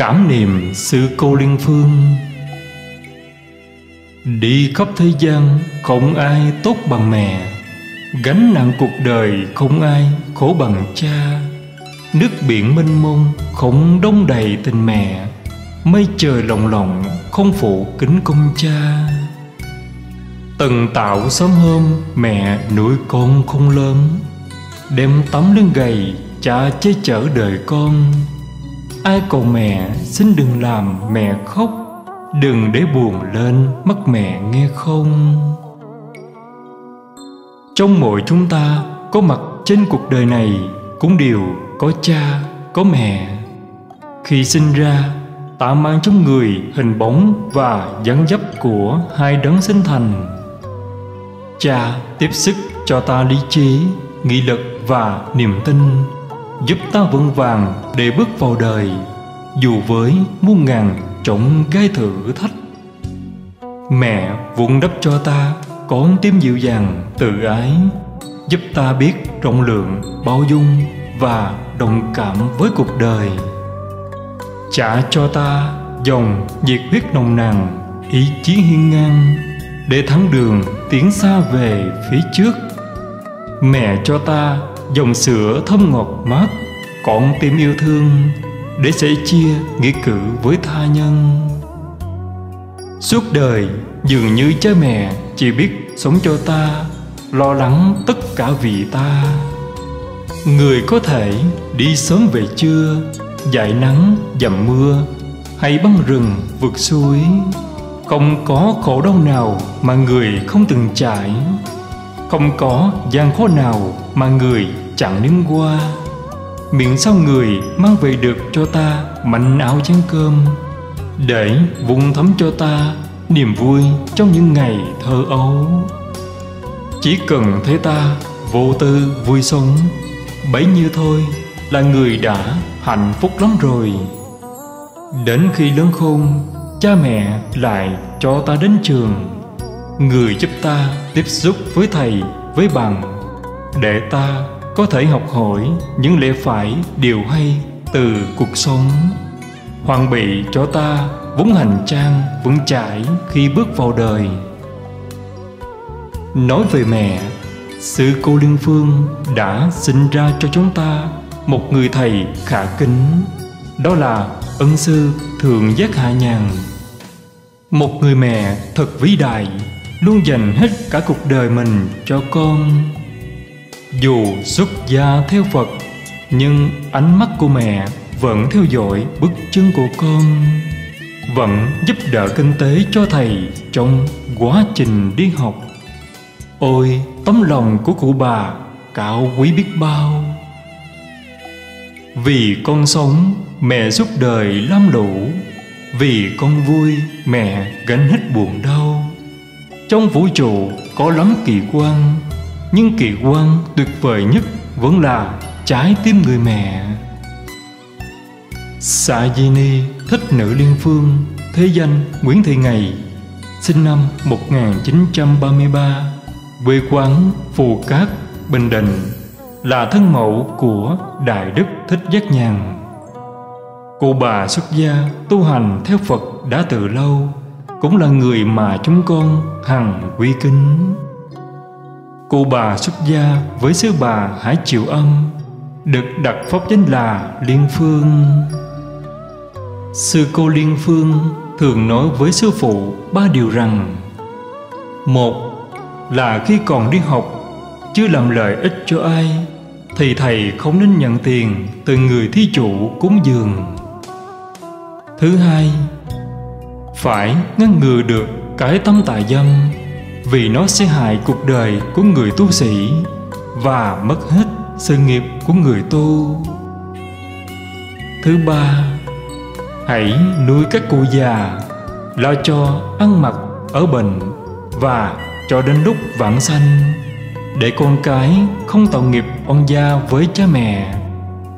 Cảm niệm sư cô Liên Phương. Đi khắp thế gian, không ai tốt bằng mẹ. Gánh nặng cuộc đời, không ai khổ bằng cha. Nước biển mênh mông, không đông đầy tình mẹ. Mây trời lồng lộng, không phụ kính công cha. Tần tạo sớm hôm, mẹ nuôi con không lớn. Đem tắm lưng gầy, cha che chở đời con. Ai cầu mẹ xin đừng làm mẹ khóc. Đừng để buồn lên mắt mẹ nghe không? Trong mỗi chúng ta có mặt trên cuộc đời này Cũng đều có cha, có mẹ. Khi sinh ra ta mang trong người hình bóng và dáng dấp của hai đấng sinh thành. Cha tiếp sức cho ta lý trí, nghị lực và niềm tin. Giúp ta vững vàng để bước vào đời Dù với muôn ngàn trọng gai thử thách. Mẹ vun đắp cho ta con tim dịu dàng tự ái Giúp ta biết rộng lượng, bao dung và đồng cảm với cuộc đời. Trả cho ta dòng nhiệt huyết nồng nàn Ý chí hiên ngang Để thắng đường tiến xa về phía trước. Mẹ cho ta sữa thơm ngọt mát, còn tim yêu thương Để sẻ chia nghĩa cử với tha nhân. Suốt đời, dường như cha mẹ Chỉ biết sống cho ta, Lo lắng tất cả vì ta. Người có thể đi sớm về trưa dại nắng dầm mưa, Hay băng rừng vượt suối. Không có khổ đau nào mà người không từng trải. Không có gian khó nào mà người chẳng nếm qua. Miệng sao người mang về được cho ta mảnh áo chén cơm? Để vùng thấm cho ta niềm vui trong những ngày thơ ấu. Chỉ cần thấy ta vô tư vui sống Bấy nhiêu thôi là người đã hạnh phúc lắm rồi. Đến khi lớn khôn Cha mẹ lại cho ta đến trường. Người giúp ta tiếp xúc với thầy, với bằng Để ta có thể học hỏi những lẽ phải điều hay từ cuộc sống. Hoàng bị cho ta vốn hành trang, vững chãi khi bước vào đời. Nói về mẹ Sư cô Liên Phương đã sinh ra cho chúng ta một người thầy khả kính. Đó là ân sư Thượng Giác Hạ Nhàn. Một người mẹ thật vĩ đại, Luôn dành hết cả cuộc đời mình cho con. Dù xuất gia theo Phật, Nhưng ánh mắt của mẹ vẫn theo dõi bước chân của con, Vẫn giúp đỡ kinh tế cho thầy trong quá trình đi học. Ôi, tấm lòng của cụ bà cao quý biết bao. Vì con sống, mẹ suốt đời lam lũ. Vì con vui, mẹ gánh hết buồn đau. Trong vũ trụ có lắm kỳ quan nhưng kỳ quan tuyệt vời nhất vẫn là trái tim người mẹ. Xạ Di Ni thích nữ liên phương Thế danh Nguyễn Thị Ngày Sinh năm 1933 Quê quán Phù Cát, Bình Định Là thân mẫu của Đại Đức Thích Giác Nhàn. Cụ bà xuất gia tu hành theo Phật đã từ lâu Cũng là người mà chúng con hằng quy kính. Cụ bà xuất gia với sư bà Hải Triệu Âm, Được đặt pháp danh là Liên Phương. Sư cô Liên Phương thường nói với sư phụ ba điều rằng, Một là khi còn đi học, chưa làm lợi ích cho ai, thì thầy không nên nhận tiền từ người thí chủ cúng dường. Thứ hai, phải ngăn ngừa được cái tâm tà dâm vì nó sẽ hại cuộc đời của người tu sĩ và mất hết sự nghiệp của người tu. Thứ ba, hãy nuôi các cụ già, lo cho ăn mặc ở bệnh và cho đến lúc vãng sanh, để con cái không tạo nghiệp oan gia với cha mẹ.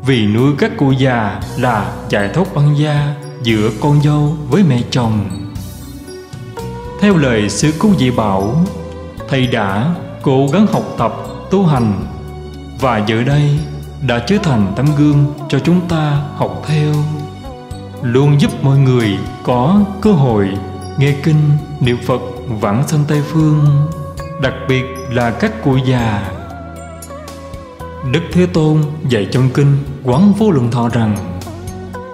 Vì nuôi các cụ già là giải thoát oan gia giữa con dâu với mẹ chồng theo lời sư cô dị bảo thầy đã cố gắng học tập tu hành và giờ đây đã trở thành tấm gương cho chúng ta học theo luôn giúp mọi người có cơ hội nghe kinh niệm Phật vãng sanh Tây Phương, đặc biệt là các cụ già. Đức Thế Tôn dạy trong kinh Quán Vô Lượng Thọ rằng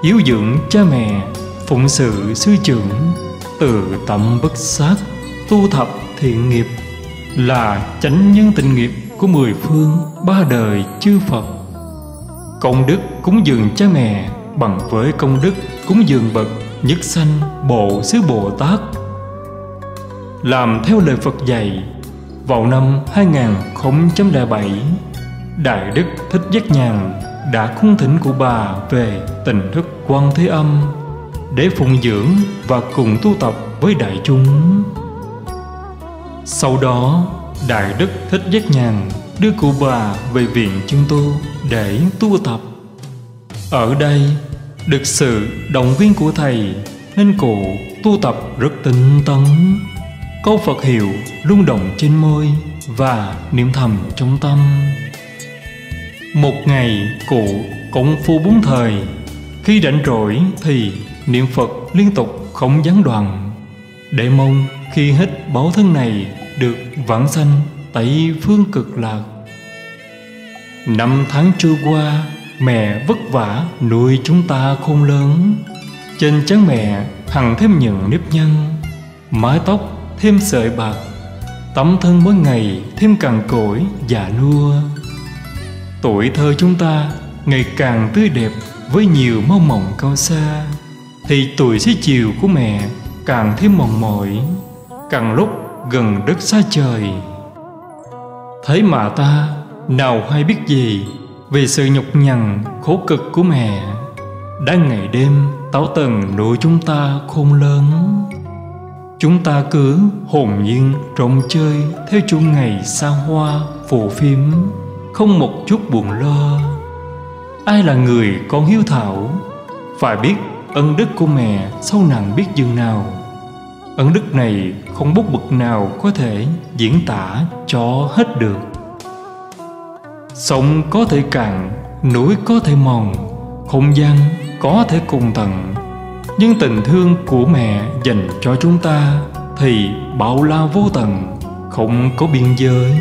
Hiếu dưỡng cha mẹ, phụng sự sư trưởng, từ tâm bất sát, tu thập thiện nghiệp là chánh nhân tình nghiệp của mười phương ba đời chư Phật. Công đức cúng dường cha mẹ bằng với công đức cúng dường bậc nhất sanh bộ xứ Bồ Tát. Làm theo lời Phật dạy, vào năm 2007, Đại Đức Thích Giác Nhàn đã khung thỉnh của bà về tình thức quan thế âm để phụng dưỡng và cùng tu tập với đại chúng. Sau đó, Đại Đức Thích Giác Nhàn đưa cụ bà về viện chân tu để tu tập. Ở đây, được sự động viên của thầy nên cụ tu tập rất tinh tấn. Câu Phật hiệu luôn động trên môi và niệm thầm trong tâm. Một ngày cụ cũng phu bốn thời Khi rảnh rỗi thì niệm Phật liên tục không gián đoạn. Để mong khi hết báo thân này được vãng sanh tẩy phương cực lạc. Năm tháng trôi qua, Mẹ vất vả nuôi chúng ta khôn lớn. Trên trán mẹ hằng thêm những nếp nhăn, Mái tóc thêm sợi bạc, Tấm thân mỗi ngày thêm cằn cỗi già nua. Tuổi thơ chúng ta ngày càng tươi đẹp với nhiều mơ mộng cao xa. Thì tuổi xế chiều của mẹ càng thêm mòn mỏi, Càng lúc gần đất xa trời. Thế mà ta, nào hay biết gì Về sự nhọc nhằn, khổ cực của mẹ, Đã ngày đêm táo tần nuôi chúng ta khôn lớn. Chúng ta cứ hồn nhiên rộng chơi Theo chuông ngày xa hoa, phù phiếm, không một chút buồn lo ai là người con hiếu thảo? Phải biết ân đức của mẹ sâu nặng biết dường nào. Ân đức này không bút bực nào có thể diễn tả cho hết được. Sông có thể cạn, núi có thể mòn, không gian có thể cùng tận. Nhưng tình thương của mẹ dành cho chúng ta thì bạo la vô tận, không có biên giới.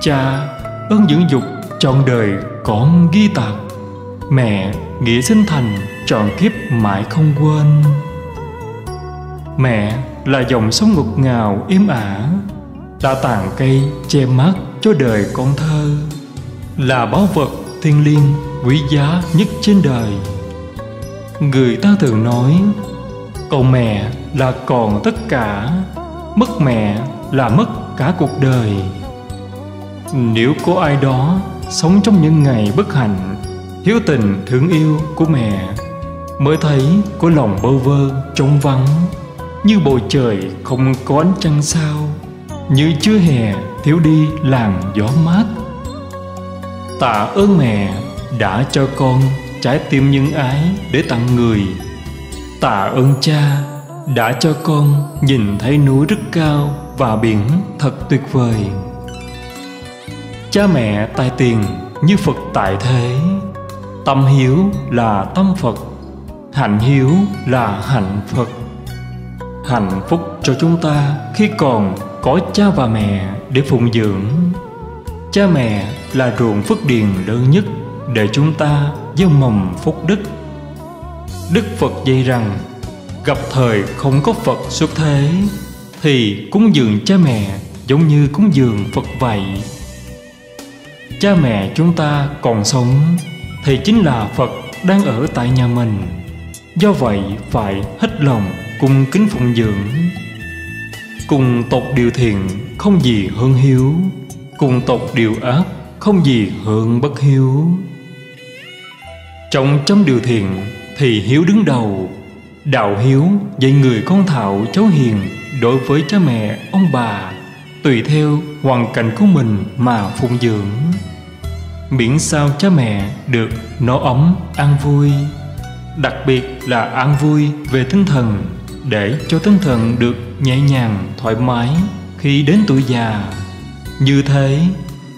Cha ơn dưỡng dục trọn đời con ghi tạc. Mẹ, nghĩa sinh thành, trọn kiếp mãi không quên. Mẹ là dòng sông ngục ngào êm ả Là tàn cây che mát cho đời con thơ. Là báu vật thiên liêng quý giá nhất trên đời. Người ta thường nói, Còn mẹ là còn tất cả, Mất mẹ là mất cả cuộc đời. Nếu có ai đó sống trong những ngày bất hạnh Hiếu tình thương yêu của mẹ. Mới thấy có lòng bơ vơ, trống vắng. Như bầu trời không có ánh trăng sao. Như chưa hè, thiếu đi làn gió mát. Tạ ơn mẹ đã cho con trái tim nhân ái để tặng người. Tạ ơn cha đã cho con nhìn thấy núi rất cao và biển thật tuyệt vời. Cha mẹ tài tiền như Phật tại thế. Tâm hiếu là tâm Phật, Hạnh hiếu là hạnh Phật. Hạnh phúc cho chúng ta khi còn có cha và mẹ để phụng dưỡng. Cha mẹ là ruộng phước điền lớn nhất để chúng ta gieo mầm phúc đức. Đức Phật dạy rằng, Gặp thời không có Phật xuất thế, Thì cúng dường cha mẹ giống như cúng dường Phật vậy. Cha mẹ chúng ta còn sống thì chính là phật đang ở tại nhà mình. Do vậy, phải hết lòng cùng kính phụng dưỡng, cùng tộc điều thiện không gì hơn hiếu, cùng tộc điều ác không gì hơn bất hiếu. Trong trăm điều thiện thì hiếu đứng đầu, đạo hiếu dạy người con thạo cháu hiền đối với cha mẹ, ông bà, tùy theo hoàn cảnh của mình mà phụng dưỡng miễn sao cha mẹ được no ấm an vui. Đặc biệt là an vui về tinh thần để cho tinh thần được nhẹ nhàng thoải mái khi đến tuổi già. Như thế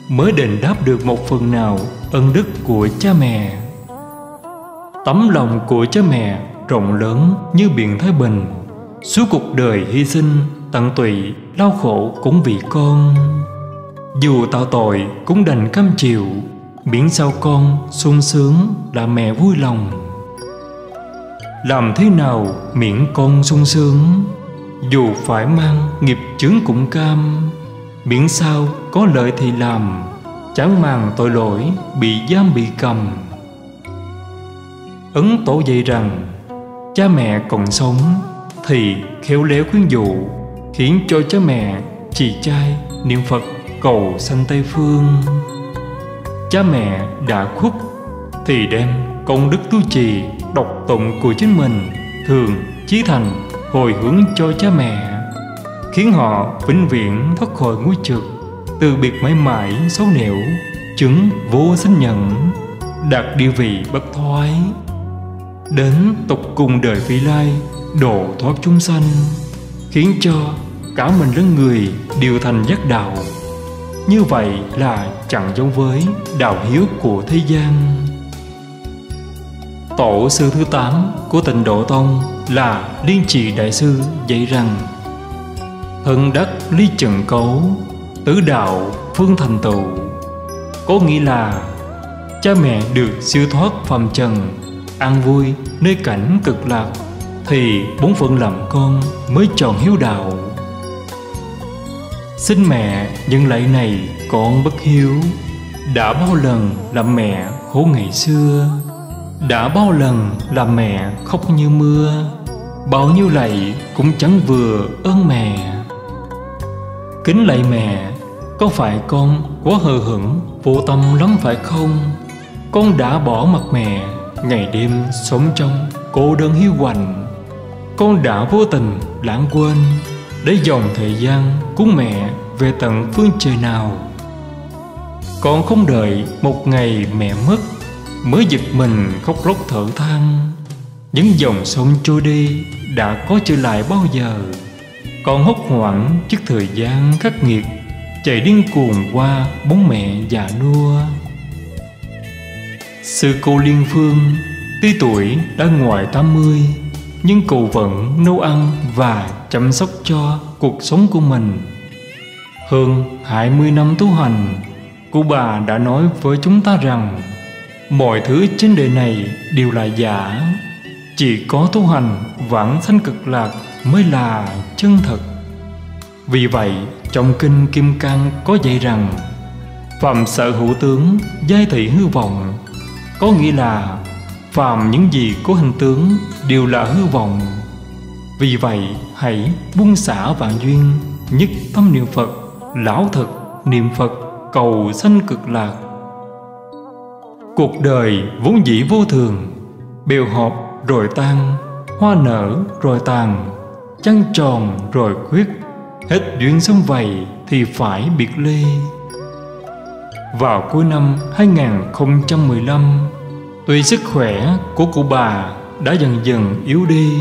mới đền đáp được một phần nào ân đức của cha mẹ. Tấm lòng của cha mẹ rộng lớn như biển Thái Bình Suốt cuộc đời hy sinh, tận tụy, đau khổ cũng vì con. Dù tạo tội cũng đành cam chịu Miễn sao con sung sướng là mẹ vui lòng. Làm thế nào miễn con sung sướng? Dù phải mang nghiệp chướng cũng cam. Miễn sao có lợi thì làm, Chẳng màng tội lỗi bị giam bị cầm. Ấn tổ dạy rằng, Cha mẹ còn sống Thì khéo léo khuyên dụ, Khiến cho cha mẹ chỉ trai, niệm Phật cầu sanh Tây Phương. Cha mẹ đã khuất, Thì đem công đức tu trì Độc tụng của chính mình, Thường chí thành, hồi hướng cho cha mẹ, Khiến họ vĩnh viễn thoát khỏi nguy trực, Từ biệt mãi mãi xấu nẻo, Chứng vô sinh nhận Đạt địa vị bất thoái. Đến tục cùng đời vị lai, độ thoát chúng sanh, khiến cho cả mình lẫn người đều thành giác đạo như vậy là chẳng giống với đạo hiếu của thế gian. Tổ sư thứ tám của tịnh độ tông là liên trì đại sư dạy rằng thân đất ly trần cấu, tứ đạo phương thành tựu. Có nghĩa là, cha mẹ được siêu thoát phàm trần, an vui nơi cảnh cực lạc, thì bốn phận làm con mới tròn hiếu đạo xin mẹ những lạy này con bất hiếu. Đã bao lần làm mẹ khổ ngày xưa. Đã bao lần làm mẹ khóc như mưa. Bao nhiêu lạy cũng chẳng vừa ơn mẹ. Kính lạy mẹ, có phải con quá hờ hững, vô tâm lắm phải không? Con đã bỏ mặt mẹ, ngày đêm sống trong cô đơn hiu quạnh. Con đã vô tình lãng quên để dòng thời gian cúng mẹ về tận phương trời nào. Con không đợi một ngày mẹ mất, mới giật mình khóc lóc thở than. Những dòng sông trôi đi đã có trở lại bao giờ? Con hốt hoảng trước thời gian khắc nghiệt, chạy điên cuồng qua bóng mẹ già nua. Sư cô Liên Phương, Tuy tuổi đã ngoài 80 Nhưng cầu vẫn nấu ăn và chăm sóc cho cuộc sống của mình. Hơn 20 năm tu hành cụ bà đã nói với chúng ta rằng Mọi thứ trên đời này đều là giả. Chỉ có tu hành vãng sanh cực lạc mới là chân thật. Vì vậy trong kinh Kim Cang có dạy rằng Phạm sợ hữu tướng, giai thị hư vọng. Có nghĩa là phàm những gì có hình tướng đều là hư vọng vì vậy hãy buông xả vạn duyên nhất tâm niệm phật lão thực niệm phật cầu sanh cực lạc. Cuộc đời vốn dĩ vô thường bèo họp rồi tan hoa nở rồi tàn trăng tròn rồi khuyết hết duyên xong vầy thì phải biệt ly vào cuối năm 2015, tuy sức khỏe của cụ bà đã dần dần yếu đi,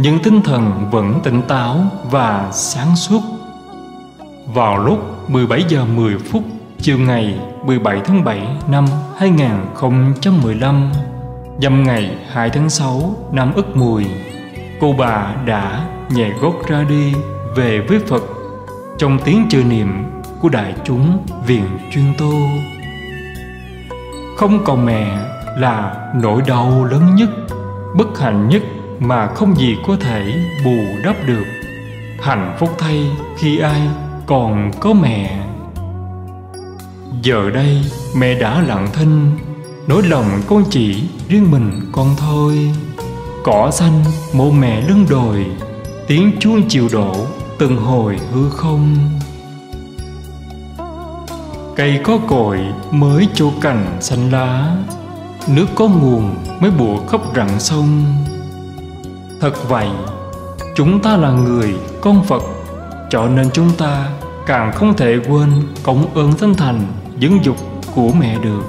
những tinh thần vẫn tỉnh táo và sáng suốt. Vào lúc 17 giờ 10 phút chiều ngày 17 tháng 7 năm 2015, nhằm ngày 2 tháng 6 năm Ất Mùi, cô bà đã nhẹ gót ra đi về với Phật trong tiếng trừ niệm của đại chúng viện chuyên tu không còn mẹ là nỗi đau lớn nhất bất hạnh nhất mà không gì có thể bù đắp được. Hạnh phúc thay khi ai còn có mẹ. Giờ đây, mẹ đã lặng thinh, nỗi lòng con chỉ riêng mình con thôi. Cỏ xanh mộ mẹ lưng đồi, tiếng chuông chiều đổ từng hồi hư không. Cây có cội mới chỗ cành xanh lá, Nước có nguồn mới bùa khóc rặng sông. Thật vậy, Chúng ta là người con Phật, Cho nên chúng ta càng không thể quên công ơn thân thành, dưỡng dục của mẹ được.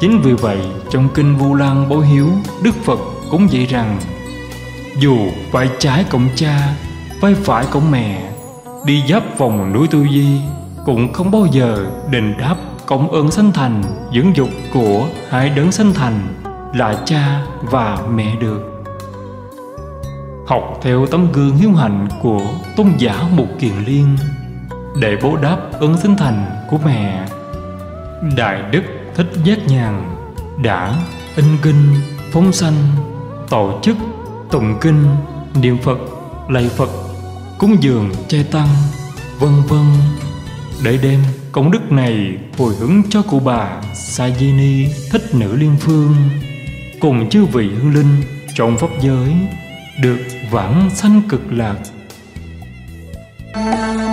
Chính vì vậy, trong kinh Vu Lan Bố Hiếu, Đức Phật cũng dạy rằng, Dù vai trái cổng cha, Vai phải cổng mẹ, Đi giáp vòng núi Tu Di cũng không bao giờ đền đáp công ơn sanh thành, dưỡng dục của hai đấng sanh thành là cha và mẹ được học theo tấm gương hiếu hạnh của tôn giả Mục Kiền Liên để bố đáp ơn sinh thành của mẹ. Đại Đức Thích Giác Nhàn đã in kinh, phóng sanh, tổ chức, tụng kinh, niệm Phật, lạy Phật, cúng dường chay tăng, vân vân để đem công đức này hồi hướng cho cụ bà Sajini thích nữ liên phương cùng chư vị hương linh trong pháp giới được vãng sanh cực lạc. Nam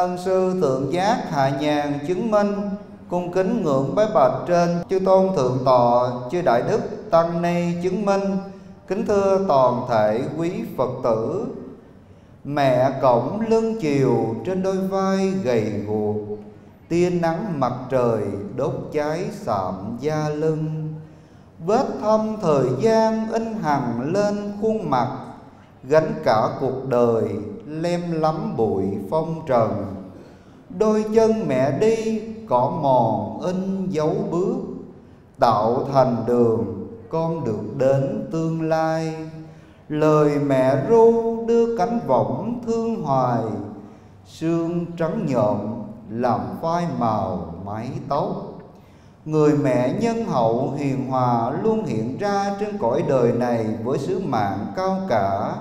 ân sư thượng giác hạ nhàn chứng minh, Cung kính ngưỡng bái bạch trên chư tôn thượng tọa, chư đại đức tăng ni chứng minh. Kính thưa toàn thể quý Phật tử, Mẹ cổng lưng chiều trên đôi vai gầy guộc, Tia nắng mặt trời đốt cháy sạm da lưng. Vết thâm thời gian in hằn lên khuôn mặt Gánh cả cuộc đời lem lắm bụi phong trần. Đôi chân mẹ đi cỏ mòn in dấu bước. Tạo thành đường con được đến tương lai. Lời mẹ ru đưa cánh võng thương hoài. Sương trắng nhợm làm phai màu mái tóc. Người mẹ nhân hậu hiền hòa luôn hiện ra trên cõi đời này với sứ mạng cao cả,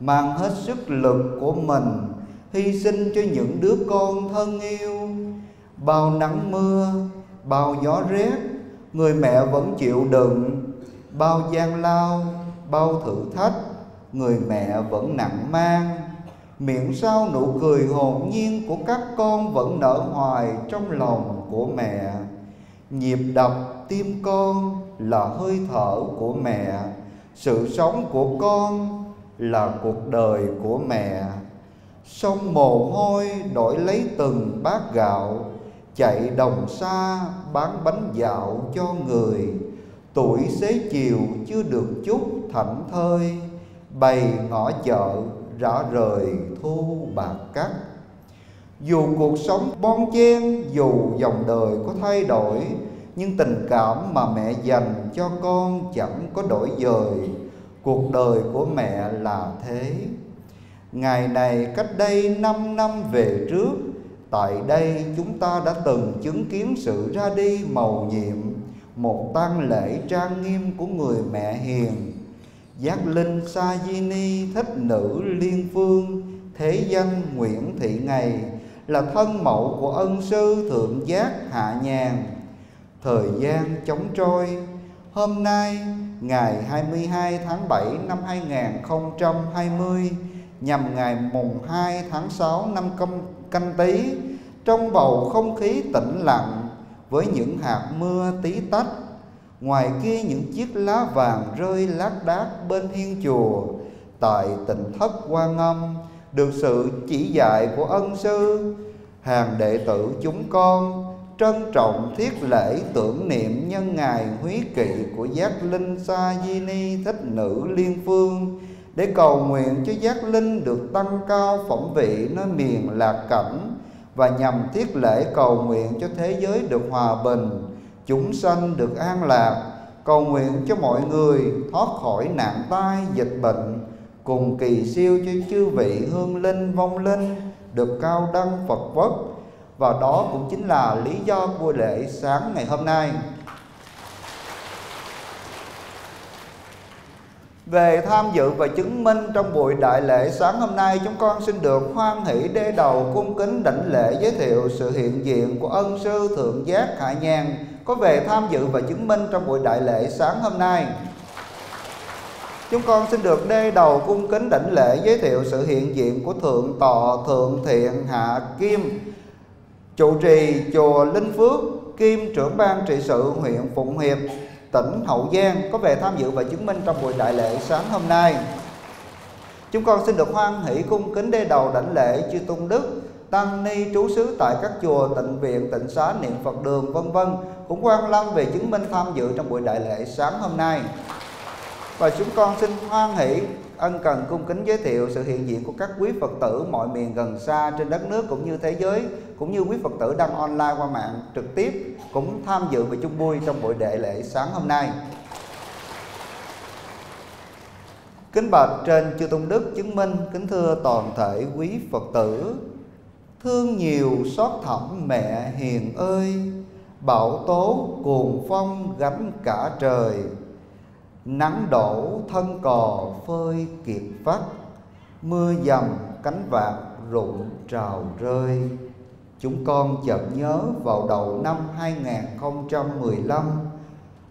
mang hết sức lực của mình hy sinh cho những đứa con thân yêu. Bao nắng mưa, bao gió rét, người mẹ vẫn chịu đựng, bao gian lao, bao thử thách, người mẹ vẫn nặng mang. Miệng sao nụ cười hồn nhiên của các con vẫn nở hoài trong lòng của mẹ Nhịp đập tim con là hơi thở của mẹ sự sống của con là cuộc đời của mẹ. Sông mồ hôi đổi lấy từng bát gạo, chạy đồng xa bán bánh dạo cho người. Tuổi xế chiều chưa được chút thảnh thơi, bày ngõ chợ rã rời thu bạc cắt dù cuộc sống bon chen, dù dòng đời có thay đổi, nhưng tình cảm mà mẹ dành cho con chẳng có đổi dời cuộc đời của mẹ là thế. Ngày này cách đây 5 năm về trước, tại đây chúng ta đã từng chứng kiến sự ra đi màu nhiệm, một tang lễ trang nghiêm của người mẹ hiền. Giác linh sa di ni, thích nữ liên phương, thế danh nguyễn thị ngày là thân mẫu của ân sư thượng giác hạ nhàn. Thời gian chống trôi, hôm nay ngày 22 tháng 7 năm 2020 nhằm ngày mùng 2 tháng 6 năm canh, tí trong bầu không khí tĩnh lặng với những hạt mưa tí tách ngoài kia những chiếc lá vàng rơi lác đác bên hiên chùa tại tỉnh thất quan âm được sự chỉ dạy của ân sư hàng đệ tử chúng con trân trọng thiết lễ tưởng niệm nhân ngày húy kỵ của giác linh sa di ni thích nữ liên phương. Để cầu nguyện cho giác linh được tăng cao phẩm vị nơi miền lạc cảnh và nhằm thiết lễ cầu nguyện cho thế giới được hòa bình, chúng sanh được an lạc, cầu nguyện cho mọi người thoát khỏi nạn tai, dịch bệnh, cùng kỳ siêu cho chư vị hương linh, vong linh được cao đăng Phật quốc và đó cũng chính là lý do của lễ sáng ngày hôm nay. Về tham dự và chứng minh trong buổi đại lễ sáng hôm nay, Chúng con xin được hoan hỷ đê đầu cung kính đảnh lễ giới thiệu sự hiện diện của ân sư Thượng Giác Hạ Nhàn Có về tham dự và chứng minh trong buổi đại lễ sáng hôm nay. Chúng con xin được đê đầu cung kính đảnh lễ giới thiệu sự hiện diện của Thượng Tọa Thượng Thiện Hạ Kim. Trụ trì Chùa Linh Phước Kim trưởng ban trị sự huyện Phụng Hiệp tỉnh Hậu Giang có về tham dự và chứng minh trong buổi đại lễ sáng hôm nay. Chúng con xin được hoan hỷ cung kính đê đầu đảnh lễ chư tôn đức, tăng ni trú xứ tại các chùa, tịnh viện, tịnh xá, niệm Phật đường vân vân cũng quan lâm về chứng minh tham dự trong buổi đại lễ sáng hôm nay. Và chúng con xin hoan hỷ ân cần cung kính giới thiệu sự hiện diện của các quý Phật tử mọi miền gần xa trên đất nước cũng như thế giới, cũng như quý Phật tử đang online qua mạng trực tiếp cũng tham dự và chung vui trong buổi đại lễ sáng hôm nay. Kính bạch trên chư tôn đức chứng minh kính thưa toàn thể quý Phật tử, Thương nhiều xót thẳm mẹ hiền ơi, Bão tố cuồng phong gánh cả trời Nắng đổ thân cò phơi kiệt vắt. Mưa dầm cánh vạt rụng trào rơi. Chúng con chợt nhớ vào đầu năm 2015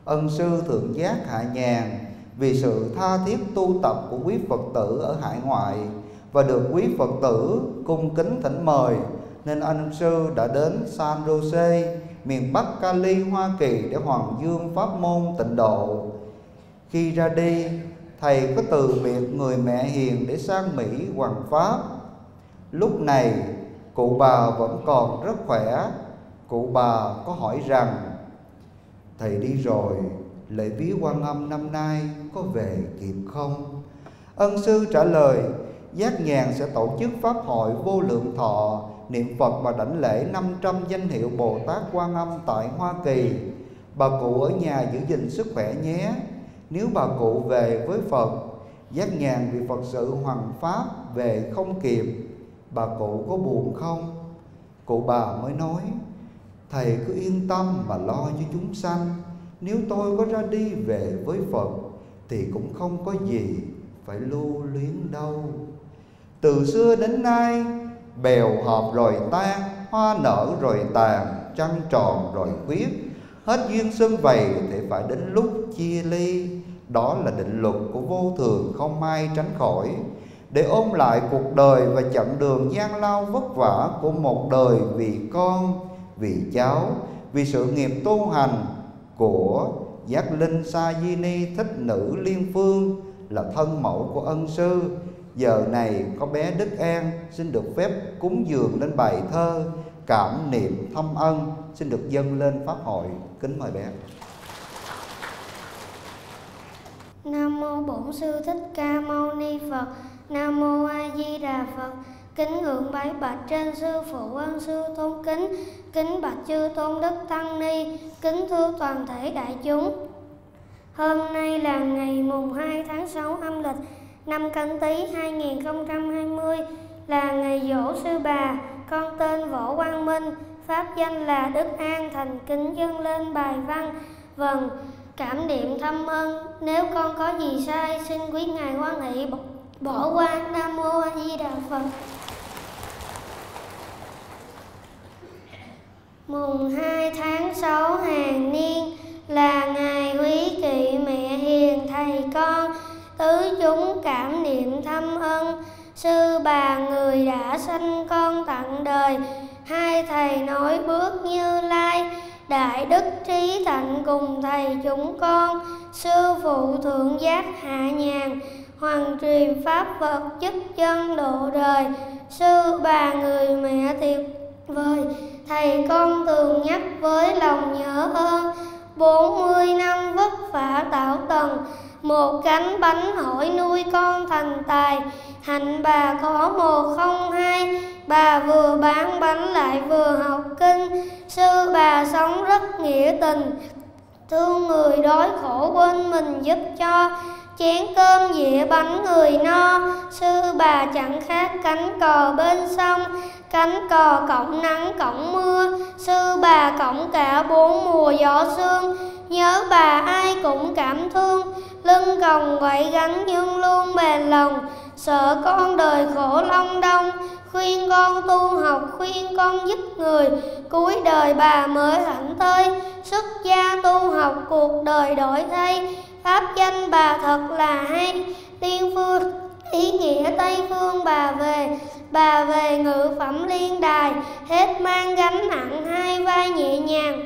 Ân sư Thượng Giác Hạ Nhàn Vì sự tha thiết tu tập của quý Phật tử ở hải ngoại Và được quý Phật tử cung kính thỉnh mời Nên ân sư đã đến San Jose Miền Bắc Cali, Hoa Kỳ để hoàng dương pháp môn tịnh độ khi ra đi, Thầy có từ biệt người mẹ hiền để sang Mỹ hoàng Pháp Lúc này, cụ bà vẫn còn rất khỏe. Cụ bà có hỏi rằng, Thầy đi rồi, lễ viếng quan âm năm nay có về kịp không? Ân sư trả lời, Giác nhàn sẽ tổ chức pháp hội vô lượng thọ, Niệm Phật và đảnh lễ 500 danh hiệu Bồ Tát Quan Âm tại Hoa Kỳ. Bà cụ ở nhà giữ gìn sức khỏe nhé nếu bà cụ về với Phật, Giác nhàn vì Phật sự hoàng pháp về không kịp Bà cụ có buồn không? Cụ bà mới nói, Thầy cứ yên tâm mà lo cho chúng sanh. Nếu tôi có ra đi về với Phật, Thì cũng không có gì phải lưu luyến đâu. Từ xưa đến nay, Bèo hợp rồi tan, Hoa nở rồi tàn, Trăng tròn rồi khuyết. Hết duyên xuân vầy thì phải đến lúc chia ly đó là định luật của vô thường không ai tránh khỏi. Để ôm lại cuộc đời và chặng đường gian lao vất vả của một đời vì con, vì cháu Vì sự nghiệp tu hành của giác linh sa di ni thích nữ liên phương là thân mẫu của ân sư. Giờ này có bé đức an xin được phép cúng dường lên bài thơ cảm niệm thâm ân. Xin được dâng lên pháp hội. Kính mời bé. Nam mô Bổn sư Thích Ca Mâu Ni Phật. Nam mô A Di Đà Phật. Kính ngưỡng bái bạch trên sư phụ ân sư tôn kính, kính bạch chư tôn đức tăng ni, kính thưa toàn thể đại chúng. Hôm nay là ngày mùng 2 tháng 6 âm lịch năm Canh Tý 2020 là ngày dỗ sư bà, con tên Võ Quang Minh, pháp danh là Đức An thành kính dâng lên bài văn. Vâng, cảm niệm thâm ân, nếu con có gì sai xin quý ngài quan hệ bỏ, bỏ qua. Nam mô A Di Đà Phật. Mùng 2 tháng 6 hàng niên là ngày quý kỵ mẹ hiền thầy con tứ chúng cảm niệm thâm ân sư bà người đã sanh con tặng đời hai thầy nói bước như lai đại đức trí thạnh cùng thầy chúng con sư phụ thượng giác hạ nhàn hoàng truyền pháp vật chức dân độ đời. Sư bà người mẹ tuyệt vời thầy con thường nhắc với lòng nhớ ơn. Bốn mươi năm vất vả tạo tầng, một cánh bánh hỏi nuôi con thành tài hạnh bà có một không hai, bà vừa bán bánh lại vừa học kinh. Sư bà sống rất nghĩa tình, thương người đói khổ quên mình giúp cho. Chén cơm dĩa bánh người no, sư bà chẳng khác cánh cò bên sông. Cánh cò cổng nắng cổng mưa, sư bà cổng cả bốn mùa gió sương. Nhớ bà ai cũng cảm thương, lưng còng quậy gánh nhưng luôn bền lòng sợ con đời khổ long đông khuyên con tu học, khuyên con giúp người. Cuối đời bà mới hạnh tới xuất gia tu học, cuộc đời đổi thay. Pháp danh bà thật là hay, tiên phương, ý nghĩa tây phương bà về. Bà về ngự phẩm liên đài, hết mang gánh nặng hai vai nhẹ nhàng.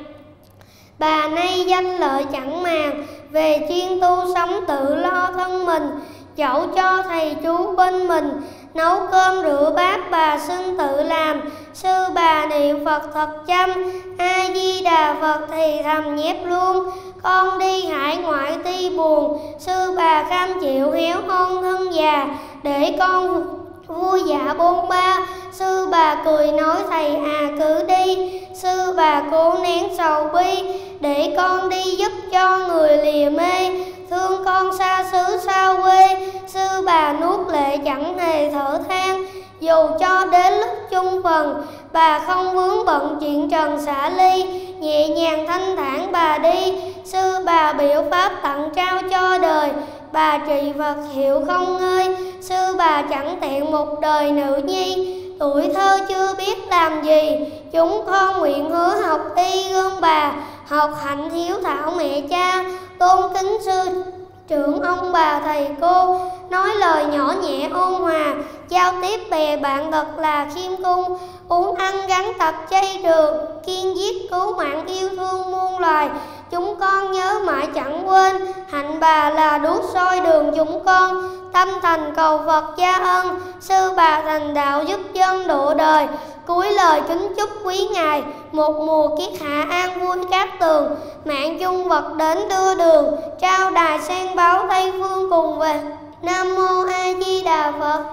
Bà nay danh lợi chẳng màng, về chuyên tu sống tự lo thân mình dẫu cho thầy chú bên mình nấu cơm rửa bát bà xưng tự làm, sư bà niệm phật thật chăm, a di đà phật thì thầm nhép luôn. Con đi hải ngoại ti buồn, sư bà cam chịu hiếu hôn thân già, để con vua dạ bôn ba. Sư bà cười nói thầy à cứ đi. Sư bà cố nén sầu bi, để con đi giúp cho người lìa mê. Thương con xa xứ xa quê. Sư bà nuốt lệ chẳng hề thở than, dù cho đến lúc chung phần, bà không vướng bận chuyện trần xả ly. Nhẹ nhàng thanh thản bà đi. Sư bà biểu pháp tặng trao cho đời bà trị vật hiệu không ơi, sư bà chẳng tiện một đời nữ nhi. Tuổi thơ chưa biết làm gì chúng con nguyện hứa học y gương bà học hạnh hiếu thảo mẹ cha. Tôn kính sư trưởng ông bà thầy cô nói lời nhỏ nhẹ ôn hòa. Giao tiếp bè bạn thật là khiêm cung uống ăn gắn tập chay trường kiên giết cứu mạng yêu thương muôn loài chúng con nhớ mãi chẳng quên, hạnh bà là đuốc soi đường chúng con. Tâm thành cầu Phật gia ân, sư bà thành đạo giúp dân độ đời. Cuối lời kính chúc quý ngài, một mùa kiết hạ an vui cát tường. Mạng chung vật đến đưa đường, trao đài sen báo tây phương cùng về. Nam mô a di đà phật.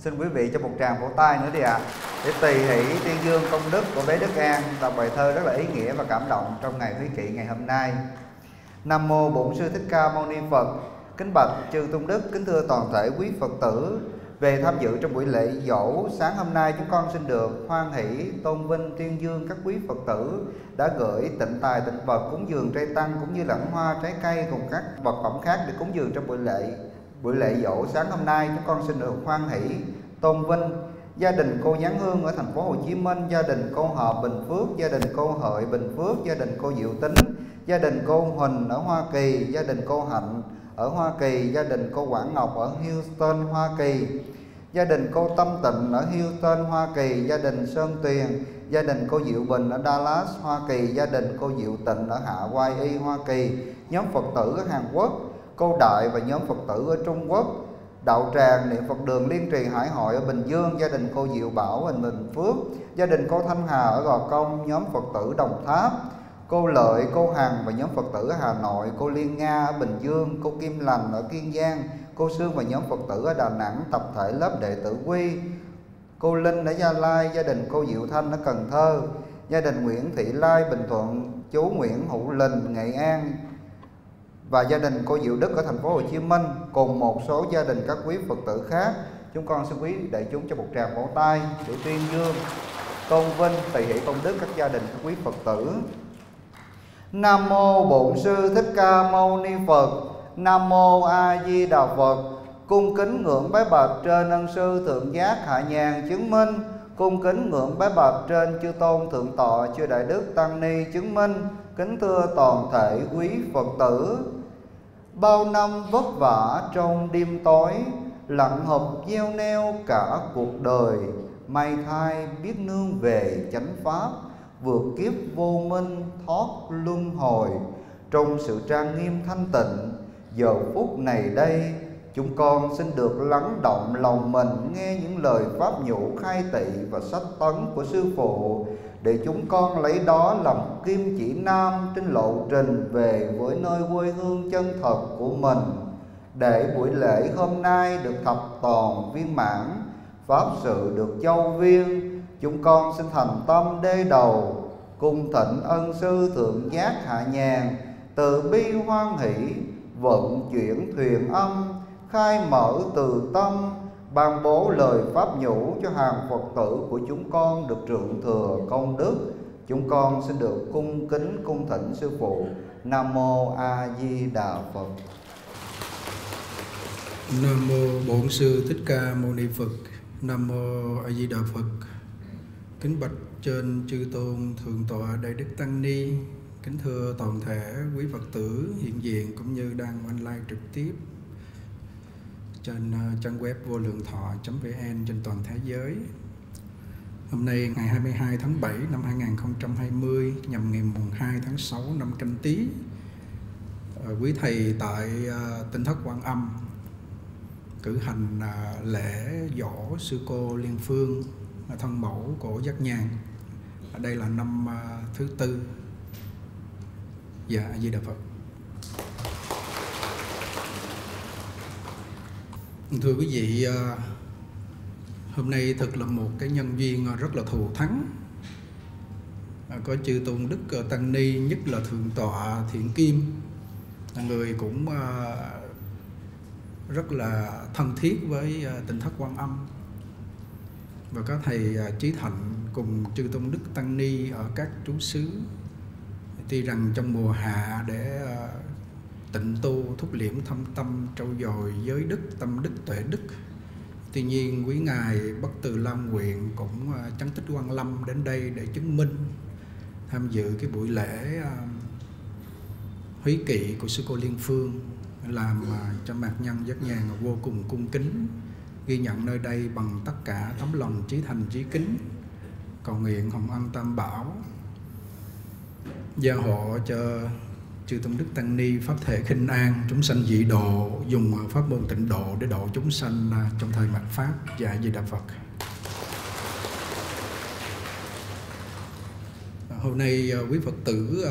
Xin quý vị cho một tràng vỗ tay nữa đi ạ. À, để tùy hỷ tuyên dương công đức của bé Đức An đọc bài thơ rất là ý nghĩa và cảm động trong ngày quý kỵ ngày hôm nay. Nam mô Bổn sư Thích Ca Mâu Ni Phật. Kính bạch chư tôn đức kính thưa toàn thể quý Phật tử. Về tham dự trong buổi lễ dỗ sáng hôm nay chúng con xin được hoan hỷ tôn vinh tuyên dương các quý Phật tử đã gửi tịnh tài tịnh vật cúng dường trai tăng cũng như lẫn hoa trái cây cùng các vật phẩm khác để cúng dường trong buổi lễ buổi lễ dỗ sáng hôm nay chúng con xin được hoan hỷ tôn vinh gia đình cô Giáng Hương ở thành phố Hồ Chí Minh, gia đình cô Hợp Bình Phước, gia đình cô Hợi Bình Phước, gia đình cô Diệu Tính, gia đình cô Huỳnh ở Hoa Kỳ, gia đình cô Hạnh ở Hoa Kỳ, gia đình cô Quảng Ngọc ở Houston, Hoa Kỳ, gia đình cô Tâm Tịnh ở Houston, Hoa Kỳ, gia đình Sơn Tuyền, gia đình cô Diệu Bình ở Dallas, Hoa Kỳ, gia đình cô Diệu Tịnh ở Hạ Hawaii, Hoa Kỳ, nhóm Phật tử ở Hàn Quốc, cô Đại và nhóm Phật tử ở Trung Quốc, đạo tràng niệm Phật đường liên trì Hải Hội ở Bình Dương, gia đình cô Diệu Bảo ở Bình Phước, gia đình cô Thanh Hà ở Gò Công, nhóm Phật tử Đồng Tháp, cô Lợi, cô Hằng và nhóm Phật tử ở Hà Nội, cô Liên Nga ở Bình Dương, cô Kim Lành ở Kiên Giang, cô Sương và nhóm Phật tử ở Đà Nẵng, tập thể lớp đệ tử Quy, cô Linh ở Gia Lai, gia đình cô Diệu Thanh ở Cần Thơ, gia đình Nguyễn Thị Lai Bình Thuận, chú Nguyễn Hữu Linh Nghệ An và gia đình cô Diệu Đức ở thành phố Hồ Chí Minh cùng một số gia đình các quý Phật tử khác. Chúng con xin quý đại chúng cho một tràng vỗ tay để tuyên dương, tôn vinh, tỳ hỷ công đức các gia đình các quý Phật tử. Nam mô Bổn sư Thích Ca Mâu Ni Phật. Nam mô A Di Đà Phật. Cung kính ngưỡng bái bạch trên ân sư thượng giác hạ nhàn chứng minh Cung kính ngưỡng bái bạch trên chư tôn thượng tọa chư đại đức tăng ni chứng minh Kính thưa toàn thể quý Phật tử Bao năm vất vả trong đêm tối, Lặng hợp gieo neo cả cuộc đời. May thai biết nương về chánh pháp, Vượt kiếp vô minh thoát luân hồi. Trong sự trang nghiêm thanh tịnh, Giờ phút này đây, Chúng con xin được lắng động lòng mình nghe những lời pháp nhũ khai tị và sách tấn của Sư Phụ để chúng con lấy đó làm kim chỉ nam trên lộ trình về với nơi quê hương chân thật của mình. Để buổi lễ hôm nay được thập toàn viên mãn, pháp sự được châu viên, chúng con xin thành tâm đê đầu, cung thịnh ân sư thượng giác hạ nhàn, từ bi hoan hỷ, vận chuyển thuyền âm, khai mở từ tâm ban bố lời pháp nhũ cho hàng Phật tử của chúng con được trượng thừa công đức. Chúng con xin được cung kính cung thỉnh sư phụ. Nam mô A Di Đà Phật. Nam mô Bổn sư Thích Ca Mâu Ni Phật. Nam mô A Di Đà Phật. Kính bạch trên chư tôn thượng tọa đại đức tăng ni, kính thưa toàn thể quý Phật tử hiện diện cũng như đang online trực tiếp trên ờ, trang web vô lượng thọ.vn trên toàn thế giới. Hôm nay ngày 22 tháng 7 năm 2020 nhằm ngày mùng 2 tháng 6 năm Canh Tý. Ờ, quý thầy tại ờ, uh, Tinh Thất Quan Âm cử hành lễ dỗ sư cô Liên Phương thân mẫu của Giác Nhàn. Đây là năm thứ tư. Dạ, Di Đà Phật. Thưa quý vị à, hôm nay thật là một cái nhân duyên à, rất là thù thắng. À, có chư tôn đức tăng ni, nhất là thượng tọa thiện kim. Người cũng rất là thân thiết với tỉnh thất quan âm. Và có thầy trí thạnh cùng chư tôn đức tăng ni ở các trú xứ. Tuy rằng trong mùa hạ để tịnh tu thúc liễm thâm tâm trau dồi giới đức, tâm đức, tuệ đức. Tuy nhiên, quý ngài bất từ lam nguyện cũng à, chấn tích quan lâm đến đây để chứng minh, tham dự cái buổi lễ à, húy kỵ của sư cô liên phương, làm à, cho mạc nhân giác nhàn vô cùng cung kính, ghi nhận nơi đây bằng tất cả tấm lòng trí thành trí kính. Cầu nguyện hồng ân tam bảo, gia hộ cho chư tôn đức tăng ni, pháp thể khinh an, chúng sanh dị độ, dùng à, pháp môn tịnh độ để độ chúng sanh à, trong thời mạt pháp. Dạ di đà phật. À, hôm nay quý phật tử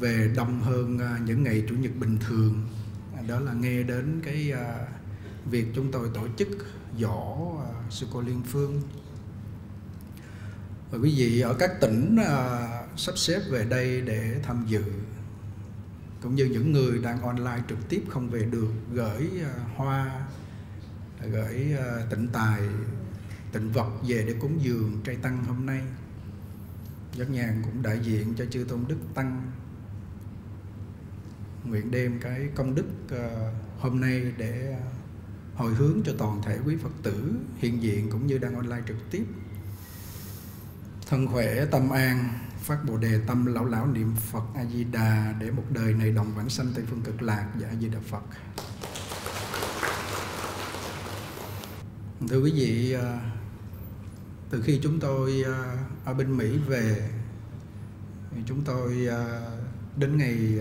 về đông hơn những ngày chủ nhật bình thường. Đó là nghe đến cái việc chúng tôi tổ chức dỗ sư cô liên phương. Và quý vị ở các tỉnh sắp xếp về đây để tham dự cũng như những người đang online trực tiếp không về được, gửi ờ, hoa, gửi ờ, tịnh tài, tịnh vật về để cúng dường trai tăng hôm nay. Giác nhàn cũng đại diện cho chư tôn đức tăng. Nguyện đem cái công đức ờ, hôm nay để hồi hướng cho toàn thể quý phật tử hiện diện cũng như đang online trực tiếp. Thân khỏe, tâm an phát bồ đề tâm lão lão niệm phật a di đà để một đời này đồng vãng sanh tây phương cực lạc và a di đà phật. Thưa quý vị à, từ khi chúng tôi à, ở bên Mỹ về chúng tôi à, đến ngày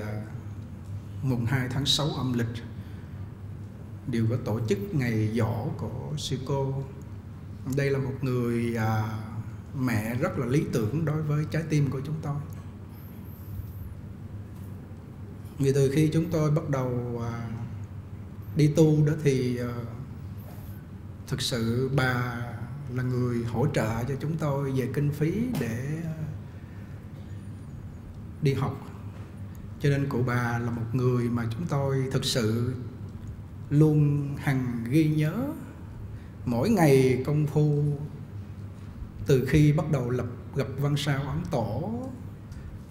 mùng 2 tháng 6 âm lịch, đều có tổ chức ngày giỗ của sư cô. Đây là một người mẹ rất là lý tưởng đối với trái tim của chúng tôi. Vì từ khi chúng tôi bắt đầu à, đi tu đó thì à, thực sự bà là người hỗ trợ cho chúng tôi về kinh phí để à, đi học. Cho nên cụ bà là một người mà chúng tôi thực sự luôn hằng ghi nhớ. Mỗi ngày công phu từ khi bắt đầu lập, gặp văn sao ấn tổ,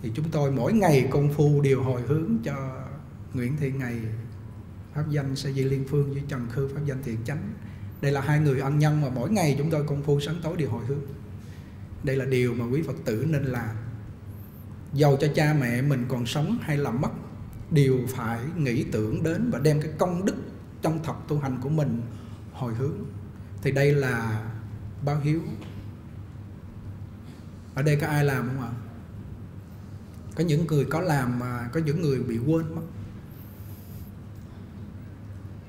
thì chúng tôi mỗi ngày công phu đều hồi hướng cho Nguyễn Thị Ngày, pháp danh Sa Di Liên Phương với Trần Khư, pháp danh Thiện Chánh. Đây là hai người ân nhân mà mỗi ngày chúng tôi công phu sáng tối đều hồi hướng. Đây là điều mà quý phật tử nên làm. Giàu cho cha mẹ mình còn sống hay là mất, đều phải nghĩ tưởng đến và đem cái công đức trong thật tu hành của mình hồi hướng. Thì đây là báo hiếu ở đây có ai làm không ạ? Có những người có làm mà có những người bị quên mất.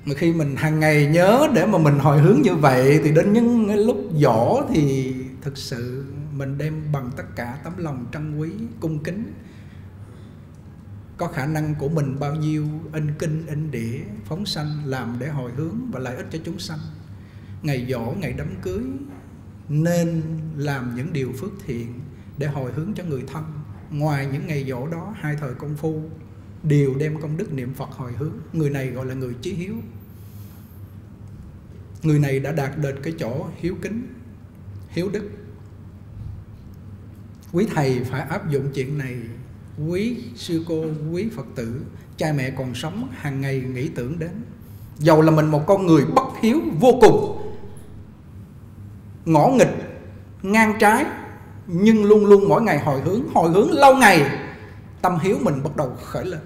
Mà khi mình hàng ngày nhớ để mà mình hồi hướng như vậy thì đến những lúc dỗ thì thực sự mình đem bằng tất cả tấm lòng trân quý, cung kính. Có khả năng của mình bao nhiêu in kinh, in đĩa, phóng sanh, làm để hồi hướng và lợi ích cho chúng sanh. Ngày dỗ ngày đám cưới nên làm những điều phước thiện để hồi hướng cho người thân. Ngoài những ngày dỗ đó, hai thời công phu, đều đem công đức niệm Phật hồi hướng. Người này gọi là người chí hiếu. Người này đã đạt được cái chỗ hiếu kính, hiếu đức. Quý thầy phải áp dụng chuyện này. Quý sư cô, quý phật tử, cha mẹ còn sống, hàng ngày nghĩ tưởng đến. Dầu là mình một con người bất hiếu vô cùng ngõ nghịch, ngang trái, nhưng luôn luôn mỗi ngày hồi hướng hồi hướng lâu ngày, tâm hiếu mình bắt đầu khởi lên.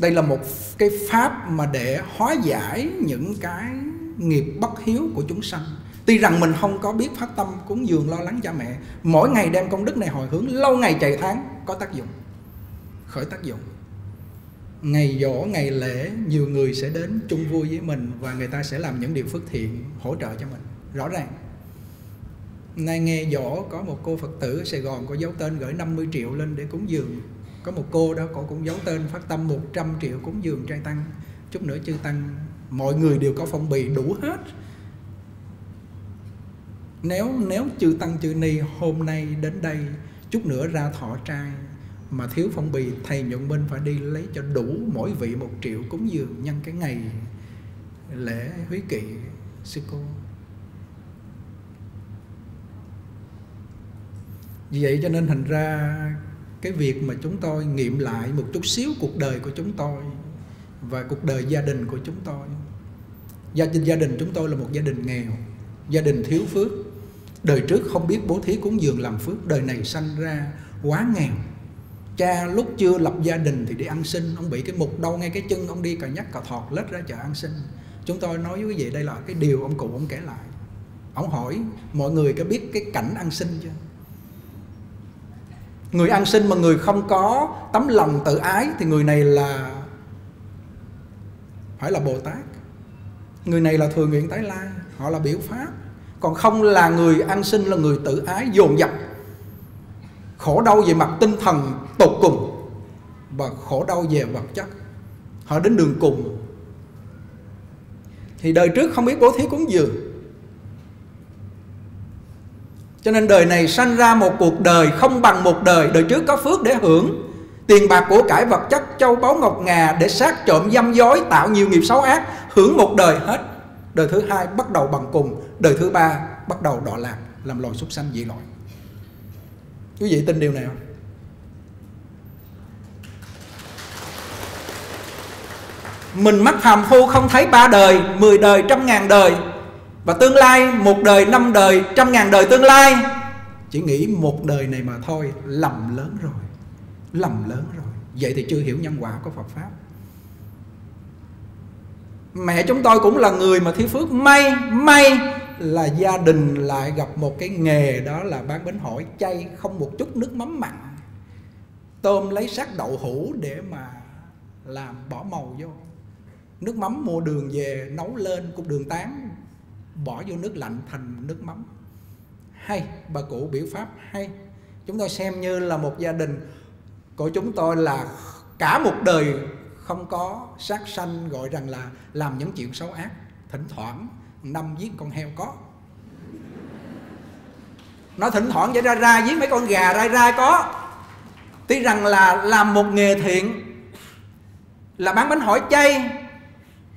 Đây là một cái pháp mà để hóa giải những cái nghiệp bất hiếu của chúng sanh. Tuy rằng mình không có biết phát tâm, cúng dường, lo lắng cha mẹ, mỗi ngày đem công đức này hồi hướng, lâu ngày chạy tháng, có tác dụng, khởi tác dụng ngày dỗ ngày lễ, nhiều người sẽ đến chung vui với mình và người ta sẽ làm những điều phước thiện, hỗ trợ cho mình. Rõ ràng. Nay nghe dỗ có một cô phật tử ở sài gòn có dấu tên gửi 50 triệu lên để cúng dường. Có một cô đó, cô cũng giấu tên phát tâm 100 triệu cúng dường trai tăng. Chút nữa chư tăng, mọi người đều có phong bì đủ hết. Nếu nếu chư tăng chư ni hôm nay đến đây, chút nữa ra thọ trai mà thiếu phong bì, thầy nhuận minh phải đi lấy cho đủ mỗi vị một triệu cúng dường nhân cái ngày lễ huy kỵ, sư cô. Vì vậy cho nên thành ra cái việc mà chúng tôi nghiệm lại một chút xíu cuộc đời của chúng tôi và cuộc đời gia đình của chúng tôi. Gia đình gia đình chúng tôi là một gia đình nghèo, gia đình thiếu phước. Đời trước không biết bố thí cúng dường làm phước, đời này sanh ra quá nghèo cha lúc chưa lập gia đình thì đi ăn xin. Ông bị cái mục đau ngay cái chân, ông đi cà nhắc cà thọt, lết ra chợ ăn xin. Chúng tôi nói với quý vị, đây là cái điều ông cụ ông kể lại. Ông hỏi, mọi người có biết cái cảnh ăn xin chưa? Người ăn xin mà người không có tấm lòng tự ái thì người này là, phải là bồ tát. Người này là thừa nguyện tái lai họ là biểu pháp. Còn không là người ăn xin là người tự ái, dồn dập khổ đau về mặt tinh thần tột cùng và khổ đau về vật chất. Họ đến đường cùng. Thì đời trước không biết bố thí cúng dường. Cho nên đời này sanh ra một cuộc đời không bằng một đời. Đời trước có phước để hưởng, Tiền bạc của cải vật chất, châu báu ngọc ngà Để sát trộm dâm dối, tạo nhiều nghiệp xấu ác, Hưởng một đời hết. Đời thứ hai bắt đầu bằng cùng, Đời thứ ba bắt đầu đọa lạc, Làm loài súc sanh dị loại Quý vị tin điều nào? Mình mắt phàm phu không thấy ba đời Mười đời, trăm ngàn đời. Và tương lai một đời năm đời trăm ngàn đời tương lai. Chỉ nghĩ một đời này mà thôi lầm lớn rồi lầm lớn rồi. Vậy thì chưa hiểu nhân quả của Phật pháp mẹ chúng tôi cũng là người mà thiếu phước may may là gia đình lại gặp một cái nghề đó là bán bánh hỏi chay không một chút nước mắm mặn. Tôm lấy sắc đậu hũ để mà làm bỏ màu vô. Nước mắm mua đường về nấu lên cục đường tán, bỏ vô nước lạnh thành nước mắm. Hay, bà cụ biểu pháp hay. Chúng tôi xem như là một gia đình của chúng tôi là cả một đời không có sát sanh gọi rằng là làm những chuyện xấu ác. Thỉnh thoảng, năm giết con heo có. Nó thỉnh thoảng vậy ra ra giết mấy con gà, ra ra có. Tuy rằng là làm một nghề thiện, là bán bánh hỏi chay,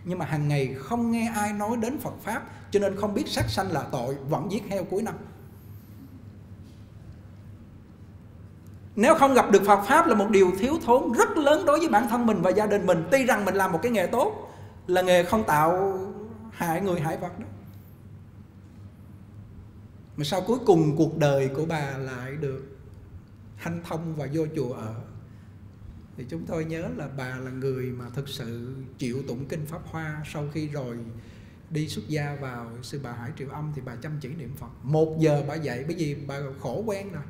nhưng mà hàng ngày không nghe ai nói đến Phật pháp, cho nên không biết sát sanh là tội, vẫn giết heo cuối năm. Nếu không gặp được Phật pháp là một điều thiếu thốn rất lớn đối với bản thân mình và gia đình mình. Tuy rằng mình làm một cái nghề tốt, là nghề không tạo hại người hại vật đó. Mà sau cuối cùng cuộc đời của bà lại được hanh thông và vô chùa ở? Thì chúng tôi nhớ là bà là người mà thực sự chịu tụng kinh pháp hoa sau khi rồi đi xuất gia vào sư bà hải triệu âm thì bà chăm chỉ niệm phật. Một giờ bà dậy bởi vì bà khổ quen rồi.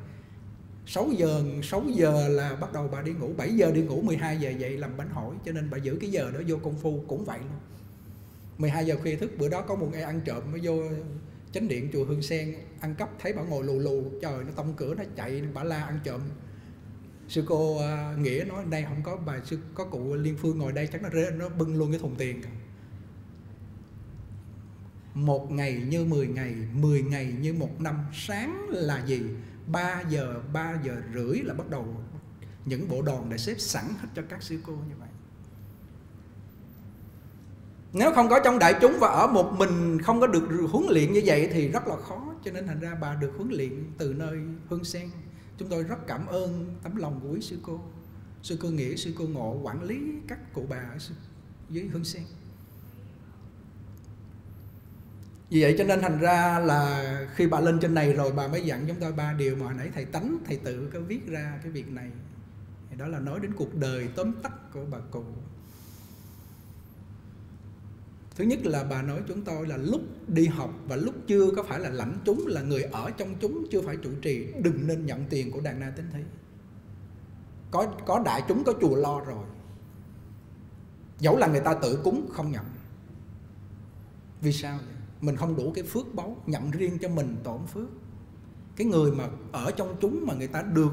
6 giờ 6 giờ là bắt đầu bà đi ngủ. 7 giờ đi ngủ 12 giờ dậy làm bánh hỏi. Cho nên bà giữ cái giờ đó vô công phu cũng vậy luôn. 12 giờ khuya thức bữa đó có một ai ăn trộm mới vô chánh điện chùa Hương Sen ăn cắp thấy bà ngồi lù lù. Trời nó tông cửa nó chạy bà la ăn trộm. Sư cô uh, nghĩa nói đây không có bà sư có cụ liên phương ngồi đây. Chắc nó rê, nó bưng luôn cái thùng tiền một ngày như 10 ngày 10 ngày như một năm sáng là gì? 3 giờ 3 giờ rưỡi là bắt đầu những bộ đòn để xếp sẵn hết cho các sư cô như vậy. Nếu không có trong đại chúng và ở một mình không có được huấn luyện như vậy thì rất là khó, cho nên thành ra bà được huấn luyện từ nơi hương sen. Chúng tôi rất cảm ơn tấm lòng của quý sư cô. Sư cô nghĩa, sư cô ngộ quản lý các cụ bà ở dưới hương sen. vì vậy cho nên thành ra là khi bà lên trên này rồi bà mới dặn chúng tôi ba điều mà hồi nãy thầy tánh, thầy tự có viết ra cái việc này. Thì đó là nói đến cuộc đời tóm tắt của bà cụ. Thứ nhất là bà nói chúng tôi là lúc đi học và lúc chưa có phải là lãnh chúng, là người ở trong chúng, chưa phải chủ trì, đừng nên nhận tiền của đàn na tính thí. Có có đại chúng, có chùa lo rồi. Dẫu là người ta tự cúng, không nhận. Vì sao vậy? Mình không đủ cái phước báu nhận riêng cho mình tổn phước. Cái người mà ở trong chúng mà người ta được,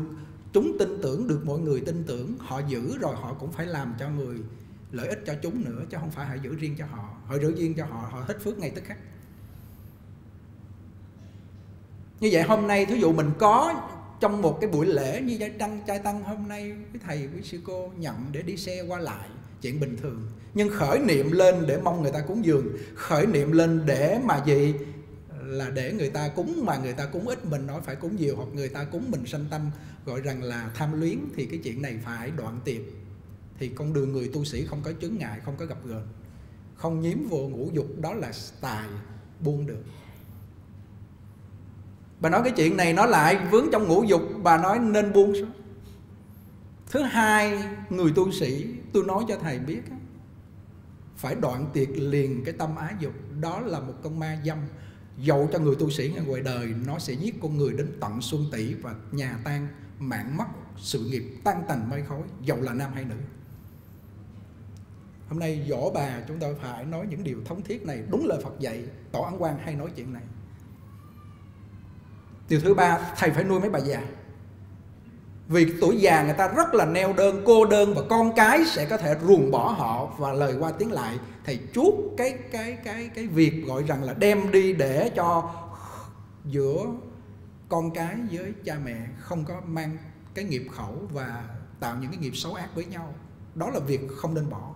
chúng tin tưởng, được mọi người tin tưởng, họ giữ rồi họ cũng phải làm cho người lợi ích cho chúng nữa, chứ không phải họ giữ riêng cho họ. Họ giữ riêng cho họ họ hết phước ngay tức khắc. Như vậy hôm nay, thí dụ mình có trong một cái buổi lễ như đăng trăng trai tăng hôm nay với thầy với sư cô nhận để đi xe qua lại chuyện bình thường. Nhưng khởi niệm lên để mong người ta cúng dường, khởi niệm lên để mà gì? Là để người ta cúng mà người ta cúng ít, mình nói phải cúng nhiều, hoặc người ta cúng mình sanh tâm, gọi rằng là tham luyến, thì cái chuyện này phải đoạn tiệp. Thì con đường người tu sĩ không có chướng ngại, không có gặp gờn. Không nhiễm vô ngũ dục, đó là tài buông được. Bà nói cái chuyện này nó lại vướng trong ngũ dục, bà nói nên buông thứ hai, người tu sĩ tôi nói cho thầy biết phải đoạn tiệt liền cái tâm ái dục. Đó là một con ma dâm, dầu cho người tu sĩ ngay ngoài đời, nó sẽ giết con người đến tận xuân tỷ và nhà tan mạng mất sự nghiệp tan tành mây khói, dầu là nam hay nữ. Hôm nay võ bà chúng ta phải nói những điều thống thiết này, đúng lời Phật dạy tổ ấn quan hay nói chuyện này. Điều thứ ba, thầy phải nuôi mấy bà già vì tuổi già người ta rất là neo đơn, cô đơn và con cái sẽ có thể ruồng bỏ họ. Và lời qua tiếng lại, thầy chuốt cái cái cái cái việc gọi rằng là đem đi để cho giữa con cái với cha mẹ không có mang cái nghiệp khẩu và tạo những cái nghiệp xấu ác với nhau. Đó là việc không nên bỏ.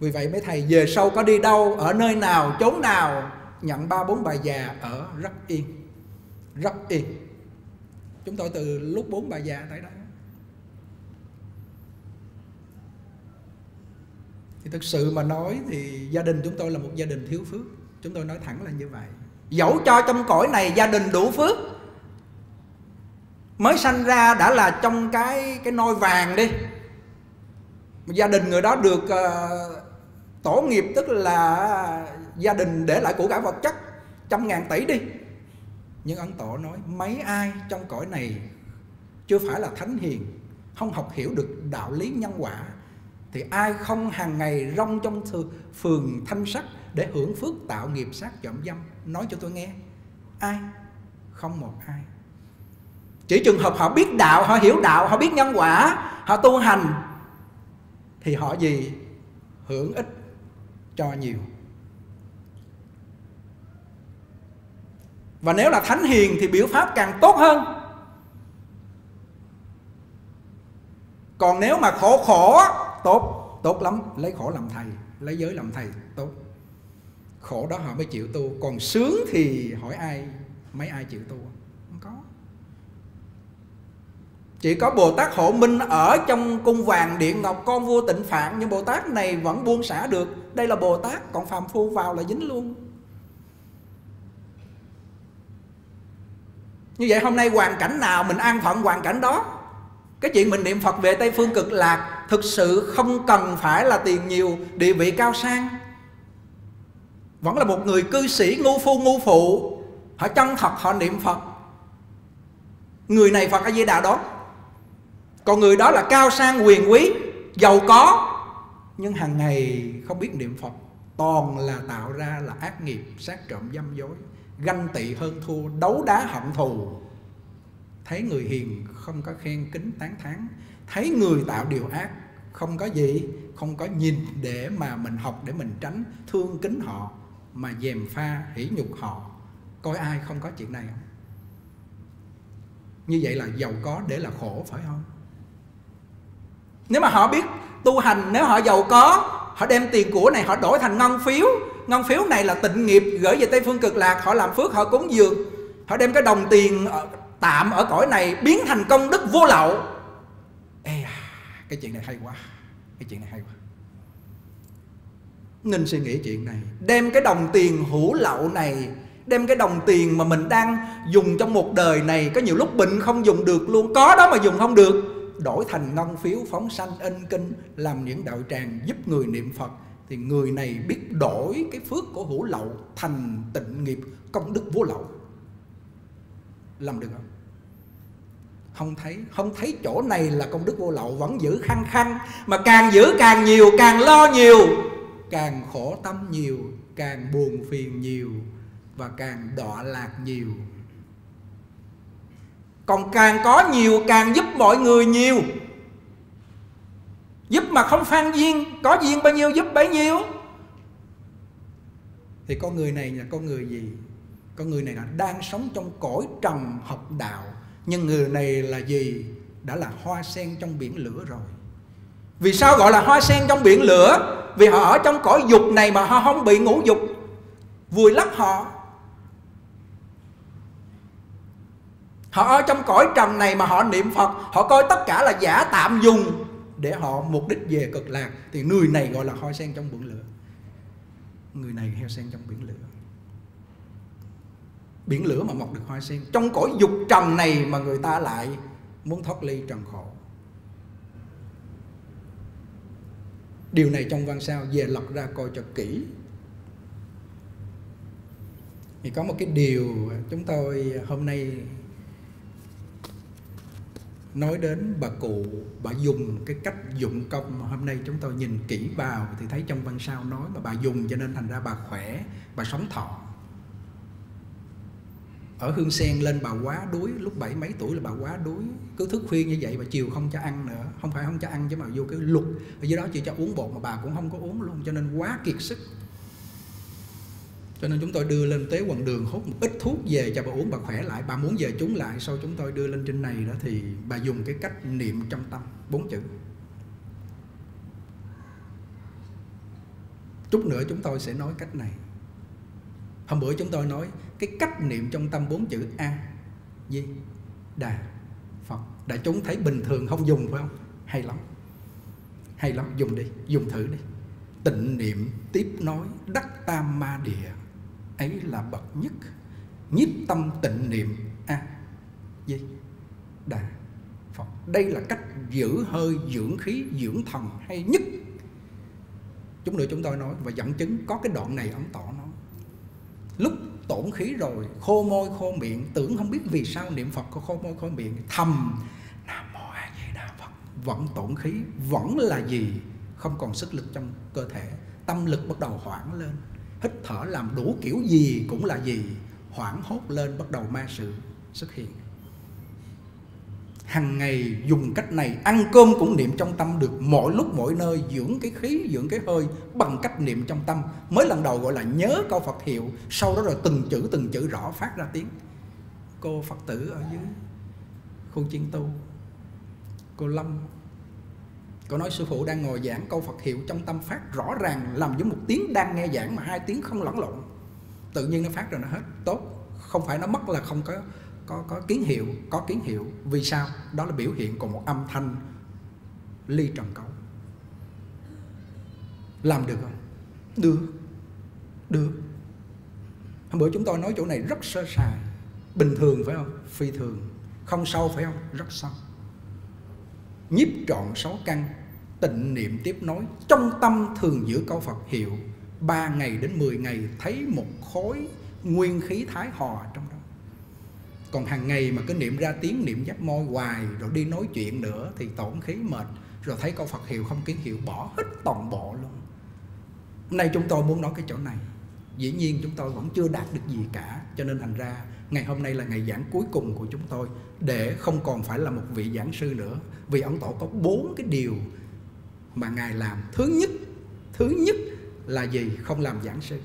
Vì vậy mấy thầy về sau có đi đâu, ở nơi nào, chốn nào, nhận ba bốn bà già ở rất yên rất yên chúng tôi từ lúc bốn bà già tới đó. Thì thực sự mà nói thì gia đình chúng tôi là một gia đình thiếu phước. Chúng tôi nói thẳng là như vậy. Dẫu cho trong cõi này gia đình đủ phước mới sanh ra đã là trong cái cái nôi vàng đi. Gia đình người đó được uh, tổ nghiệp tức là gia đình để lại của cải vật chất trăm ngàn tỷ đi nhưng ấn tổ nói, mấy ai trong cõi này chưa phải là thánh hiền, không học hiểu được đạo lý nhân quả, thì ai không hàng ngày rong trong phường thanh sắc để hưởng phước tạo nghiệp sát trộm dâm? Nói cho tôi nghe, ai? Không một ai. Chỉ trường hợp họ biết đạo, họ hiểu đạo, họ biết nhân quả, họ tu hành, thì họ gì? Hưởng ít cho nhiều. Và nếu là thánh hiền thì biểu pháp càng tốt hơn. Còn nếu mà khổ khổ tốt tốt lắm. Lấy khổ làm thầy, lấy giới làm thầy, tốt. Khổ đó họ mới chịu tu. Còn sướng thì hỏi ai, mấy ai chịu tu? Không có. Chỉ có Bồ Tát Hộ Minh ở trong cung vàng điện ngọc con vua tịnh phạn, Nhưng Bồ Tát này vẫn buông xả được. Đây là Bồ Tát, Còn phàm phu vào là dính luôn. Như vậy hôm nay hoàn cảnh nào mình an phận hoàn cảnh đó? Cái chuyện mình niệm Phật về Tây Phương cực lạc Thực sự không cần phải là tiền nhiều, Địa vị cao sang. Vẫn là một người cư sĩ ngu phu ngu phụ. Họ chân thật, họ niệm Phật. Người này Phật A-di-đà đó. Còn người đó là cao sang, quyền quý, Giàu có. Nhưng hàng ngày không biết niệm Phật. Toàn là tạo ra là ác nghiệp, Sát trộm dâm dối. Ganh tị hơn thua, Đấu đá hận thù. Thấy người hiền không có khen kính tán thán. Thấy người tạo điều ác Không có gì, Không có nhìn để mà mình học Để mình tránh thương kính họ, Mà dèm pha hỉ nhục họ. Coi ai không có chuyện này không? Như vậy là giàu có để là khổ, phải không? Nếu mà họ biết tu hành, nếu họ giàu có, họ đem tiền của này, họ đổi thành ngân phiếu ngân phiếu này là tịnh nghiệp gửi về tây phương cực lạc họ làm phước họ cúng dường. Họ đem cái đồng tiền ờ, tạm ở cõi này biến thành công đức vô lậu. Ê à, cái chuyện này hay quá cái chuyện này hay quá. Nên suy nghĩ chuyện này đem cái đồng tiền hữu lậu này đem cái đồng tiền mà mình đang dùng trong một đời này có nhiều lúc bệnh không dùng được luôn có đó mà dùng không được. Đổi thành ngân phiếu phóng sanh in kinh làm những đạo tràng giúp người niệm phật thì người này biết đổi cái phước của hữu lậu thành tịnh nghiệp công đức vô lậu. Làm được không? Không thấy. Không thấy chỗ này là công đức vô lậu, vẫn giữ khăng khăng. Mà càng giữ càng nhiều, càng lo nhiều. Càng khổ tâm nhiều, càng buồn phiền nhiều, và càng đọa lạc nhiều. Còn càng có nhiều, càng giúp mọi người nhiều giúp mà không phan duyên có duyên bao nhiêu giúp bấy nhiêu. Thì con người này là con người gì? Con người này là đang sống trong cõi trầm học đạo nhưng người này là gì? Đã là hoa sen trong biển lửa rồi. Vì sao gọi là hoa sen trong biển lửa? Vì họ ở trong cõi dục này mà họ không bị ngũ dục. Vùi lấp họ. Họ ở trong cõi trần này mà họ niệm Phật Họ coi tất cả là giả tạm dùng để họ, mục đích về cực lạc, Thì người này gọi là hoa sen trong biển lửa. Người này heo sen trong biển lửa. Biển lửa mà mọc được hoa sen. Trong cõi dục trần này mà người ta lại Muốn thoát ly trần khổ. Điều này trong văn sao về lọc ra coi cho kỹ. Thì có một cái điều chúng tôi hôm nay nói đến bà cụ, bà dùng cái cách dụng công mà hôm nay chúng tôi nhìn kỹ vào thì thấy trong văn sao nói mà bà dùng cho nên thành ra bà khỏe, bà sống thọ. Ở hương sen lên bà quá đuối, lúc bảy mấy tuổi là bà quá đuối. Cứ thức khuya như vậy mà chiều không cho ăn nữa. Không phải không cho ăn chứ mà vô cái luật. Ở dưới đó chỉ cho uống bột mà bà cũng không có uống luôn, cho nên quá kiệt sức cho nên chúng tôi đưa lên tế quận đường hút một ít thuốc về cho bà uống, bà khỏe lại, bà muốn về chúng lại. Sau chúng tôi đưa lên trên này đó thì bà dùng cái cách niệm trong tâm, bốn chữ. Chút nữa chúng tôi sẽ nói cách này. Hôm bữa chúng tôi nói cái cách niệm trong tâm bốn chữ a, di, đà, phật. Đại chúng thấy bình thường không dùng phải không? Hay lắm. Hay lắm, dùng đi, dùng thử đi. Tịnh niệm, tiếp nói, đắc tam ma địa ấy là bậc nhất. Nhiếp tâm tịnh niệm. A à, di đà phật. Đây là cách giữ hơi dưỡng khí dưỡng thần hay nhất. Chúng nữa chúng tôi nói và dẫn chứng có cái đoạn này ông tỏ nó. Lúc tổn khí rồi khô môi khô miệng tưởng không biết vì sao niệm phật có khô môi khô miệng thầm nam mô a di đà phật. Vẫn tổn khí vẫn là gì? Không còn sức lực trong cơ thể. Tâm lực bắt đầu hoảng lên hít thở làm đủ kiểu gì cũng là gì. Hoảng hốt lên bắt đầu ma sự xuất hiện. Hàng ngày dùng cách này ăn cơm cũng niệm trong tâm được. Mọi lúc mọi nơi dưỡng cái khí, dưỡng cái hơi bằng cách niệm trong tâm. Mới lần đầu gọi là nhớ câu Phật hiệu. Sau đó rồi từng chữ từng chữ rõ phát ra tiếng. Cô Phật tử ở dưới khu chiên tu, cô Lâm cô nói sư phụ đang ngồi giảng câu Phật hiệu trong tâm phát rõ ràng, làm giống một tiếng đang nghe giảng mà hai tiếng không lẫn lộn. Tự nhiên nó phát rồi nó hết. Tốt. Không phải nó mất là không có có có kiến hiệu, có kiến hiệu. Vì sao? Đó là biểu hiện của một âm thanh ly trần cấu. Làm được không? Được. Được. Hôm bữa chúng tôi nói chỗ này rất sơ sài. Bình thường phải không? Phi thường. Không sâu phải không? Rất sâu. Nhiếp trọn sáu căn tịnh niệm tiếp nối trong tâm thường giữ câu Phật hiệu, ba ngày đến 10 ngày thấy một khối nguyên khí thái hòa trong đó. Còn hàng ngày mà cứ niệm ra tiếng niệm giáp môi hoài, rồi đi nói chuyện nữa thì tổn khí mệt, rồi thấy câu Phật hiệu không kiến hiệu, bỏ hết toàn bộ luôn. Nay chúng tôi muốn nói cái chỗ này. Dĩ nhiên chúng tôi vẫn chưa đạt được gì cả, cho nên thành ra ngày hôm nay là ngày giảng cuối cùng của chúng tôi, để không còn phải là một vị giảng sư nữa, vì ông tổ có bốn cái điều mà ngài làm thứ nhất thứ nhất là gì? Không làm giảng sư.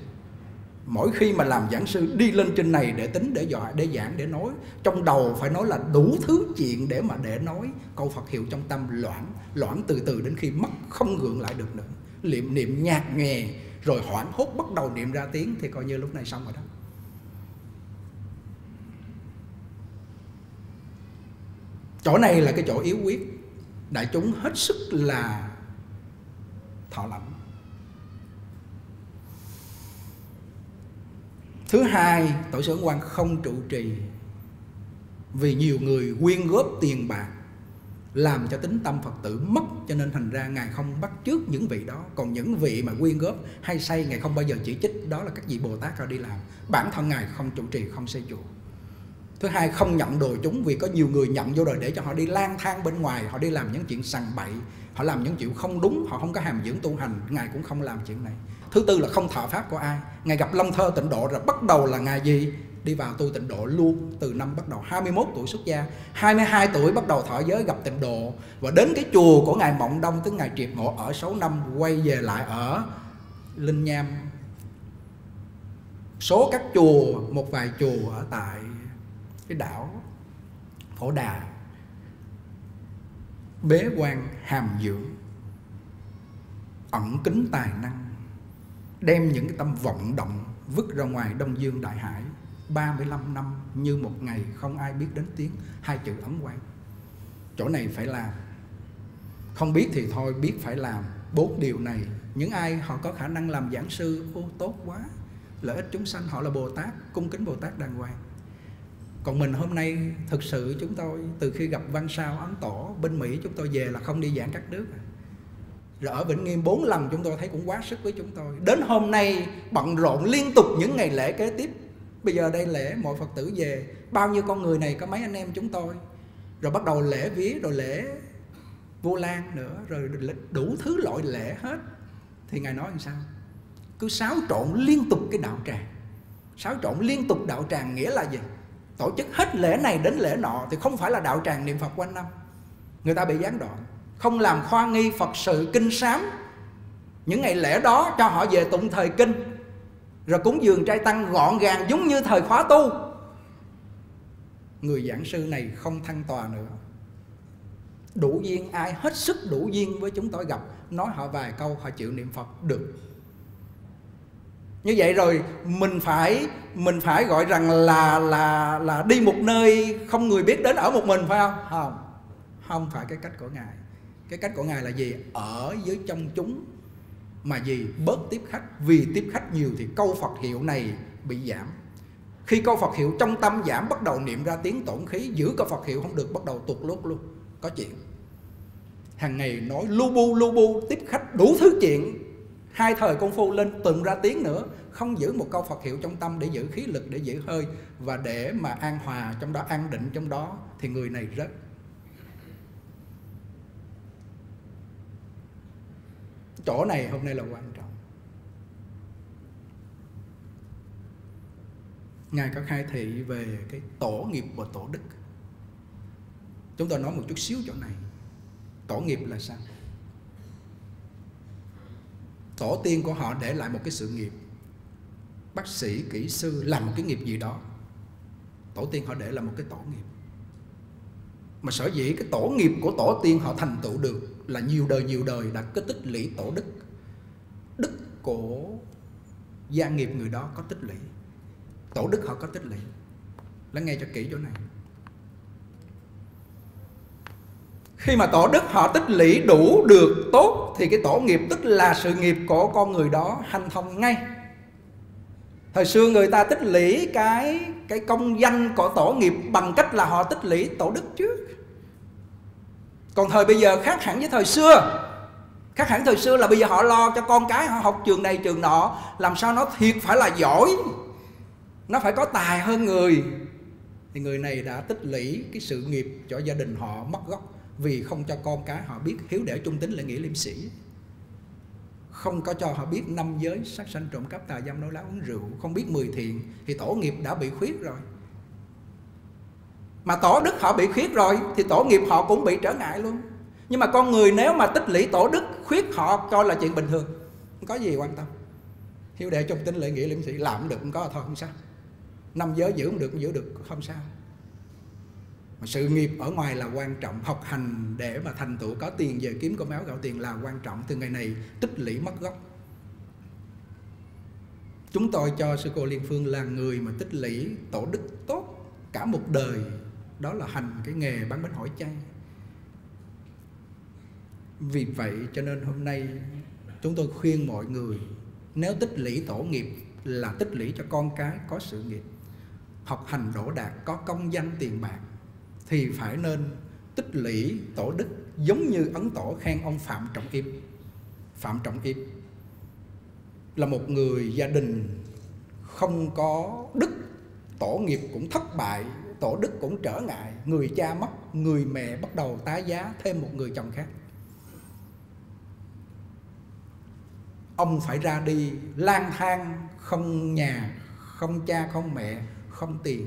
Mỗi khi mà làm giảng sư, đi lên trên này để tính, để dọa, để giảng, để nói, trong đầu phải nói là đủ thứ chuyện để mà để nói. Câu Phật hiệu trong tâm loãng loãng từ từ đến khi mất không gượng lại được nữa. Niệm niệm nhạt nhòe rồi hoảng hốt bắt đầu niệm ra tiếng thì coi như lúc này xong rồi đó. Chỗ này là cái chỗ yếu quyết. Đại chúng hết sức là thọ lãnh thứ hai tổ sở quan không trụ trì vì nhiều người quyên góp tiền bạc làm cho tính tâm Phật tử mất, cho nên thành ra ngài không bắt trước những vị đó. Còn những vị mà quyên góp hay xây ngài không bao giờ chỉ trích. Đó là các vị Bồ Tát họ đi làm. Bản thân ngài không trụ trì, không xây chùa thứ hai, không nhận đồ chúng vì có nhiều người nhận vô rồi để cho họ đi lang thang bên ngoài, họ đi làm những chuyện sằng bậy, họ làm những chuyện không đúng, họ không có hàm dưỡng tu hành, ngài cũng không làm chuyện này. Thứ tư là không thọ pháp của ai? Ngài gặp long thơ tịnh độ rồi, bắt đầu là ngài gì? Đi vào tu tịnh độ luôn, từ năm bắt đầu 21 tuổi xuất gia 22 tuổi bắt đầu thọ giới gặp tịnh độ. Và đến cái chùa của ngài Mộng Đông, tức ngài Triệt Ngộ, ở 6 năm, quay về lại ở Linh Nham. Số các chùa, một vài chùa ở tại cái đảo Phổ Đà, bế quan hàm dưỡng, ẩn kính tài năng, đem những cái tâm vọng động vứt ra ngoài Đông Dương Đại Hải 35 năm như một ngày không ai biết đến tiếng, hai chữ ấn quan chỗ này phải làm. Không biết thì thôi, biết phải làm. Bốn điều này, những ai họ có khả năng làm giảng sư, ô, tốt quá. Lợi ích chúng sanh, họ là Bồ Tát, cung kính Bồ Tát đàng hoàng còn mình hôm nay thực sự chúng tôi, từ khi gặp văn sao ấn tổ, bên Mỹ chúng tôi về là không đi giảng các nước à. rồi ở Vĩnh Nghiêm bốn lần chúng tôi thấy cũng quá sức với chúng tôi. Đến hôm nay bận rộn liên tục những ngày lễ kế tiếp. Bây giờ đây lễ mọi Phật tử về. Bao nhiêu con người này, có mấy anh em chúng tôi. Rồi bắt đầu lễ vía, rồi lễ vô lan nữa, Rồi đủ thứ loại lễ hết. Thì Ngài nói làm sao? Cứ xáo trộn liên tục cái đạo tràng. Xáo trộn liên tục đạo tràng nghĩa là gì? Tổ chức hết lễ này đến lễ nọ Thì không phải là đạo tràng niệm Phật quanh năm. Người ta bị gián đoạn. Không làm khoa nghi Phật sự kinh sám. Những ngày lễ đó cho họ về tụng thời kinh. Rồi cúng dường trai tăng gọn gàng giống như thời khóa tu. Người giảng sư này không thăng tòa nữa. Đủ duyên, ai hết sức đủ duyên với chúng tôi gặp, nói họ vài câu, họ chịu niệm phật được như vậy rồi mình phải mình phải gọi rằng là là là đi một nơi không người biết đến ở một mình, phải không? Không không phải cái cách của ngài. Cái cách của ngài là gì? Ở dưới trong chúng. Mà gì bớt tiếp khách, vì tiếp khách nhiều thì câu phật hiệu này bị giảm. Khi câu phật hiệu trong tâm giảm, bắt đầu niệm ra tiếng tổn khí, giữ câu phật hiệu không được, bắt đầu tuột lút luôn. Có chuyện. Hàng ngày nói lu bu lu bu, tiếp khách đủ thứ chuyện hai thời công phu lên từng ra tiếng nữa, không giữ một câu Phật hiệu trong tâm để giữ khí lực, để giữ hơi và để mà an hòa trong đó, an định trong đó, thì người này rất chỗ này hôm nay là quan trọng. Ngài có khai thị về cái tổ nghiệp và tổ đức. Chúng ta nói một chút xíu chỗ này. Tổ nghiệp là sao? Tổ tiên của họ để lại một cái sự nghiệp. Bác sĩ, kỹ sư làm một cái nghiệp gì đó, tổ tiên họ để lại một cái tổ nghiệp. Mà sở dĩ cái tổ nghiệp của tổ tiên họ thành tựu được là nhiều đời nhiều đời đã có tích lũy tổ đức. Đức của gia nghiệp người đó có tích lũy, tổ đức họ có tích lũy. Lắng nghe cho kỹ chỗ này. Khi mà tổ đức họ tích lũy đủ được tốt, thì cái tổ nghiệp tức là sự nghiệp của con người đó hành thông ngay. Thời xưa người ta tích lũy cái cái công danh của tổ nghiệp bằng cách là họ tích lũy tổ đức trước. Còn thời bây giờ khác hẳn với thời xưa. Khác hẳn thời xưa là bây giờ họ lo cho con cái, họ học trường này trường nọ, làm sao nó thiệt phải là giỏi? Nó phải có tài hơn người. Thì người này đã tích lũy cái sự nghiệp cho gia đình họ, mất gốc vì không cho con cái họ biết hiếu đệ trung tính lễ nghĩa liêm sĩ. Không có cho họ biết năm giới sát sanh trộm cắp, tà dâm nói láo, uống rượu. Không biết mười thiện thì tổ nghiệp đã bị khuyết rồi. Mà tổ đức họ bị khuyết rồi thì tổ nghiệp họ cũng bị trở ngại luôn. Nhưng mà con người nếu mà tích lũy tổ đức khuyết họ coi là chuyện bình thường, không có gì quan tâm. Hiếu đệ trung tính lễ nghĩa liêm sĩ, làm cũng được không có, thôi không sao. Năm giới giữ không được không giữ được, không sao mà sự nghiệp ở ngoài là quan trọng, học hành để mà thành tựu, có tiền về kiếm cơm áo gạo tiền là quan trọng. Từ ngày này, tích lũy mất gốc. Chúng tôi cho sư cô liên phương là người mà tích lũy tổ đức tốt cả một đời. Đó là hành cái nghề bán bánh hỏi chay. Vì vậy cho nên hôm nay chúng tôi khuyên mọi người, nếu tích lũy tổ nghiệp là tích lũy cho con cái có sự nghiệp, học hành đỗ đạt, có công danh tiền bạc thì phải nên tích lũy tổ đức giống như ấn tổ khen ông phạm trọng im phạm trọng im là một người gia đình không có đức, tổ nghiệp cũng thất bại, tổ đức cũng trở ngại. Người cha mất, người mẹ bắt đầu tái giá, thêm một người chồng khác. Ông phải ra đi lang thang, không nhà, không cha, không mẹ, không tiền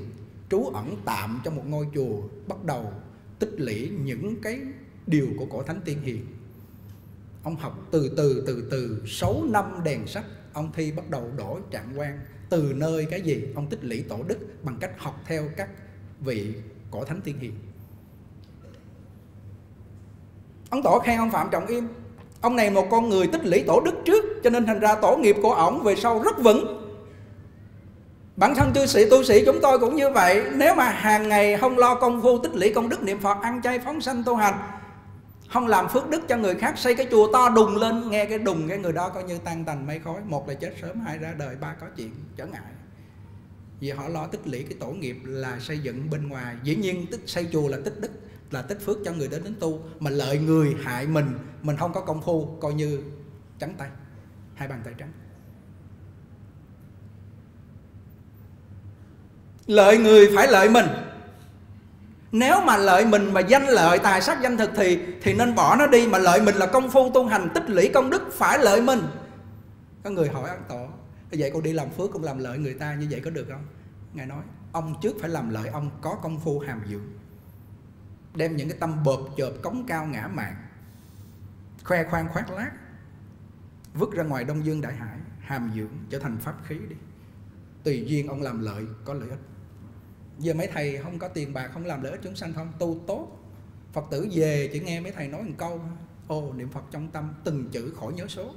trú ẩn tạm trong một ngôi chùa bắt đầu tích lũy những cái điều của cổ thánh tiên hiền. Ông học từ từ từ từ 6 năm đèn sách ông thi bắt đầu đổi trạng quan từ nơi cái gì, ông tích lũy tổ đức bằng cách học theo các vị cổ thánh tiên hiền. Ông tổ khen ông phạm trọng im. Ông này một con người tích lũy tổ đức trước, cho nên thành ra tổ nghiệp của ổng về sau rất vững bản thân cư sĩ, tu sĩ chúng tôi cũng như vậy. Nếu mà hàng ngày không lo công phu, tích lũy công đức niệm phật, ăn chay phóng sanh tu hành, không làm phước đức cho người khác, xây cái chùa to đùng lên, nghe cái đùng, cái người đó coi như tan tành mây khói. Một là chết sớm, hai ra đời, ba có chuyện trở ngại. Vì họ lo tích lũy cái tổ nghiệp là xây dựng bên ngoài. Dĩ nhiên tích, xây chùa là tích đức, là tích phước cho người đến đến tu. Mà lợi người hại mình mình không có công phu, coi như trắng tay, hai bàn tay trắng. Lợi người phải lợi mình. Nếu mà lợi mình mà danh lợi, tài sắc danh thực thì thì nên bỏ nó đi. Mà lợi mình là công phu tu hành, tích lũy công đức, phải lợi mình. Có người hỏi ăn tổ, vậy con đi làm phước cũng làm lợi người ta như vậy có được không? Ngài nói, ông trước phải làm lợi ông, có công phu hàm dưỡng. Đem những cái tâm bợp chợp, cống cao ngã mạng khoe khoang khoác lác, vứt ra ngoài đông dương đại hải, hàm dưỡng, trở thành pháp khí đi. Tùy duyên ông làm lợi, có lợi ích giờ mấy thầy không có tiền bạc không làm lợi ích chúng sanh không? Tu tốt. Phật tử về chỉ nghe mấy thầy nói một câu. Ô niệm phật trong tâm từng chữ khỏi nhớ số.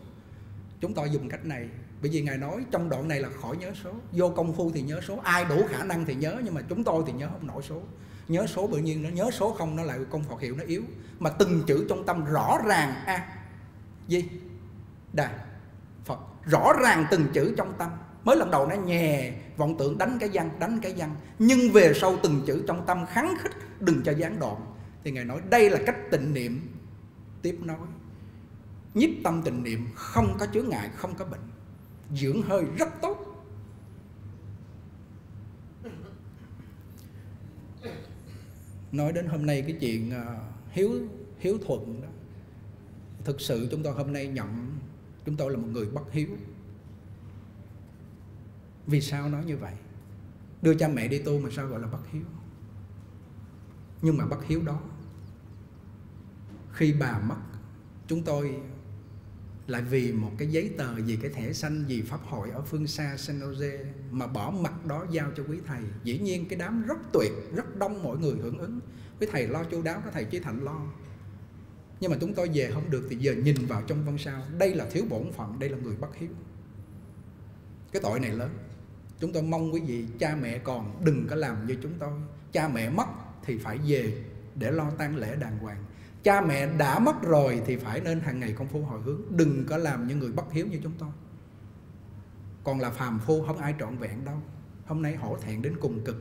Chúng tôi dùng cách này. Bởi vì ngài nói trong đoạn này là khỏi nhớ số. Vô công phu thì nhớ số. Ai đủ khả năng thì nhớ nhưng mà chúng tôi thì nhớ không nổi số. Nhớ số tự nhiên nó nhớ số không nó lại công phật hiệu nó yếu. Mà từng chữ trong tâm rõ ràng a à, gì? Đà phật. Rõ ràng từng chữ trong tâm mới lần đầu nó nhè, vọng tưởng đánh cái văn, đánh cái văn. Nhưng về sau từng chữ trong tâm kháng khích, đừng cho gián đoạn. Thì ngài nói, đây là cách tịnh niệm. Tiếp nói, nhiếp tâm tịnh niệm không có chướng ngại, không có bệnh. Dưỡng hơi rất tốt. Nói đến hôm nay cái chuyện ờ, hiếu hiếu thuận đó. Thực sự chúng tôi hôm nay nhận, chúng tôi là một người bất hiếu vì sao nói như vậy? Đưa cha mẹ đi tu mà sao gọi là bất hiếu? Nhưng mà bất hiếu đó, khi bà mất, chúng tôi lại vì một cái giấy tờ gì cái thẻ xanh gì pháp hội ở phương xa San Jose mà bỏ mặt đó giao cho quý thầy. Dĩ nhiên cái đám rất tuyệt, rất đông mọi người hưởng ứng. Quý thầy lo chu đáo các thầy chí thành lo. Nhưng mà chúng tôi về không được thì giờ nhìn vào trong văn sao, đây là thiếu bổn phận, đây là người bất hiếu. Cái tội này lớn chúng tôi mong quý vị, cha mẹ còn đừng có làm như chúng tôi. Cha mẹ mất thì phải về để lo tang lễ đàng hoàng. Cha mẹ đã mất rồi thì phải nên hàng ngày công phu hồi hướng. Đừng có làm như người bất hiếu như chúng tôi. Còn là phàm phu, không ai trọn vẹn đâu. Hôm nay hổ thẹn đến cùng cực.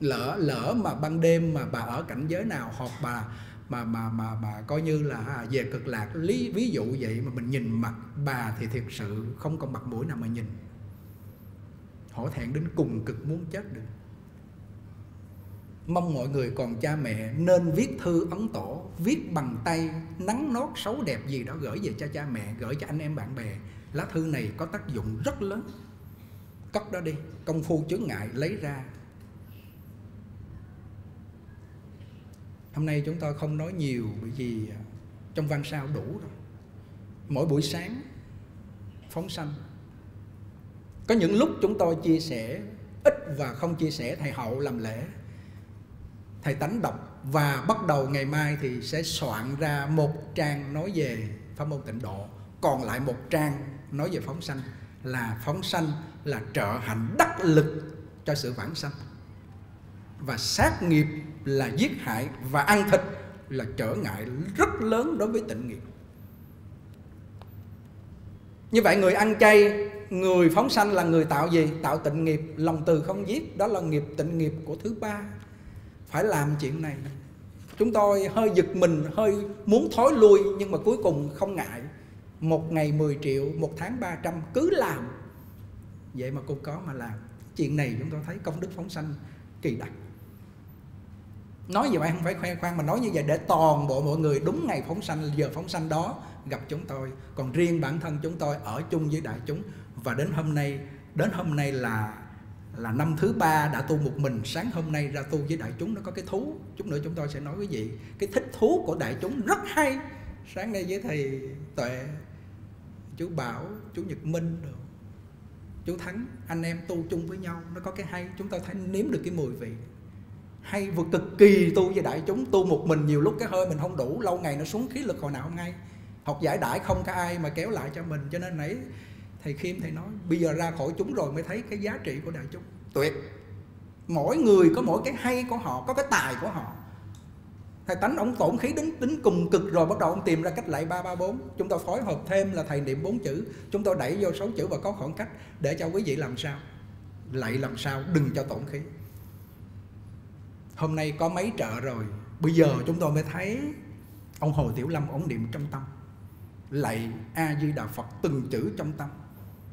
Lỡ lỡ mà ban đêm mà bà ở cảnh giới nào hoặc bà mà mà mà mà coi như là à, về cực lạc. Lý ví dụ vậy mà mình nhìn mặt bà thì thiệt sự không còn mặt mũi nào mà nhìn. Hổ thẹn đến cùng cực muốn chết được. Mong mọi người còn cha mẹ nên viết thư ấn tổ viết bằng tay nắng nót xấu đẹp gì đó gửi về cho cha mẹ gửi cho anh em bạn bè. Lá thư này có tác dụng rất lớn. Cất đó đi công phu chướng ngại lấy ra. Hôm nay chúng tôi không nói nhiều bởi vì à, trong văn sao đủ rồi. Mỗi buổi sáng, phóng sanh. Có những lúc chúng tôi chia sẻ ít và không chia sẻ, thầy hậu làm lễ. Thầy tánh đọc và bắt đầu ngày mai thì sẽ soạn ra một trang nói về pháp môn tịnh độ. Còn lại một trang nói về phóng sanh là phóng sanh là trợ hạnh đắc lực cho sự vãng sanh. Và sát nghiệp là giết hại và ăn thịt là trở ngại rất lớn đối với tịnh nghiệp. Như vậy người ăn chay, người phóng sanh là người tạo gì? Tạo tịnh nghiệp. Lòng từ không giết, đó là nghiệp tịnh nghiệp của thứ ba. Phải làm chuyện này. Chúng tôi hơi giật mình, hơi muốn thối lui, nhưng mà cuối cùng không ngại. Một ngày 10 triệu, một tháng 300 cứ làm. Vậy mà cô có mà làm. Chuyện này chúng tôi thấy công đức phóng sanh kỳ đặc nói như vậy không phải khoe khoang, mà nói như vậy để toàn bộ mọi người đúng ngày phóng sanh, giờ phóng sanh đó gặp chúng tôi. Còn riêng bản thân chúng tôi ở chung với đại chúng. Và đến hôm nay, đến hôm nay là là năm thứ ba đã tu một mình. Sáng hôm nay ra tu với đại chúng, nó có cái thú. Chút nữa chúng tôi sẽ nói cái vị cái thích thú của đại chúng rất hay. Sáng nay với thầy tuệ, chú bảo, chú nhật minh được chú thắng, anh em tu chung với nhau, nó có cái hay. Chúng ta thấy nếm được cái mùi vị hay vượt cực kỳ tu với đại chúng, tu một mình nhiều lúc cái hơi mình không đủ, lâu ngày nó xuống khí lực hồi nào không ngay học giải đãi không có ai mà kéo lại cho mình, cho nên nãy thầy khiêm thầy nói, bây giờ ra khỏi chúng rồi mới thấy cái giá trị của đại chúng. Tuyệt. Mỗi người có mỗi cái hay của họ, có cái tài của họ. Thầy tánh, ông tổn khí đến tính cùng cực rồi, bắt đầu ông tìm ra cách lại ba ba, bốn. Chúng tôi phối hợp thêm là thầy niệm bốn chữ. Chúng tôi đẩy vô sáu chữ và có khoảng cách để cho quý vị làm sao. Lại làm sao, đừng cho tổn khí hôm nay có mấy trợ rồi. Bây giờ chúng tôi mới thấy ông hồ tiểu lâm ổn niệm trong tâm. Lạy a di đà phật từng chữ trong tâm.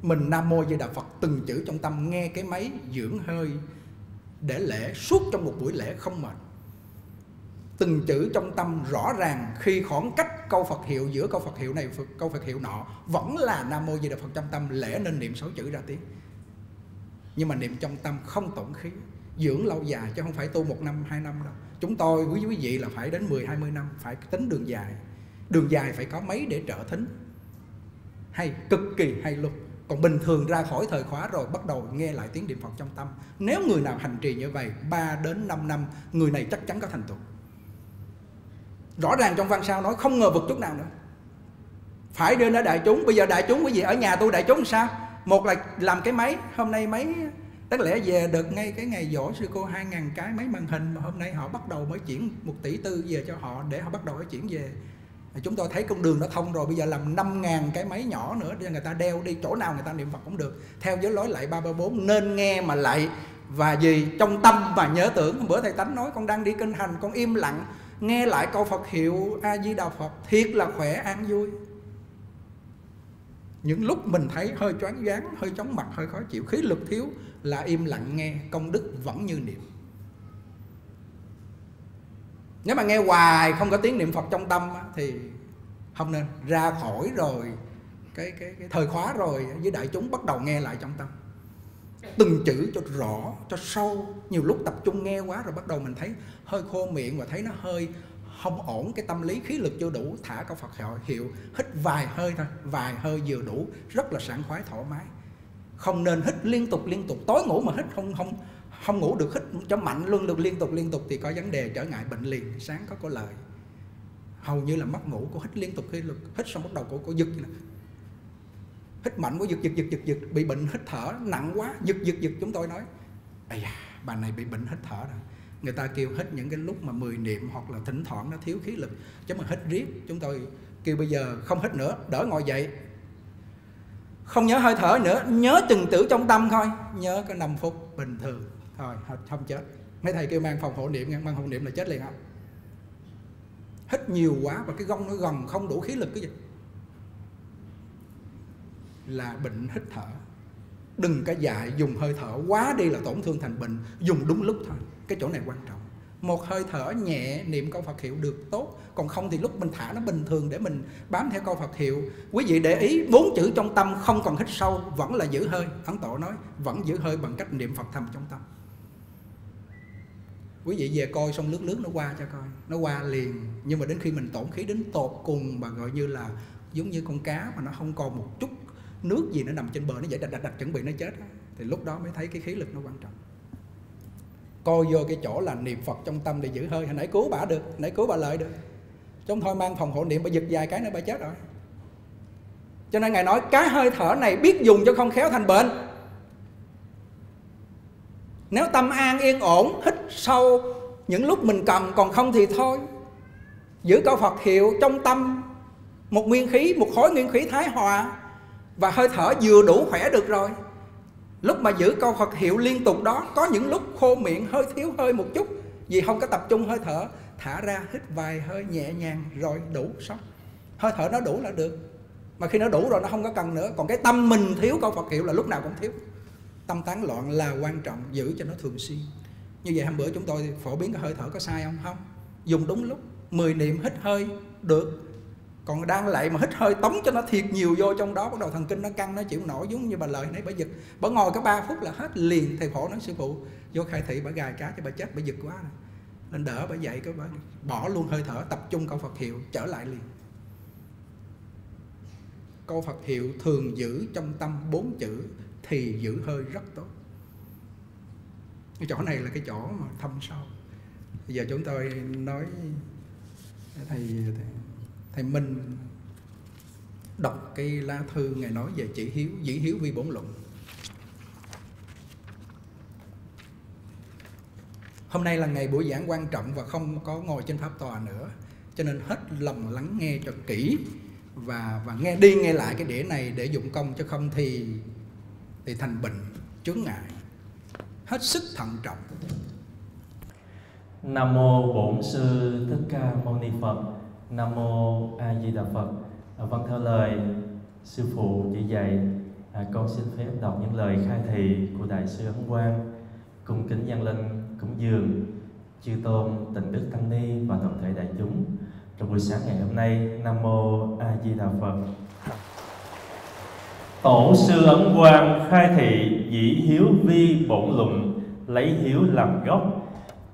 Mình nam mô di đà phật từng chữ trong tâm. Nghe cái máy dưỡng hơi để lễ, suốt trong một buổi lễ không mệt. Từng chữ trong tâm rõ ràng khi khoảng cách câu Phật hiệu giữa câu Phật hiệu này, câu Phật hiệu nọ vẫn là Nam Mô Di Đà Phật trong tâm. Lễ nên niệm sáu chữ ra tiếng. Nhưng mà niệm trong tâm không tổn khí dưỡng lâu dài chứ không phải tu một năm, hai năm đâu. Chúng tôi, quý quý vị là phải đến 10 20 năm phải tính đường dài. Đường dài phải có mấy để trợ thính? Hay cực kỳ hay luôn. Còn bình thường ra khỏi thời khóa rồi, bắt đầu nghe lại tiếng niệm Phật trong tâm. Nếu người nào hành trì như vậy 3 đến 5 năm, người này chắc chắn có thành tựu. Rõ ràng trong văn sao nói, không ngờ vực chút nào nữa. Phải đưa đến đại chúng. Bây giờ đại chúng quý vị, ở nhà tôi đại chúng sao? Một là làm cái máy, hôm nay máy Đáng lẽ về được ngay cái ngày dỗ sư cô 2 ngàn cái máy màn hình mà hôm nay họ bắt đầu mới chuyển một tỷ tư về cho họ để họ bắt đầu mới chuyển về. Chúng tôi thấy con đường nó thông rồi, bây giờ làm 5 ngàn cái máy nhỏ nữa để người ta đeo đi, chỗ nào người ta niệm Phật cũng được. Theo giới lối lại 334 nên nghe mà lại. Và gì trong tâm mà nhớ tưởng bữa thầy tánh nói con đang đi kinh hành, con im lặng, nghe lại câu Phật hiệu A Di Đà Phật, thiệt là khỏe an vui những lúc mình thấy hơi choáng váng, hơi chóng mặt, hơi khó chịu, khí lực thiếu, là im lặng nghe công đức vẫn như niệm. Nếu mà nghe hoài không có tiếng niệm phật trong tâm thì không nên. Ra khỏi rồi, cái cái cái thời khóa rồi, với đại chúng bắt đầu nghe lại trong tâm. Từng chữ cho rõ, cho sâu. Nhiều lúc tập trung nghe quá rồi bắt đầu mình thấy hơi khô miệng và thấy nó hơi không ổn cái tâm lý khí lực chưa đủ thả câu Phật hiệu, hiệu hít vài hơi thôi vài hơi vừa đủ rất là sảng khoái thoải mái. Không nên hít liên tục liên tục. Tối ngủ mà hít không không không ngủ được hít cho mạnh luôn được liên tục liên tục thì có vấn đề trở ngại bệnh liền sáng có có lời. Hầu như là mất ngủ cô hít liên tục khi lực hít xong bắt đầu cô cô giật hít mạnh quá giật giật giật giật giật bị bệnh hít thở nặng quá giật giật giật chúng tôi nói ây da bà này bị bệnh hít thở rồi người ta kêu hít những cái lúc mà mười niệm hoặc là thỉnh thoảng nó thiếu khí lực, chứ mà hít riết, chúng tôi kêu bây giờ không hít nữa, đỡ ngồi dậy. Không nhớ hơi thở nữa, nhớ từng tử trong tâm thôi, nhớ có 5 phút bình thường thôi không chết. Mấy thầy kêu mang phòng hộ niệm mang hộ niệm là chết liền không hít nhiều quá và cái gông nó gần không đủ khí lực cái gì. Là bệnh hít thở. Đừng có dại dùng hơi thở, quá đi là tổn thương thành bệnh, dùng đúng lúc thôi cái chỗ này quan trọng. Một hơi thở nhẹ niệm câu Phật hiệu được tốt. Còn không thì lúc mình thả nó bình thường để mình bám theo câu Phật hiệu. Quý vị để ý, bốn chữ trong tâm không còn hít sâu, vẫn là giữ hơi. Ấn tổ nói, vẫn giữ hơi bằng cách niệm Phật thầm trong tâm. Quý vị về coi xong nước nước nó qua cho coi. Nó qua liền. Nhưng mà đến khi mình tổn khí đến tột cùng mà gọi như là giống như con cá mà nó không còn một chút nước gì nó nằm trên bờ, nó dậy đặt đặt đặt chuẩn bị nó chết thì lúc đó mới thấy cái khí lực nó quan trọng coi vô cái chỗ là niệm Phật trong tâm để giữ hơi. Hồi nãy cứu bà được, hồi nãy cứu bà lợi được. Chúng thôi mang phòng hộ niệm, bà giật dài cái nữa bà chết rồi. Cho nên ngài nói, cái hơi thở này biết dùng cho không khéo thành bệnh. Nếu tâm an, yên, ổn, hít sâu, những lúc mình cần, còn không thì thôi. Giữ câu Phật hiệu trong tâm, một nguyên khí, một khối nguyên khí thái hòa, và hơi thở vừa đủ khỏe được rồi lúc mà giữ câu Phật hiệu liên tục đó, có những lúc khô miệng hơi thiếu hơi một chút, vì không có tập trung hơi thở, thả ra hít vài hơi nhẹ nhàng rồi đủ xong hơi thở nó đủ là được, mà khi nó đủ rồi nó không có cần nữa. Còn cái tâm mình thiếu câu Phật hiệu là lúc nào cũng thiếu. Tâm tán loạn là quan trọng, giữ cho nó thường xuyên. Như vậy hôm bữa chúng tôi phổ biến cái hơi thở có sai không? Không. Dùng đúng lúc 10 niệm hít hơi, được còn đang lại mà hít hơi tống cho nó thiệt nhiều vô trong đó bắt đầu thần kinh nó căng nó chịu nổi giống như bà lợi nãy bà giật. Bà ngồi có 3 phút là hết liền thầy phổ nói sư phụ vô khai thị bà gài cá cho bà chết bà giật quá nên đỡ bà dậy cái bà bỏ luôn hơi thở tập trung câu Phật hiệu trở lại liền. Câu Phật hiệu thường giữ trong tâm bốn chữ thì giữ hơi rất tốt. Cái chỗ này là cái chỗ mà thâm sâu. Bây giờ chúng tôi nói thầy, thầy thầy mình đọc cái lá thư ngài nói về chỉ hiếu, dĩ hiếu vi bổn luận. Hôm nay là ngày buổi giảng quan trọng và không có ngồi trên pháp tòa nữa, cho nên hết lòng lắng nghe cho kỹ và và nghe đi nghe lại cái đĩa này để dụng công cho không thì thì thành bệnh chướng ngại. Hết sức thận trọng. Nam mô bổn sư thích ca mâu ni phật nam mô a di đà phật. À, vâng theo lời sư phụ chỉ dạy à, con xin phép đọc những lời khai thị của đại sư ấn quang. Cung kính dâng linh cúng dường chư tôn tịnh đức tăng ni và toàn thể đại chúng. Trong buổi sáng ngày hôm nay nam mô a di đà phật. Tổ sư ấn quang khai thị dĩ hiếu vi bổn luận lấy hiếu làm gốc.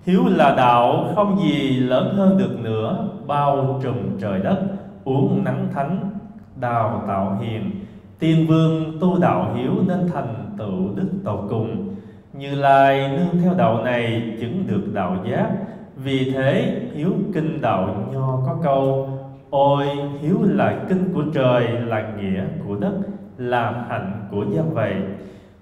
Hiếu là đạo không gì lớn hơn được nữa. Bao trùm trời đất, uống nắng thánh, Đào tạo hiền. Tiên vương tu đạo hiếu nên thành tựu đức tột cùng. Như Lai nương theo đạo này chứng được đạo giác. Vì thế, hiếu kinh đạo nho có câu, Ôi, hiếu là kinh của trời, là nghĩa của đất Là hạnh của gia vậy.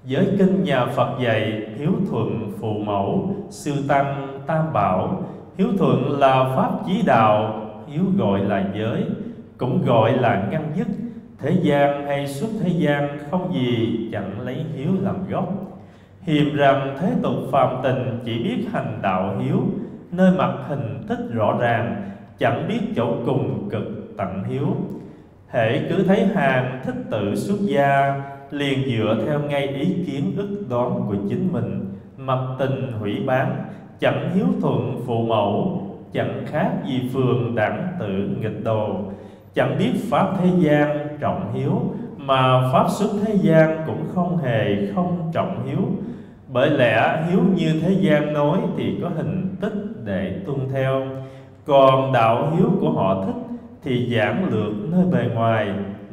Giới kinh nhà Phật dạy, hiếu thuận phụ mẫu Sư tăng tam bảo. Hiếu thuận là pháp chí đạo, Hiếu gọi là giới, Cũng gọi là ngăn dứt. Thế gian hay suốt thế gian Không gì chẳng lấy hiếu làm gốc. Hiềm rằng thế tục phàm tình Chỉ biết hành đạo hiếu, nơi mặt hình thích rõ ràng, chẳng biết chỗ cùng cực tận hiếu. Hễ cứ thấy hàng thích tự xuất gia, liền dựa theo ngay ý kiến ức đoán của chính mình, mặc tình hủy bán chẳng hiếu thuận phụ mẫu, chẳng khác gì phường đẳng tự nghịch đồ. Chẳng biết pháp thế gian trọng hiếu, mà pháp xuất thế gian cũng không hề không trọng hiếu. Bởi lẽ hiếu như thế gian nói thì có hình tích để tuân theo. Còn đạo hiếu của họ thích thì giảng lược nơi bề ngoài,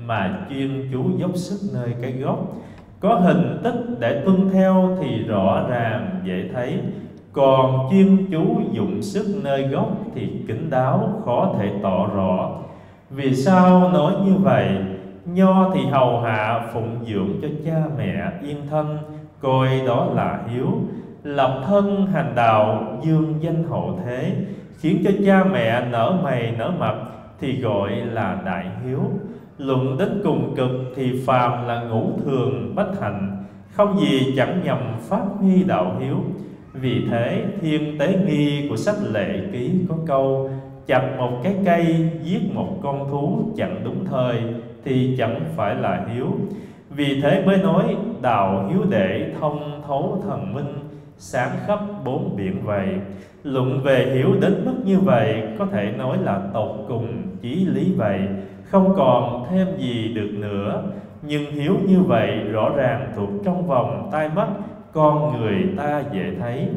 mà chuyên chú dốc sức nơi cái gốc. Có hình tích để tuân theo thì rõ ràng dễ thấy còn chuyên chú dụng sức nơi gốc thì kính đáo, khó thể tỏ rõ. Vì sao nói như vậy? Nho thì hầu hạ phụng dưỡng cho cha mẹ yên thân, coi đó là hiếu. Lập thân hành đạo, dương danh hậu thế, khiến cho cha mẹ nở mày nở mặt thì gọi là đại hiếu. Luận đến cùng cực thì phàm là ngũ thường bất hạnh, không gì chẳng nhầm phát huy đạo hiếu vì thế, thiên tế nghi của sách lệ ký có câu, chặt một cái cây, giết một con thú chẳng đúng thời, thì chẳng phải là hiếu. Vì thế mới nói, đạo hiếu đệ thông thấu thần minh, sáng khắp bốn biển vậy. Luận về hiếu đến mức như vậy, có thể nói là tột cùng chí lý vậy. Không còn thêm gì được nữa. Nhưng hiếu như vậy rõ ràng thuộc trong vòng tai mắt con người ta dễ thấy.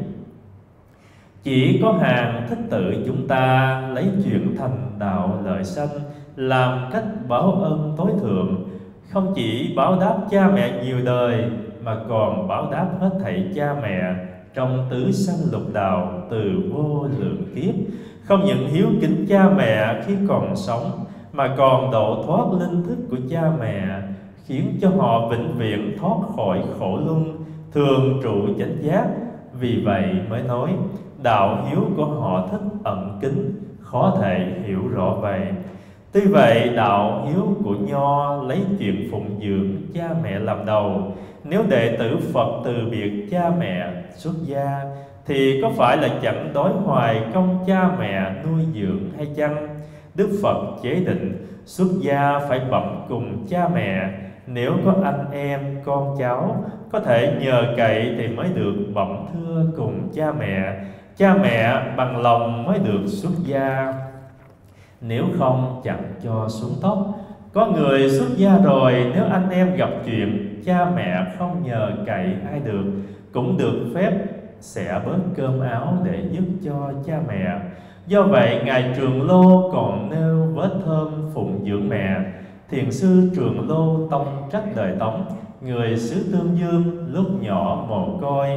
Chỉ có hàng thích tự chúng ta lấy chuyện thành đạo lợi sanh, làm cách báo ơn tối thượng. Không chỉ báo đáp cha mẹ nhiều đời, mà còn báo đáp hết thảy cha mẹ trong tứ sanh lục đạo từ vô lượng kiếp. Không những hiếu kính cha mẹ khi còn sống, mà còn độ thoát linh thức của cha mẹ, khiến cho họ vĩnh viễn thoát khỏi khổ luân thường trụ chánh giác, vì vậy mới nói, đạo hiếu của họ thích ẩn kín khó thể hiểu rõ vậy. Tuy vậy, đạo hiếu của nho lấy chuyện phụng dưỡng cha mẹ làm đầu. Nếu đệ tử phật từ biệt cha mẹ xuất gia, thì có phải là chẳng đối hoài công cha mẹ nuôi dưỡng hay chăng? Đức phật chế định, xuất gia phải bẩm cùng cha mẹ nếu có anh em, con cháu, có thể nhờ cậy thì mới được bẩm thưa cùng cha mẹ. Cha mẹ bằng lòng mới được xuất gia. Nếu không, chẳng cho xuống tóc có người xuất gia rồi, nếu anh em gặp chuyện, cha mẹ không nhờ cậy ai được, cũng được phép sẽ bớt cơm áo để giúp cho cha mẹ. Do vậy, ngài trường lô còn nêu vết thơm phụng dưỡng mẹ thiền sư trường lô tông trách đời tống, người xứ tương dương, lúc nhỏ mồ côi.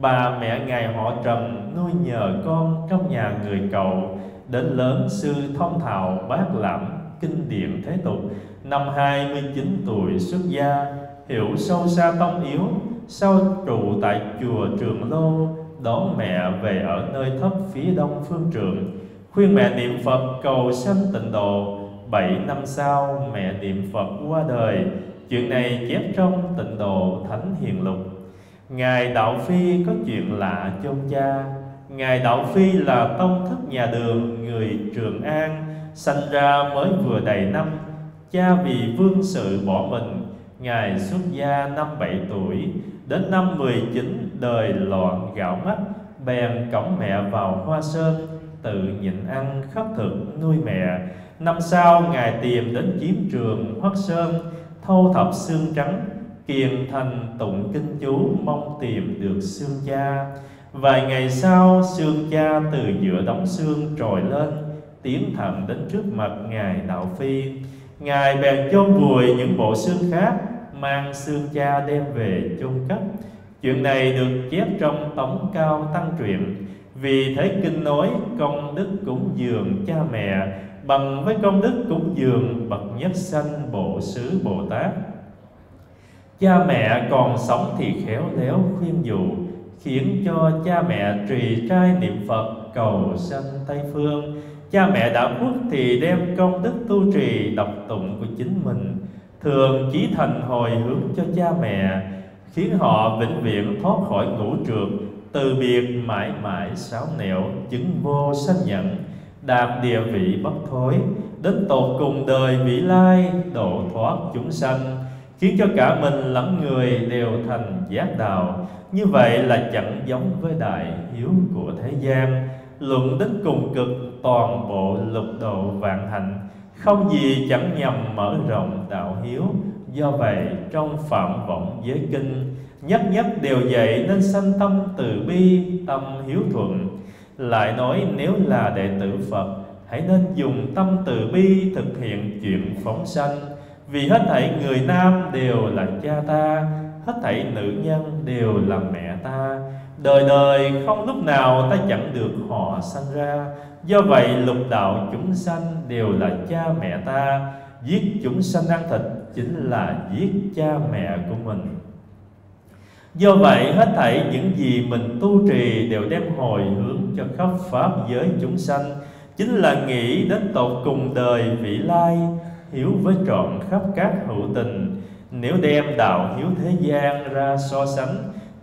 Bà mẹ ngài họ trần nuôi nhờ con trong nhà người cậu đến lớn, sư thông thạo bác lãm kinh điển thế tục. Năm 29 tuổi xuất gia, hiểu sâu xa tông yếu. Sau trụ tại chùa Trường Lô, đón mẹ về ở nơi thấp phía đông phương trường. Khuyên mẹ niệm Phật cầu sanh tịnh độ bảy năm sau mẹ niệm Phật qua đời, chuyện này chép trong tịnh độ thánh hiền lục. Ngài đạo phi có chuyện lạ chôn cha. Ngài đạo phi là tông thất nhà đường, người trường an, sanh ra mới vừa đầy năm. Cha vì vương sự bỏ mình, ngài xuất gia năm bảy tuổi. Đến năm mười chín, đời loạn gạo mắt, bèn cõng mẹ vào hoa sơn, tự nhịn ăn khắp thực nuôi mẹ năm sau, ngài tìm đến chiếm trường hoắc sơn, thâu thập xương trắng, kiền thành tụng kinh chú, mong tìm được xương cha. Vài ngày sau, xương cha từ giữa đóng xương trồi lên, tiến thẳng đến trước mặt ngài đạo phi. Ngài bèn chôn vùi những bộ xương khác, mang xương cha đem về chôn cất. Chuyện này được chép trong tống cao tăng truyện. Vì thế kinh nói, công đức cúng dường cha mẹ bằng với công đức cúng dường bậc nhất sanh bộ xứ bồ tát. Cha mẹ còn sống thì khéo léo khuyên dụ khiến cho cha mẹ trì trai niệm phật cầu sanh tây phương. Cha mẹ đã khuất thì đem công đức tu trì đọc tụng của chính mình. Thường chí thành hồi hướng cho cha mẹ, khiến họ vĩnh viễn thoát khỏi ngũ trượt từ biệt mãi mãi sáo nẻo, chứng vô sanh nhận đạt địa vị bất thối đến tột cùng đời vị lai, độ thoát chúng sanh, khiến cho cả mình lẫn người đều thành giác đạo. Như vậy là chẳng giống với đại hiếu của thế gian. Luận đến cùng cực, toàn bộ lục độ vạn hạnh, không gì chẳng nhằm mở rộng đạo hiếu. Do vậy, trong phạm vọng giới kinh, nhất nhất đều dạy nên sanh tâm từ bi, tâm hiếu thuận lại nói nếu là đệ tử phật, hãy nên dùng tâm từ bi thực hiện chuyện phóng sanh. Vì hết thảy người nam đều là cha ta, hết thảy nữ nhân đều là mẹ ta. Đời đời không lúc nào ta chẳng được họ sanh ra. Do vậy lục đạo chúng sanh đều là cha mẹ ta. Giết chúng sanh ăn thịt chính là giết cha mẹ của mình. Do vậy, hết thảy những gì mình tu trì đều đem hồi hướng cho khắp pháp giới chúng sanh. Chính là nghĩ đến tột cùng đời vị lai, Hiếu với trọn khắp các hữu tình. Nếu đem đạo hiếu thế gian ra so sánh,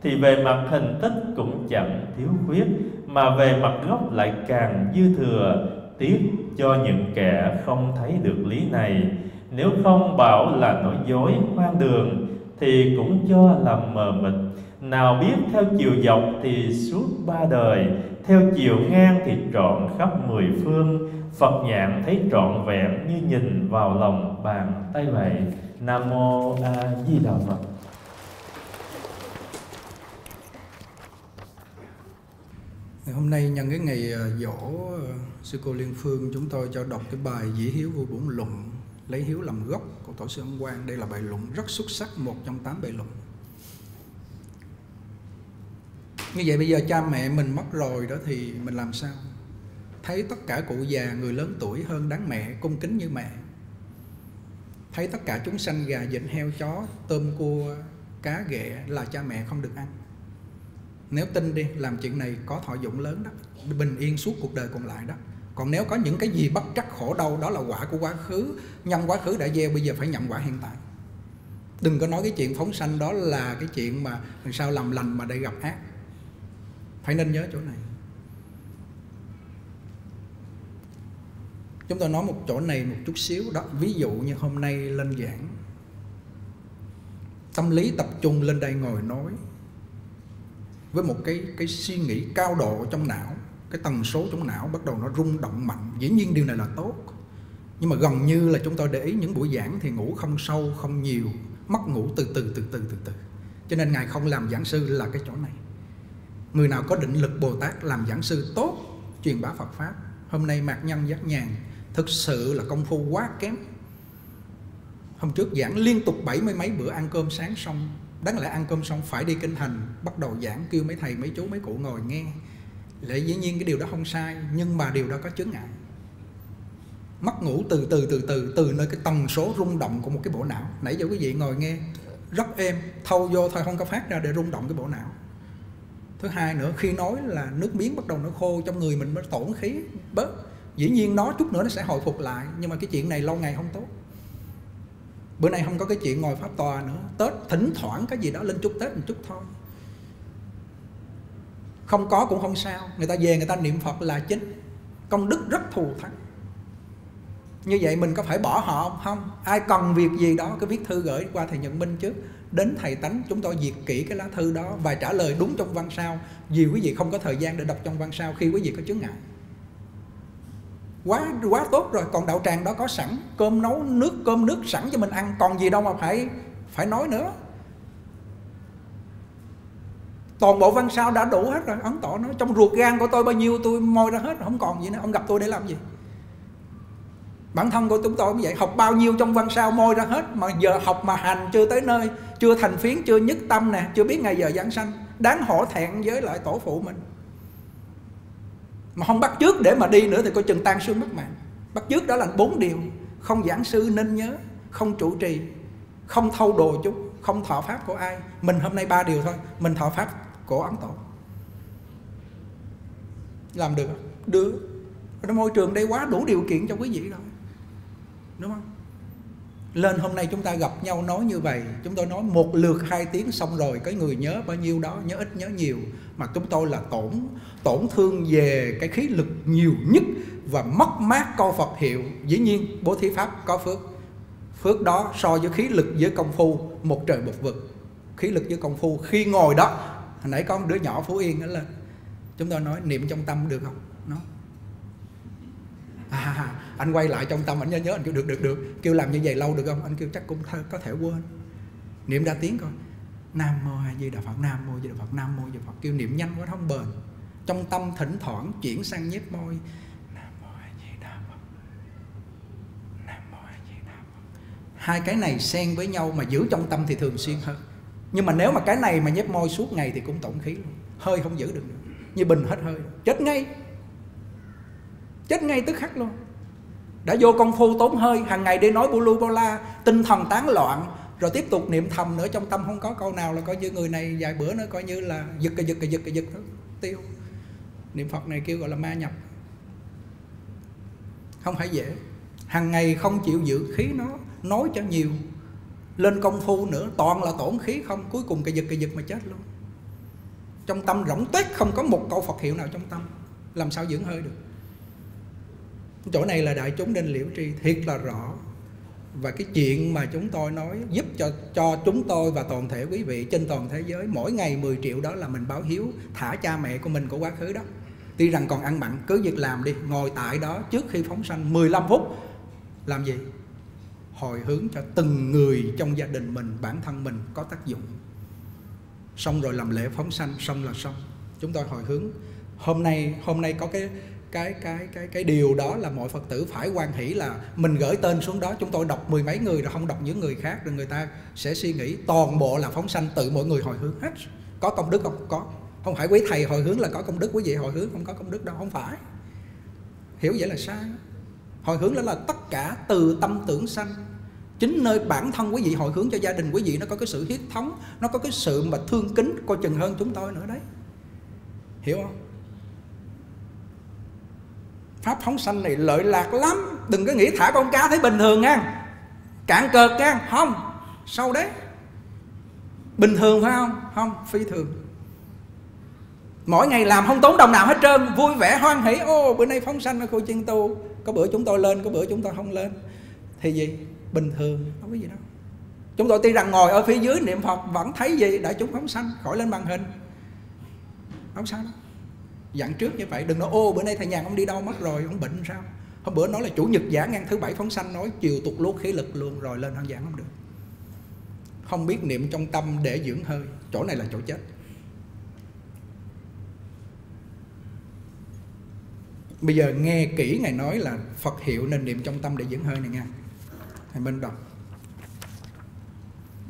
Thì về mặt hình tích cũng chẳng thiếu khuyết, Mà về mặt gốc lại càng dư thừa. Tiếc cho những kẻ không thấy được lý này. Nếu không bảo là nói dối hoang đường thì cũng cho làm mờ mịt. Nào biết theo chiều dọc thì suốt ba đời, Theo chiều ngang thì trọn khắp mười phương. Phật nhãn thấy trọn vẹn như nhìn vào lòng bàn tay vậy Nam Mô A Di Đà Phật. Hôm nay nhân cái ngày ờ, dỗ ờ, sư cô Liên Phương, chúng tôi cho đọc cái bài Dĩ Hiếu Vô Bổn Luận lấy hiếu làm gốc của tổ sư ông Quang. Đây là bài luận rất xuất sắc, một trong tám bài luận. như vậy bây giờ cha mẹ mình mất rồi đó thì mình làm sao? Thấy tất cả cụ già người lớn tuổi hơn đáng mẹ cung kính như mẹ. Thấy tất cả chúng sanh gà vịt heo chó tôm cua cá ghẹ là cha mẹ không được ăn. Nếu tin đi làm chuyện này có thọ dụng lớn đó. Bình yên suốt cuộc đời còn lại đó còn nếu có những cái gì bất trắc khổ đau, đó là quả của quá khứ. Nhân quá khứ đã gieo, bây giờ phải nhận quả hiện tại. Đừng có nói cái chuyện phóng sanh đó là cái chuyện mà làm sao làm lành mà để gặp ác. Phải nên nhớ chỗ này. Chúng tôi nói một chỗ này một chút xíu đó. Ví dụ như hôm nay lên giảng, tâm lý tập trung lên đây ngồi nói với một cái cái suy nghĩ cao độ trong não cái tần số trong não bắt đầu nó rung động mạnh. Dĩ nhiên điều này là tốt. Nhưng mà gần như là chúng tôi để ý những buổi giảng thì ngủ không sâu, không nhiều. Mất ngủ từ từ từ từ từ từ. Cho nên ngài không làm giảng sư là cái chỗ này. Người nào có định lực Bồ Tát làm giảng sư tốt, truyền bá Phật pháp. Hôm nay mạc nhân giác nhàn, thực sự là công phu quá kém. Hôm trước giảng liên tục bảy mươi mấy bữa ăn cơm sáng xong. Đáng lẽ ăn cơm xong phải đi kinh thành bắt đầu giảng kêu mấy thầy, mấy chú, mấy cụ ngồi nghe lẽ dĩ nhiên cái điều đó không sai, nhưng mà điều đó có chướng ngại. Mất ngủ từ từ từ từ từ nơi cái tần số rung động của một cái bộ não. Nãy giờ quý vị ngồi nghe, rất êm, thâu vô thôi, không có phát ra để rung động cái bộ não. Thứ hai nữa, khi nói là nước miếng bắt đầu nó khô trong người mình mới tổn khí, bớt. Dĩ nhiên nó chút nữa nó sẽ hồi phục lại, nhưng mà cái chuyện này lâu ngày không tốt. Bữa nay không có cái chuyện ngồi pháp tòa nữa. Tết thỉnh thoảng cái gì đó lên chút tết một chút thôi không có cũng không sao. Người ta về người ta niệm phật là chính. Công đức rất thù thắng. Như vậy mình có phải bỏ họ không? Ai cần việc gì đó cứ viết thư gửi qua thầy nhận minh trước. Đến thầy tánh chúng tôi diệt kỹ cái lá thư đó và trả lời đúng trong văn sao vì quý vị không có thời gian để đọc trong văn sao khi quý vị có chướng ngại. Quá quá tốt rồi. Còn đạo tràng đó có sẵn. Cơm nấu nước, cơm nước sẵn cho mình ăn. Còn gì đâu mà phải phải nói nữa toàn bộ văn sao đã đủ hết rồi. Ấn tỏ nó trong ruột gan của tôi bao nhiêu tôi moi ra hết, không còn gì nữa. Ông gặp tôi để làm gì? Bản thân của chúng tôi cũng vậy. Học bao nhiêu trong văn sao moi ra hết, mà giờ học mà hành chưa tới nơi, chưa thành phiến, chưa nhất tâm nè, chưa biết ngày giờ giảng sanh. Đáng hổ thẹn với lại tổ phụ mình. Mà không bắt trước để mà đi nữa thì coi chừng tan xương mất mạng. Bắt trước đó là bốn điều. Không giảng sư nên nhớ, không trụ trì, không thâu đồ chúng không thọ pháp của ai. Mình hôm nay ba điều thôi. Mình thọ pháp của ấn tổ làm được được. Môi trường đây quá đủ điều kiện cho quý vị rồi. Đúng không? Lên hôm nay chúng ta gặp nhau nói như vậy. Chúng tôi nói một lượt hai tiếng xong rồi, cái người nhớ bao nhiêu đó, nhớ ít, nhớ nhiều. Mà chúng tôi là tổn tổn thương về cái khí lực nhiều nhất và mất mát câu Phật hiệu. Dĩ nhiên, bố thí pháp có phước phước đó so với khí lực với công phu một trời một vực. Khí lực với công phu khi ngồi đó hồi nãy có một đứa nhỏ phú yên đó lên. Chúng tôi nói niệm trong tâm được không? Nó à, anh quay lại trong tâm anh nhớ nhớ. Anh kêu được được được. Kêu làm như vậy lâu được không? Anh kêu chắc cũng có thể quên. Niệm ra tiếng coi nam mô a di đà phật nam mô di đà phật nam mô di đà phật. Kêu niệm nhanh quá không bền. Trong tâm thỉnh thoảng chuyển sang nhếch môi nam mô a di đà phật nam mô a di đà phật hai cái này xen với nhau mà giữ trong tâm thì thường xuyên hơn. Nhưng mà nếu mà cái này mà nhếch môi suốt ngày thì cũng tổn khí luôn. Hơi không giữ được nữa. Như bình hết hơi. Chết ngay. Chết ngay tức khắc luôn. Đã vô công phu tốn hơi, hàng ngày đi nói bu lu bu la, tinh thần tán loạn, rồi tiếp tục niệm thầm nữa, trong tâm không có câu nào là coi như người này vài bữa nữa coi như là giật cái giật cái giật cái giật tiêu. Niệm phật này kêu gọi là ma nhập. Không phải dễ. Hàng ngày không chịu giữ khí nó nói cho nhiều. Lên công phu nữa, toàn là tổn khí không? Cuối cùng cái giật cái giật mà chết luôn. Trong tâm rỗng tuếch không có một câu phật hiệu nào trong tâm. Làm sao dưỡng hơi được? Chỗ này là đại chúng nên liễu tri, thiệt là rõ. Và cái chuyện mà chúng tôi nói giúp cho cho chúng tôi và toàn thể quý vị trên toàn thế giới, mỗi ngày 10 triệu đó là mình báo hiếu, thả cha mẹ của mình của quá khứ đó. Tuy rằng còn ăn mặn, cứ việc làm đi, ngồi tại đó trước khi phóng sanh 15 phút, làm gì? Hồi hướng cho từng người trong gia đình mình, bản thân mình có tác dụng. Xong rồi làm lễ phóng sanh, xong là xong. Chúng tôi hồi hướng, hôm nay hôm nay có cái cái cái cái cái điều đó là mọi phật tử phải quan hỷ là mình gửi tên xuống đó, chúng tôi đọc mười mấy người rồi không đọc những người khác, rồi người ta sẽ suy nghĩ toàn bộ là phóng sanh tự mọi người hồi hướng hết. Có công đức không? Có. Không phải quý thầy hồi hướng là có công đức, quý vị hồi hướng không có công đức đâu, không phải. Hiểu vậy là sai hồi hướng đó là tất cả từ tâm tưởng sanh. Chính nơi bản thân quý vị hồi hướng cho gia đình quý vị, nó có cái sự hiết thống, nó có cái sự mà thương kính coi chừng hơn chúng tôi nữa đấy. Hiểu không? Pháp phóng sanh này lợi lạc lắm. Đừng có nghĩ thả con cá thấy bình thường nha. Cạn cợt nha. Không. Sau đấy. Bình thường phải không? Không, phi thường mỗi ngày làm không tốn đồng nào hết trơn. Vui vẻ, hoan hỷ. Ô, bữa nay phóng sanh ở khu chân tu. Có bữa chúng tôi lên, có bữa chúng tôi không lên. Thì gì? Bình thường. Không có gì đâu. Chúng tôi tuy rằng ngồi ở phía dưới niệm phật, vẫn thấy gì? Đại chúng phóng sanh, khỏi lên màn hình. Không sao đâu. Dặn trước như vậy, đừng nói, ô, bữa nay thầy nhàn ông đi đâu mất rồi, ông bệnh sao? Hôm bữa nói là chủ nhật giảng ngang thứ bảy phóng sanh, nói chiều tục lúa khí lực luôn, rồi lên hắn giảng không được. Không biết niệm trong tâm để dưỡng hơi. Chỗ này là chỗ chết. Bây giờ nghe kỹ ngài nói là phật hiệu nên niệm trong tâm để dưỡng hơi này nha thầy minh đọc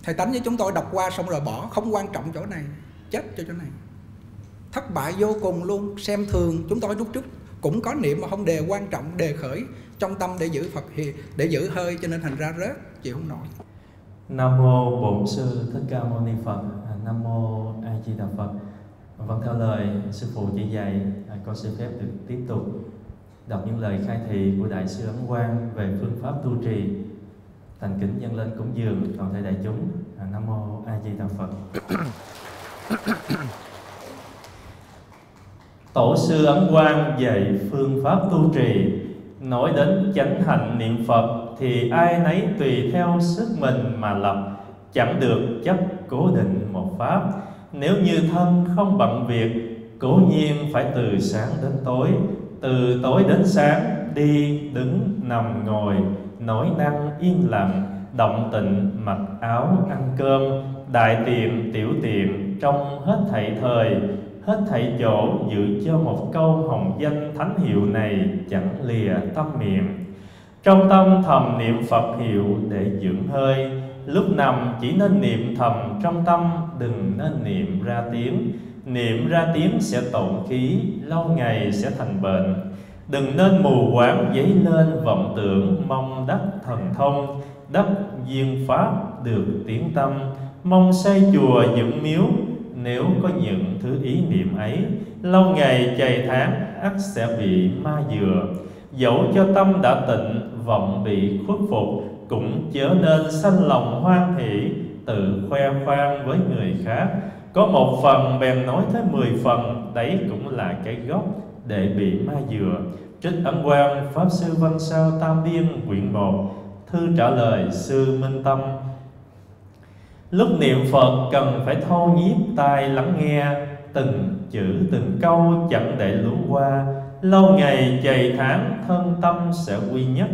thầy tánh với chúng tôi đọc qua xong rồi bỏ, không quan trọng chỗ này, chết cho chỗ này thất bại vô cùng luôn, xem thường chúng tôi lúc trước cũng có niệm mà không đề quan trọng, đề khởi trong tâm để giữ Phật hiệu để giữ hơi cho nên thành ra rớt, chịu không nổi Nam mô Bổn sư Thích Ca Mâu Ni Phật. À, Nam mô A Di Đà Phật. Vâng theo lời sư phụ chỉ dạy, à, con xin phép được tiếp tục đọc những lời khai thị của đại sư Ấn Quang về phương pháp tu trì. Thành kính dâng lên cúng dường toàn thể đại chúng. À, Nam mô A Di Đà Phật. Tổ sư Ấn Quang dạy phương pháp tu trì Nói đến chánh hạnh niệm Phật Thì ai nấy tùy theo sức mình mà lập Chẳng được chấp cố định một pháp nếu như thân không bận việc Cố nhiên phải từ sáng đến tối. Từ tối đến sáng Đi, đứng, nằm, ngồi. Nói năng yên lặng. Động tịnh, mặc áo, ăn cơm. Đại tiệm, tiểu tiệm Trong hết thảy thời. Hết thảy chỗ giữ cho một câu hồng danh thánh hiệu này chẳng lìa tâm miệng trong tâm thầm niệm phật hiệu để dưỡng hơi lúc nằm chỉ nên niệm thầm trong tâm, đừng nên niệm ra tiếng. Niệm ra tiếng sẽ tổn khí, lâu ngày sẽ thành bệnh. Đừng nên mù quáng dấy lên vọng tưởng, mong đắc thần thông. Đắc duyên pháp được tiếng tâm. Mong xây chùa dựng miếu, nếu có những thứ ý niệm ấy, lâu ngày chày tháng ắt sẽ bị ma dừa. Dẫu cho tâm đã tịnh, vọng bị khuất phục cũng chớ nên sanh lòng hoan hỷ, Tự khoe khoang với người khác. Có một phần bèn nói tới mười phần, Đấy cũng là cái gốc để bị ma dừa. Trích ấn quang, Pháp Sư Văn Sao Tam Biên quyển một, Thư trả lời Sư Minh Tâm. Lúc niệm Phật cần phải thâu nhiếp tai lắng nghe, Từng chữ từng câu chẳng để lũ qua. Lâu ngày chày tháng thân tâm sẽ quy nhất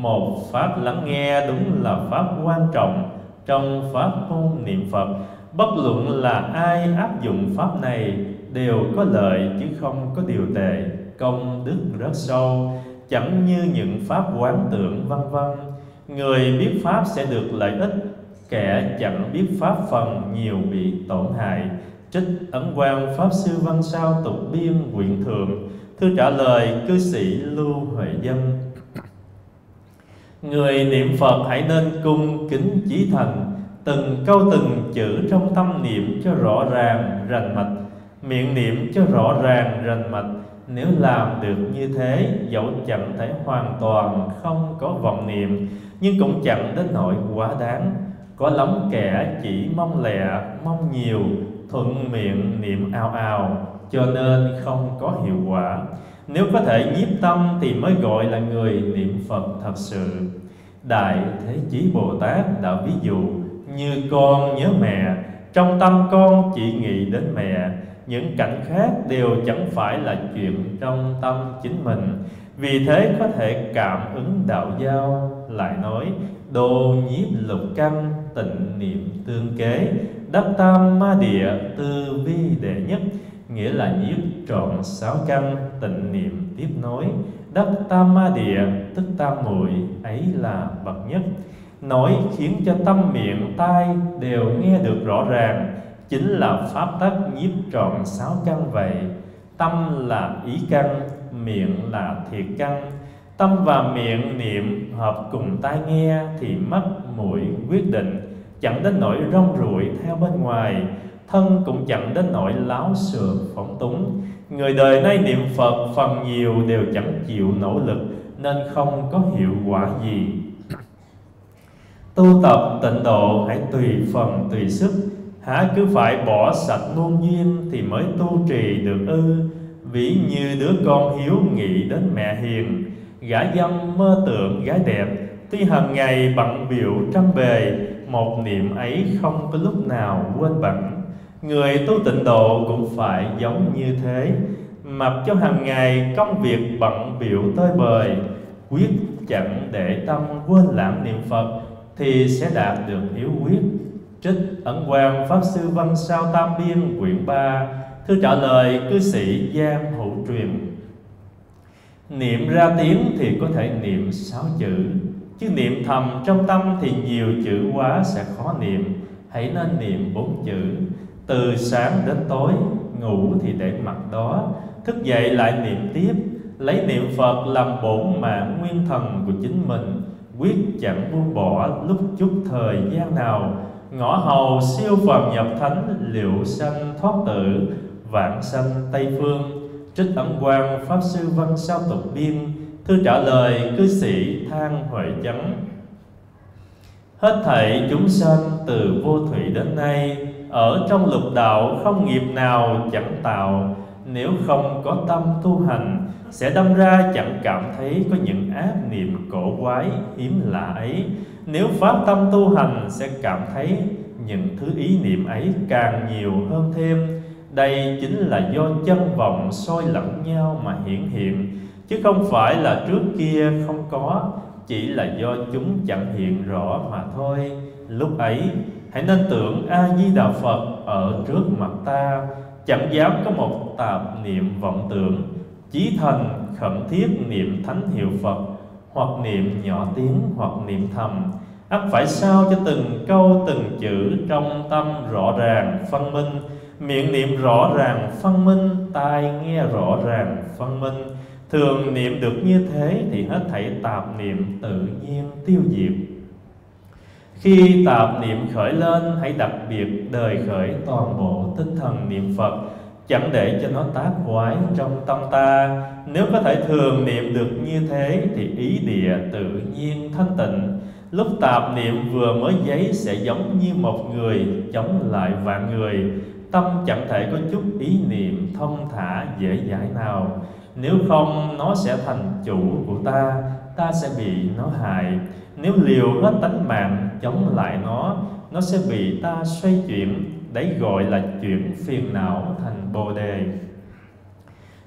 một pháp lắng nghe đúng là pháp quan trọng Trong pháp môn niệm Phật. Bất luận là ai áp dụng pháp này Đều có lợi chứ không có điều tệ, Công đức rất sâu. Chẳng như những pháp quán tưởng vân vân. Người biết pháp sẽ được lợi ích, Kẻ chẳng biết pháp phần nhiều bị tổn hại. Trích ấn quang Pháp Sư Văn Sao tục biên quyện thượng, Thư trả lời cư sĩ Lưu Huệ Dân. Người niệm Phật hãy nên cung kính chí thành Từng câu từng chữ trong tâm niệm cho rõ ràng rành mạch. Miệng niệm cho rõ ràng rành mạch. Nếu làm được như thế Dẫu chẳng thể hoàn toàn không có vọng niệm Nhưng cũng chẳng đến nỗi quá đáng. Có lắm kẻ chỉ mong lẹ, mong nhiều Thuận miệng niệm ao ao Cho nên không có hiệu quả. Nếu có thể nhiếp tâm Thì mới gọi là người niệm Phật thật sự. Đại Thế Chí Bồ Tát đã ví dụ, Như con nhớ mẹ, Trong tâm con chỉ nghĩ đến mẹ. Những cảnh khác đều chẳng phải là chuyện trong tâm chính mình. Vì thế có thể cảm ứng đạo giao, Lại nói Đô nhiếp lục căn tịnh niệm tương kế, Đắc tam ma địa tư vi đệ nhất. Nghĩa là nhiếp trọn sáu căn tịnh niệm tiếp nối. Đắc tam ma địa tức tam muội ấy là bậc nhất. Nói khiến cho tâm miệng tai đều nghe được rõ ràng Chính là pháp tắc nhiếp trọn sáu căn vậy. Tâm là ý căn, miệng là thiệt căn. Tâm và miệng niệm hợp cùng tai nghe Thì mắt mũi quyết định Chẳng đến nỗi rong ruổi theo bên ngoài. Thân cũng chẳng đến nỗi láo sườn, phóng túng. Người đời nay niệm Phật, phần nhiều đều chẳng chịu nỗ lực, Nên không có hiệu quả gì. Tu tập tịnh độ hãy tùy phần tùy sức. Hả cứ phải bỏ sạch muôn duyên Thì mới tu trì được ư. Ví như đứa con hiếu nghị đến mẹ hiền, Gã dâm mơ tưởng gái đẹp. Tuy hàng ngày bận biểu trăm bề, Một niệm ấy không có lúc nào quên bận. Người tu tịnh độ cũng phải giống như thế, Mặc cho hàng ngày công việc bận biểu tới bời, Quyết chẳng để tâm quên lãng niệm Phật Thì sẽ đạt được yếu quyết. Trích ẩn quan Pháp Sư Văn Sao Tam Biên, quyển 3 Thư trả lời cư sĩ Giang Hữu Truyền. Niệm ra tiếng thì có thể niệm sáu chữ, Chứ niệm thầm trong tâm thì nhiều chữ quá sẽ khó niệm. Hãy nên niệm bốn chữ từ sáng đến tối, Ngủ thì để mặt đó. Thức dậy lại niệm tiếp, Lấy niệm Phật làm bổn mạng nguyên thần của chính mình. Quyết chẳng buông bỏ lúc chút thời gian nào. Ngõ hầu siêu phàm nhập thánh, Liệu sanh thoát tử, Vạn sanh Tây Phương. Trích ẩn quan Pháp Sư Văn Sao Tục Biên. Thư trả lời, cư sĩ Thang Huệ Chấn Hết thảy chúng sanh từ vô thủy đến nay ở trong lục đạo không nghiệp nào chẳng tạo. Nếu không có tâm tu hành, Sẽ đâm ra chẳng cảm thấy có những ác niệm cổ quái, hiếm lạ ấy. Nếu phát tâm tu hành, sẽ cảm thấy những thứ ý niệm ấy càng nhiều hơn thêm. Đây chính là do chân vọng soi lẫn nhau mà hiển hiện, Chứ không phải là trước kia không có, Chỉ là do chúng chẳng hiện rõ mà thôi. Lúc ấy hãy nên tưởng A-di-đà Phật ở trước mặt ta, Chẳng dám có một tạp niệm vọng tưởng, Chí thành khẩn thiết niệm thánh hiệu Phật, Hoặc niệm nhỏ tiếng hoặc niệm thầm. Ắt phải sao cho từng câu, từng chữ trong tâm rõ ràng, phân minh? Miệng niệm rõ ràng, phân minh. Tai nghe rõ ràng, phân minh. Thường niệm được như thế thì hết thảy tạp niệm tự nhiên tiêu diệt khi tạp niệm khởi lên, hãy đặc biệt đời khởi toàn bộ tinh thần niệm phật, chẳng để cho nó tác quái trong tâm ta. Nếu có thể thường niệm được như thế, thì ý địa tự nhiên thanh tịnh. Lúc tạp niệm vừa mới giấy sẽ giống như một người chống lại vạn người. Tâm chẳng thể có chút ý niệm thông thả dễ dãi nào. Nếu không, nó sẽ thành chủ của ta ta sẽ bị nó hại nếu liều hết tánh mạng, chống lại nó nó sẽ bị ta xoay chuyển. Đấy gọi là chuyển phiền não thành bồ đề.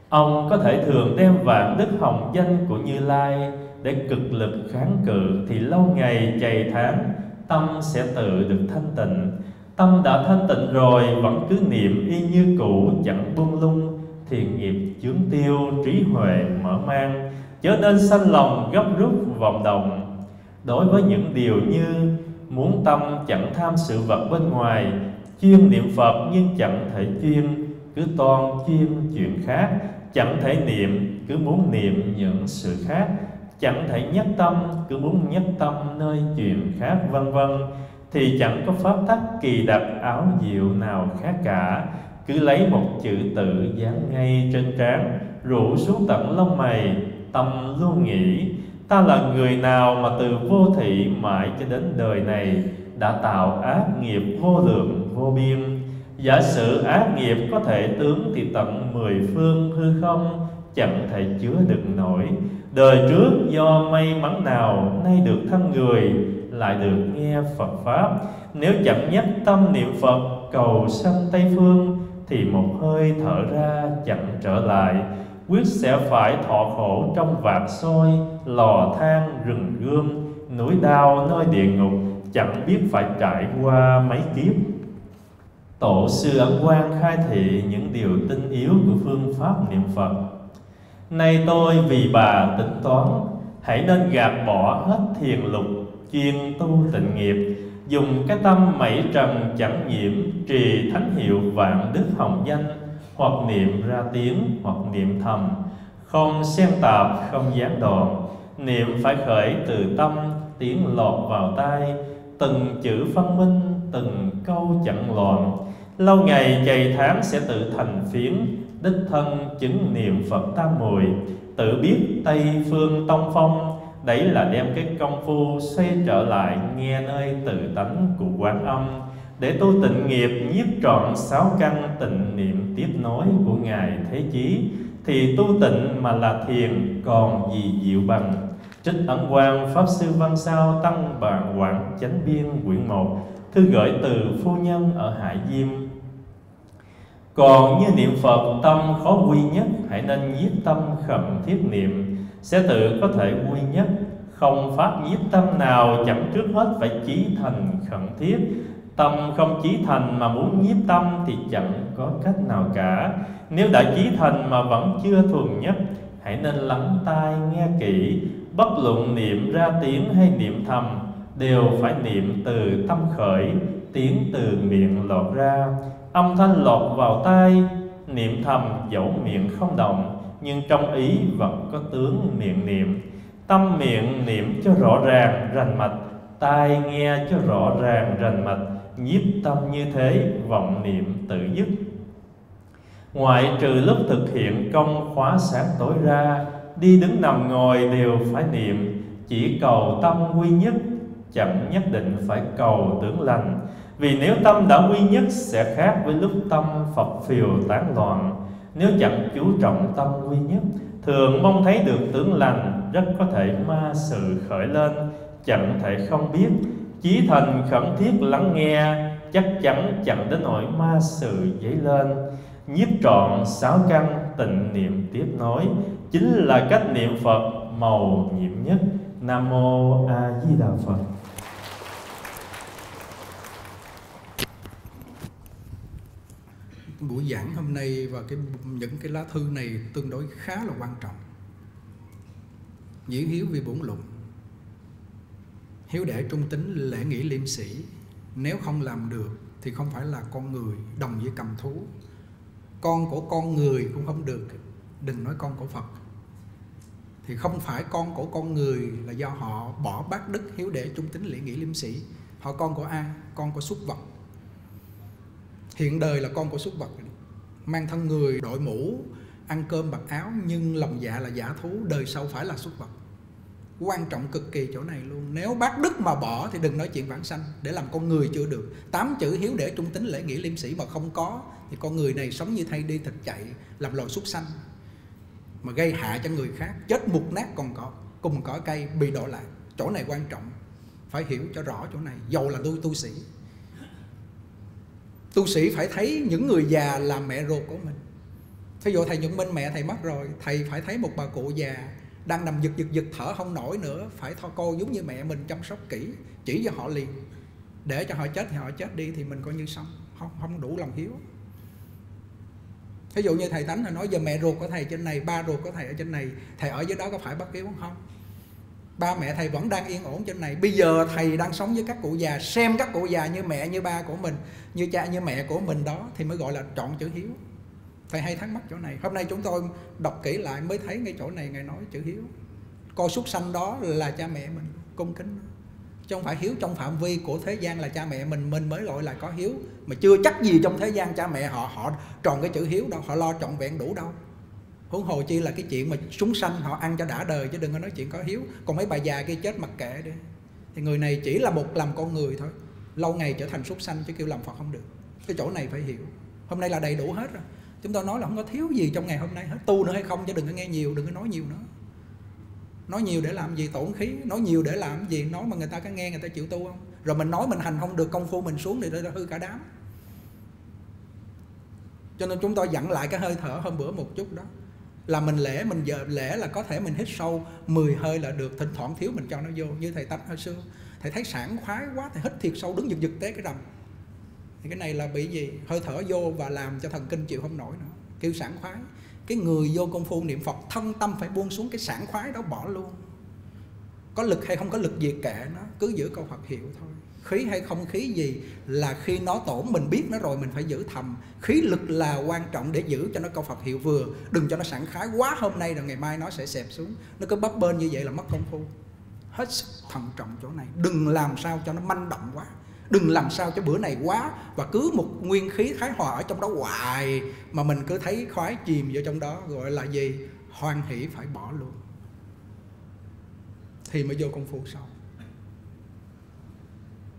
Ông có thể thường đem vạn đức hồng danh của như lai để cực lực kháng cự thì lâu ngày chày tháng, tâm sẽ tự được thanh tịnh. Tâm đã thanh tịnh rồi, vẫn cứ niệm y như cũ, chẳng buông lung, thì nghiệp chướng tiêu trí huệ mở mang. Chớ nên sanh lòng gấp rút vọng động đối với những điều như muốn tâm chẳng tham sự vật bên ngoài, chuyên niệm phật nhưng chẳng thể chuyên, cứ toan chuyên chuyện khác. Chẳng thể niệm, cứ muốn niệm những sự khác. Chẳng thể nhất tâm, cứ muốn nhất tâm nơi chuyện khác, vân vân. Thì chẳng có pháp tắc kỳ đặc áo diệu nào khác cả. Cứ lấy một chữ tự dán ngay trên trán, rủ xuống tận lông mày, tâm luôn nghĩ ta là người nào mà từ vô thị mãi cho đến đời này đã tạo ác nghiệp vô lượng, vô biên? Giả sử ác nghiệp có thể tướng thì tận mười phương hư không, chẳng thể chứa đựng nổi. Đời trước do may mắn nào, nay được thân người, lại được nghe Phật pháp. Nếu chẳng nhất tâm niệm Phật, cầu sanh Tây phương, thì một hơi thở ra chẳng trở lại quyết sẽ phải thọ khổ trong vạt soi, lò than, rừng gươm, núi đao nơi địa ngục, chẳng biết phải trải qua mấy kiếp. Tổ sư ấn quan khai thị những điều tinh yếu của phương pháp niệm phật. Nay tôi vì bà tính toán, hãy nên gạt bỏ hết thiền lục chuyên tu tịnh nghiệp, dùng cái tâm mảy trần chẳng nhiễm, trì thánh hiệu vạn đức hồng danh hoặc niệm ra tiếng hoặc niệm thầm. Không xen tạp, không gián đoạn. Niệm phải khởi từ tâm, tiếng lọt vào tai. Từng chữ phân minh, từng câu chặn loạn. Lâu ngày chày tháng sẽ tự thành phiến. Đích thân chứng niệm phật tam mùi. Tự biết tây phương tông phong. Đấy là đem cái công phu xoay trở lại nghe nơi tự tánh của quán âm để tu tịnh nghiệp nhiếp trọn sáu căn tịnh niệm tiếp nối của ngài thế chí, thì tu tịnh mà là thiền còn gì diệu bằng. Trích ẩn quan pháp sư văn sao, tăng bàn quảng chánh biên, quyển một, thư gửi từ phu nhân ở hải diêm. Còn như niệm phật, tâm khó quy nhất, hãy nên nhiếp tâm khẩn thiết niệm. Sẽ tự có thể quy nhất, không pháp nhiếp tâm nào, chẳng trước hết phải chí thành khẩn thiết. Tâm không chí thành mà muốn nhiếp tâm thì chẳng có cách nào cả. Nếu đã chí thành mà vẫn chưa thuần nhất, Hãy nên lắng tai nghe kỹ. Bất luận niệm ra tiếng hay niệm thầm, Đều phải niệm từ tâm khởi, Tiếng từ miệng lọt ra. Âm thanh lọt vào tai, Niệm thầm dẫu miệng không động, Nhưng trong ý vẫn có tướng miệng niệm. Tâm miệng niệm cho rõ ràng rành mạch, Tai nghe cho rõ ràng rành mạch nhiếp tâm như thế, vọng niệm tự dứt. Ngoại trừ lúc thực hiện công khóa sáng tối ra, đi đứng nằm ngồi đều phải niệm, chỉ cầu tâm quy nhất, chẳng nhất định phải cầu tưởng lành. Vì nếu tâm đã quy nhất sẽ khác với lúc tâm phập phiều tán loạn. Nếu chẳng chú trọng tâm quy nhất, thường mong thấy được tướng lành, rất có thể ma sự khởi lên, chẳng thể không biết chí thành khẩn thiết lắng nghe, chắc chắn chẳng đến nỗi ma sự dấy lên. Nhiếp trọn sáu căn tịnh niệm tiếp nối, chính là cách niệm phật màu nhiệm nhất. Nam mô a di đà phật. Buổi giảng hôm nay và cái, những cái lá thư này tương đối khá là quan trọng. Diễn hiếu vì bổn luận hiếu đệ trung tính lễ nghĩa liêm sĩ nếu không làm được thì không phải là con người đồng với cầm thú. Con của con người cũng không được. Đừng nói con của phật. Thì không phải con của con người là do họ bỏ bác đức hiếu đệ trung tính lễ nghĩa liêm sĩ họ con của ai con của súc vật. Hiện đời là con của súc vật. Mang thân người, đội mũ, ăn cơm bạc áo, nhưng lòng dạ là giả thú, đời sau phải là xuất vật quan trọng cực kỳ chỗ này luôn. Nếu bác đức mà bỏ thì đừng nói chuyện vãng sanh, để làm con người chưa được. Tám chữ hiếu để trung tính lễ nghĩa liêm sĩ mà không có, thì con người này sống như thay đi thịt chạy, làm loài súc sanh, mà gây hại cho người khác. Chết mục nát còn có, cùng cỏ cây bị đổ lại. Chỗ này quan trọng, phải hiểu cho rõ chỗ này. Dầu là tôi tu sĩ. Tu sĩ phải thấy những người già là mẹ ruột của mình. Thí dụ thầy nhuận minh mẹ thầy mất rồi, thầy phải thấy một bà cụ già đang nằm giật giật giật thở không nổi nữa phải thôi cô giống như mẹ mình chăm sóc kỹ chỉ cho họ liền để cho họ chết thì họ chết đi thì mình coi như xong không không đủ lòng hiếu Ví dụ như thầy Tánh là nói giờ mẹ ruột của thầy trên này, ba ruột của thầy ở trên này, thầy ở dưới đó có phải bất hiếu không? Ba mẹ thầy vẫn đang yên ổn trên này. Bây giờ thầy đang sống với các cụ già, xem các cụ già như mẹ, như ba của mình, như cha, như mẹ của mình đó thì mới gọi là chọn chữ hiếu. Thầy hay thắc mắc chỗ này. Hôm nay chúng tôi đọc kỹ lại mới thấy ngay chỗ này ngài nói chữ hiếu. Coi súc sanh đó là cha mẹ mình, cung kính. Chứ không phải hiếu trong phạm vi của thế gian là cha mẹ mình mình mới gọi là có hiếu. Mà chưa chắc gì trong thế gian cha mẹ họ họ tròn cái chữ hiếu đâu họ lo trọn vẹn đủ đâu. Huống hồ chi là cái chuyện mà súng sanh họ ăn cho đã đời chứ đừng có nói chuyện có hiếu. Còn mấy bà già kia chết mặc kệ đi. Thì người này chỉ là một làm con người thôi. Lâu ngày trở thành súc sanh chứ kêu làm phật không được. Cái chỗ này phải hiểu. Hôm nay là đầy đủ hết rồi chúng tôi nói là không có thiếu gì trong ngày hôm nay hết. Tu nữa hay không chứ đừng có nghe nhiều, đừng có nói nhiều nữa. Nói nhiều để làm gì? Tổn khí. Nói nhiều để làm gì? Nói mà người ta có nghe, người ta chịu tu không? Rồi mình nói mình hành không được, công phu mình xuống thì nó hư cả đám. Cho nên chúng tôi dặn lại cái hơi thở hôm bữa một chút đó. Là mình lễ, mình giờ lễ là có thể mình hít sâu 10 hơi là được. Thỉnh thoảng thiếu mình cho nó vô, như thầy tánh hồi xưa. Thầy thấy sảng khoái quá, thầy hít thiệt sâu, đứng giật giật té cái đầm thì cái này là bị gì? Hơi thở vô và làm cho thần kinh chịu không nổi nữa. Kêu sảng khoái. Cái người vô công phu niệm phật, thân tâm phải buông xuống cái sảng khoái đó bỏ luôn. Có lực hay không có lực gì kệ nó, cứ giữ câu Phật hiệu thôi. Khí hay không khí gì là khi nó tổn, mình biết nó rồi mình phải giữ thầm. Khí lực là quan trọng để giữ cho nó câu Phật hiệu vừa. Đừng cho nó sản khoái quá hôm nay rồi ngày mai nó sẽ xẹp xuống. Nó cứ bấp bên như vậy là mất công phu. Hết sức thận trọng chỗ này. Đừng làm sao cho nó manh động quá đừng làm sao cho bữa này quá và cứ một nguyên khí thái hòa ở trong đó hoài mà mình cứ thấy khoái chìm vô trong đó, gọi là gì? Hoan hỷ phải bỏ luôn. Thì mới vô công phu sau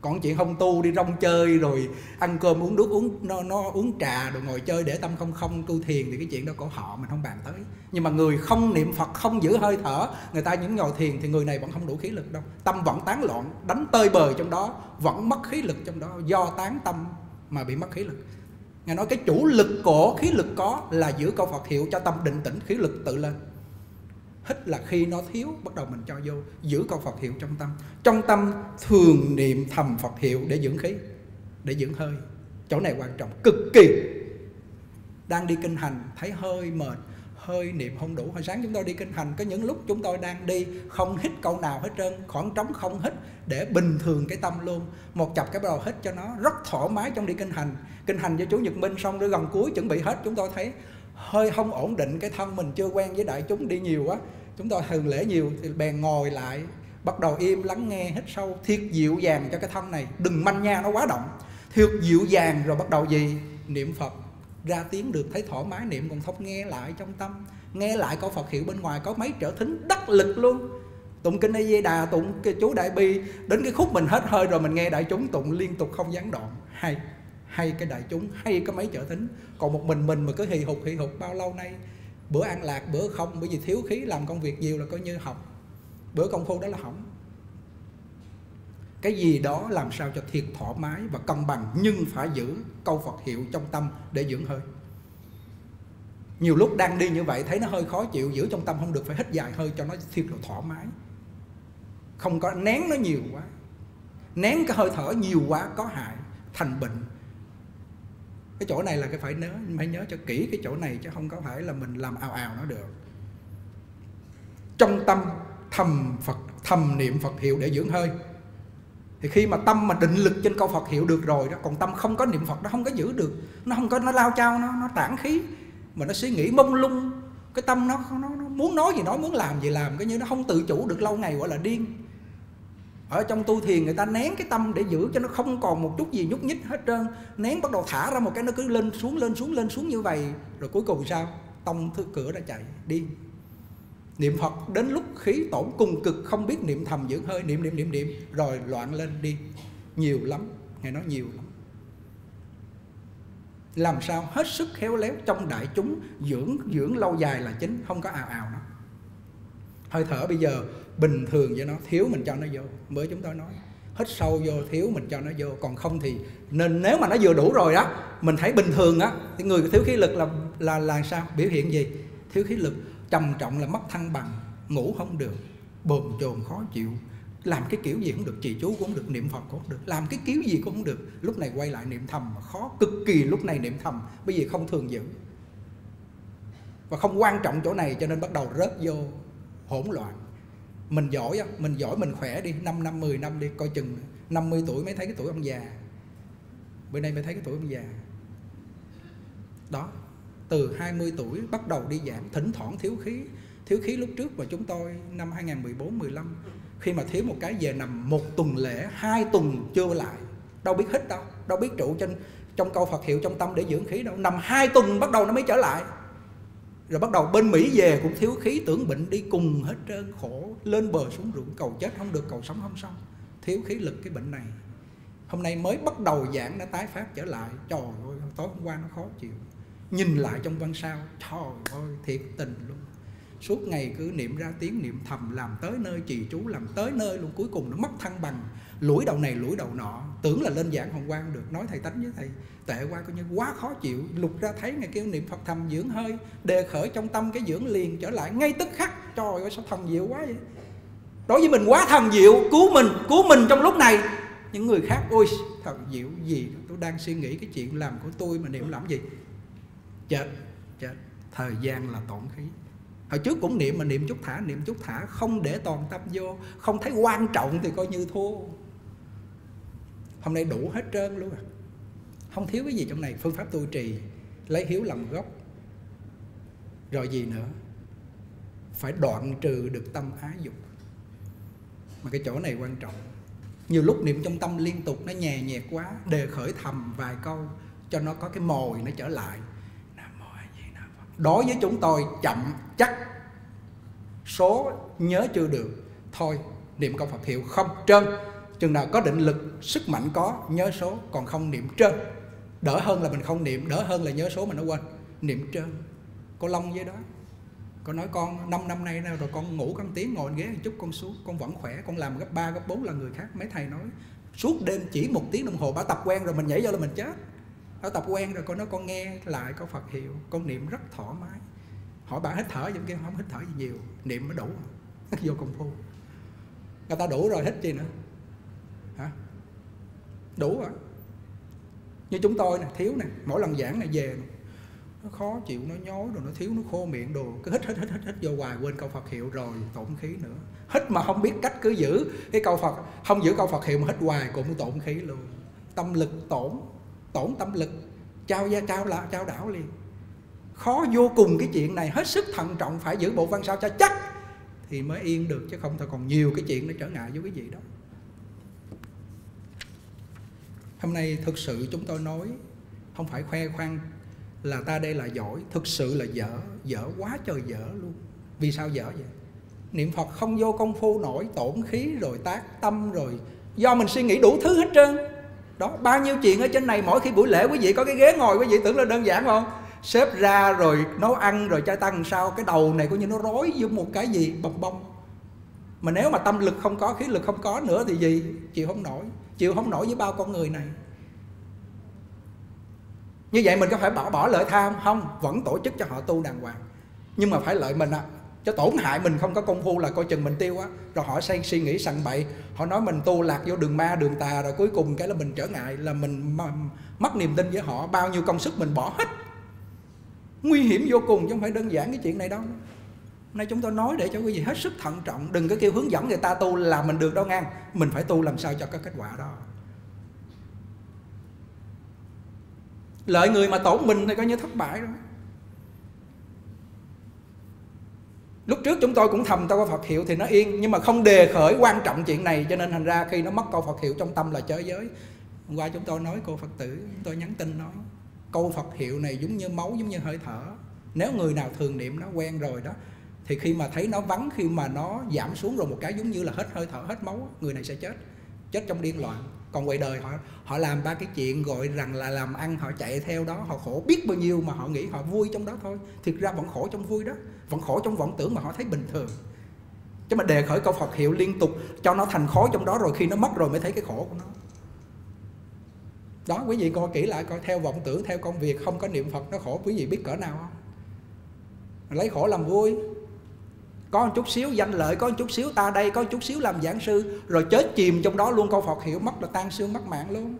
còn chuyện không tu đi rong chơi rồi ăn cơm uống nước uống nó, nó uống trà rồi ngồi chơi để tâm không không tu thiền thì cái chuyện đó của họ mình không bàn tới. Nhưng mà người không niệm phật không giữ hơi thở người ta những ngồi thiền thì người này vẫn không đủ khí lực đâu. Tâm vẫn tán loạn đánh tơi bời trong đó vẫn mất khí lực trong đó do tán tâm mà bị mất khí lực. Ngài nói cái chủ lực của khí lực có là giữ câu phật hiệu cho tâm định tĩnh khí lực tự lên hít là khi nó thiếu, bắt đầu mình cho vô, giữ câu Phật hiệu trong tâm. Trong tâm thường niệm thầm Phật hiệu để dưỡng khí, để dưỡng hơi. Chỗ này quan trọng, cực kỳ. Đang đi kinh hành, thấy hơi mệt, hơi niệm không đủ. Hồi sáng chúng tôi đi kinh hành, có những lúc chúng tôi đang đi, không hít câu nào hết trơn, khoảng trống không hít, để bình thường cái tâm luôn. Một chập cái bắt đầu hít cho nó rất thoải mái trong đi kinh hành. Kinh hành cho chú Nhật Minh xong rồi gần cuối, chuẩn bị hết. Chúng tôi thấy hơi không ổn định, cái thân mình chưa quen với đại chúng, đi nhiều quá. Chúng tôi thường lễ nhiều, thì bèn ngồi lại, bắt đầu im lắng nghe hít sâu. Thiệt dịu dàng cho cái thân này. Đừng manh nha, nó quá động. Thiệt dịu dàng rồi bắt đầu gì? Niệm phật. Ra tiếng được, thấy thoải mái, niệm còn thốc nghe lại trong tâm. Nghe lại có phật hiệu bên ngoài, có mấy trở thính đắc lực luôn. Tụng kinh a di đà, tụng cái chú đại bi. Đến cái khúc mình hết hơi rồi mình nghe đại chúng tụng liên tục không gián đoạn. Hay hay cái đại chúng, hay cái mấy trợ thính. Còn một mình mình mà cứ hì hục hì hục bao lâu nay, bữa ăn lạc, bữa không, bởi vì thiếu khí làm công việc nhiều là coi như học bữa công phu đó là hỏng. Cái gì đó làm sao cho thiệt thoải mái và cân bằng, nhưng phải giữ câu Phật hiệu trong tâm để dưỡng hơi. Nhiều lúc đang đi như vậy, thấy nó hơi khó chịu, giữ trong tâm không được, phải hít dài hơi cho nó thiệt là thoải mái. Không có, nén nó nhiều quá. Nén cái hơi thở nhiều quá, có hại, thành bệnh cái chỗ này là cái phải nhớ phải nhớ cho kỹ cái chỗ này chứ không có phải là mình làm ào ào nó được. Trong tâm thầm Phật thầm niệm Phật hiệu để dưỡng hơi. Thì khi mà tâm mà định lực trên câu Phật hiệu được rồi đó còn tâm không có niệm Phật nó không có giữ được nó không có nó lao trao nó nó tản khí. Mà nó suy nghĩ mông lung cái tâm nó, nó, nó muốn nói gì nói muốn làm gì làm cái như nó không tự chủ được lâu ngày gọi là điên ở trong tu thiền người ta nén cái tâm để giữ cho nó không còn một chút gì nhúc nhích hết trơn. Nén bắt đầu thả ra một cái nó cứ lên xuống lên xuống lên xuống như vậy. Rồi cuối cùng sao? Tông thứ cửa đã chạy đi. Niệm phật đến lúc khí tổn cùng cực, không biết niệm thầm dưỡng hơi, niệm niệm niệm niệm, rồi loạn lên đi. Nhiều lắm. Ngài nói nhiều lắm. Làm sao hết sức khéo léo trong đại chúng, dưỡng dưỡng lâu dài là chính, không có ào ào nó hơi thở bây giờ bình thường cho nó, thiếu mình cho nó vô, mới chúng tôi nói. Hít sâu vô, thiếu mình cho nó vô, còn không thì nên, nếu mà nó vừa đủ rồi đó, mình thấy bình thường á, thì người thiếu khí lực là là là sao? Biểu hiện gì? Thiếu khí lực, trầm trọng là mất thăng bằng, ngủ không được, bồn chồn khó chịu. Làm cái kiểu gì cũng được, trì chú cũng được, niệm phật cũng được. Làm cái kiểu gì cũng được, lúc này quay lại niệm thầm mà khó, cực kỳ lúc này niệm thầm, bởi vì không thường giữ và không quan trọng chỗ này cho nên bắt đầu rớt vô, hỗn loạn mình giỏi mình giỏi mình khỏe đi 5 năm 10 năm đi, coi chừng 50 tuổi mới thấy cái tuổi ông già. Bữa nay mới thấy cái tuổi ông già. Đó, từ 20 tuổi bắt đầu đi giảm thỉnh thoảng thiếu khí thiếu khí lúc trước mà chúng tôi năm 2014 15 khi mà thiếu một cái về nằm một tuần lễ, hai tuần chưa lại, đâu biết hít đâu đâu biết trụ trên, trong câu Phật hiệu trong tâm để dưỡng khí đâu, nằm hai tuần bắt đầu nó mới trở lại rồi bắt đầu bên Mỹ về cũng thiếu khí tưởng bệnh đi cùng hết trơn, khổ. Lên bờ xuống ruộng, cầu chết không được, cầu sống không xong. Thiếu khí lực cái bệnh này. Hôm nay mới bắt đầu giảng nó tái phát trở lại. Trời ơi tối hôm qua nó khó chịu. Nhìn lại trong văn sao, trời ơi, thiệt tình luôn. Suốt ngày cứ niệm ra tiếng niệm thầm, làm tới nơi trì chú làm tới nơi luôn. Cuối cùng nó mất thăng bằng lũi đầu này, lũi đầu nọ. Tưởng là lên giảng hồng quang được. Nói thầy tánh với thầy, tệ quá, coi như quá khó chịu. Lục ra thấy ngày kêu niệm phật thầm dưỡng hơi, đề khởi trong tâm cái dưỡng liền trở lại. Ngay tức khắc, trời ơi, sao thần diệu quá vậy? Đối với mình quá thần diệu cứu mình cứu mình trong lúc này. Những người khác, ôi thần diệu gì tôi đang suy nghĩ cái chuyện làm của tôi mà niệm làm gì? Chết chết. Thời gian là tổn khí. Hồi trước cũng niệm mà niệm chút thả, niệm chút thả, không để toàn tâm vô. Không thấy quan trọng thì coi như thua hôm nay đủ hết trơn luôn à. Không thiếu cái gì trong này. Phương pháp tu trì, lấy hiếu làm gốc. Rồi gì nữa? Phải đoạn trừ được tâm ái dục. Mà cái chỗ này quan trọng. Nhiều lúc niệm trong tâm liên tục, nó nhè nhẹt quá, đề khởi thầm vài câu, cho nó có cái mồi nó trở lại. Đối với chúng tôi, chậm chắc. Số nhớ chưa được. Thôi, niệm câu Phật hiệu không trơn chừng nào có định lực, sức mạnh có, nhớ số, còn không niệm trơn đỡ hơn là mình không niệm, đỡ hơn là nhớ số mà nó quên. Niệm trơn cô long với đó. Con nói, con, năm năm nay nào rồi con ngủ con tiếng, ngồi ghế một chút, con xuống, con vẫn khỏe, con làm gấp 3 gấp 4 là người khác. Mấy thầy nói, suốt đêm chỉ một tiếng đồng hồ, bà tập quen rồi mình nhảy vô là mình chết. Nó tập quen rồi con nói, con nghe lại, con Phật hiệu, con niệm rất thoải mái. Hỏi bạn hít thở giống kia không hít thở gì nhiều, niệm mới đủ. Vô công phu. Người ta đủ rồi, hít chi nữa? Hả? Đủ rồi như chúng tôi nè, thiếu nè, mỗi lần giảng này về nó khó chịu, nó nhói rồi nó thiếu, nó khô miệng đồ. Cứ hít hít hít hít hít vô hoài, quên câu Phật hiệu rồi, tổn khí nữa. Hít mà không biết cách cứ giữ cái câu Phật, không giữ câu Phật hiệu mà hít hoài cũng tổn khí luôn. Tâm lực tổn tổn tâm lực. Trao ra trao là trao đảo liền. Khó vô cùng cái chuyện này, hết sức thận trọng, phải giữ bộ văn sao cho chắc thì mới yên được, chứ không thôi còn nhiều cái chuyện nó trở ngại với cái gì đó hôm nay thực sự chúng tôi nói không phải khoe khoang là ta đây là giỏi, thực sự là dở dở quá trời dở luôn. Vì sao dở vậy? Niệm phật không vô công phu nổi, tổn khí rồi tác tâm rồi, do mình suy nghĩ đủ thứ hết trơn. Đó, bao nhiêu chuyện ở trên này, mỗi khi buổi lễ quý vị có cái ghế ngồi, quý vị tưởng là đơn giản không? Xếp ra rồi nấu ăn rồi chai tăng sao, cái đầu này coi như nó rối vô một cái gì, bong bong. Mà nếu mà tâm lực không có, khí lực không có nữa thì gì? Chịu không nổi chịu không nổi với bao con người này. Như vậy mình có phải bỏ bỏ lợi tham không? Vẫn tổ chức cho họ tu đàng hoàng. Nhưng mà phải lợi mình à cho tổn hại mình không có công phu là coi chừng mình tiêu á. Rồi họ say suy nghĩ sằng bậy. Họ nói mình tu lạc vô đường ma, đường tà rồi cuối cùng cái là mình trở ngại là mình mất niềm tin với họ. Bao nhiêu công sức mình bỏ hết. Nguy hiểm vô cùng chứ không phải đơn giản cái chuyện này đâu nay chúng tôi nói để cho quý vị hết sức thận trọng, đừng có kêu hướng dẫn người ta tu là mình được đâu ngang. Mình phải tu làm sao cho có kết quả đó. Lợi người mà tổn mình thì coi như thất bại rồi. Lúc trước chúng tôi cũng thầm tao có Phật hiệu thì nó yên, nhưng mà không đề khởi quan trọng chuyện này, cho nên thành ra khi nó mất câu Phật hiệu trong tâm là chơi giới. Hôm qua chúng tôi nói cô Phật tử, chúng tôi nhắn tin nói câu Phật hiệu này giống như máu, giống như hơi thở. Nếu người nào thường niệm nó quen rồi đó thì khi mà thấy nó vắng, khi mà nó giảm xuống rồi một cái giống như là hết hơi thở, hết máu, người này sẽ chết. Chết trong điên loạn. Còn ngoài đời, họ họ làm ba cái chuyện gọi rằng là làm ăn, họ chạy theo đó, họ khổ biết bao nhiêu mà họ nghĩ họ vui trong đó thôi. Thực ra vẫn khổ trong vui đó. Vẫn khổ trong vọng tưởng mà họ thấy bình thường. Chứ mà đề khởi câu Phật hiệu liên tục, cho nó thành khói trong đó rồi khi nó mất rồi mới thấy cái khổ của nó. Đó, quý vị coi kỹ lại coi, theo vọng tưởng, theo công việc, không có niệm Phật, nó khổ, quý vị biết cỡ nào không? Lấy khổ làm vui có một chút xíu danh lợi, có một chút xíu ta đây, có một chút xíu làm giảng sư, rồi chết chìm trong đó luôn. Câu Phật hiểu mất là tan xương mất mạng luôn.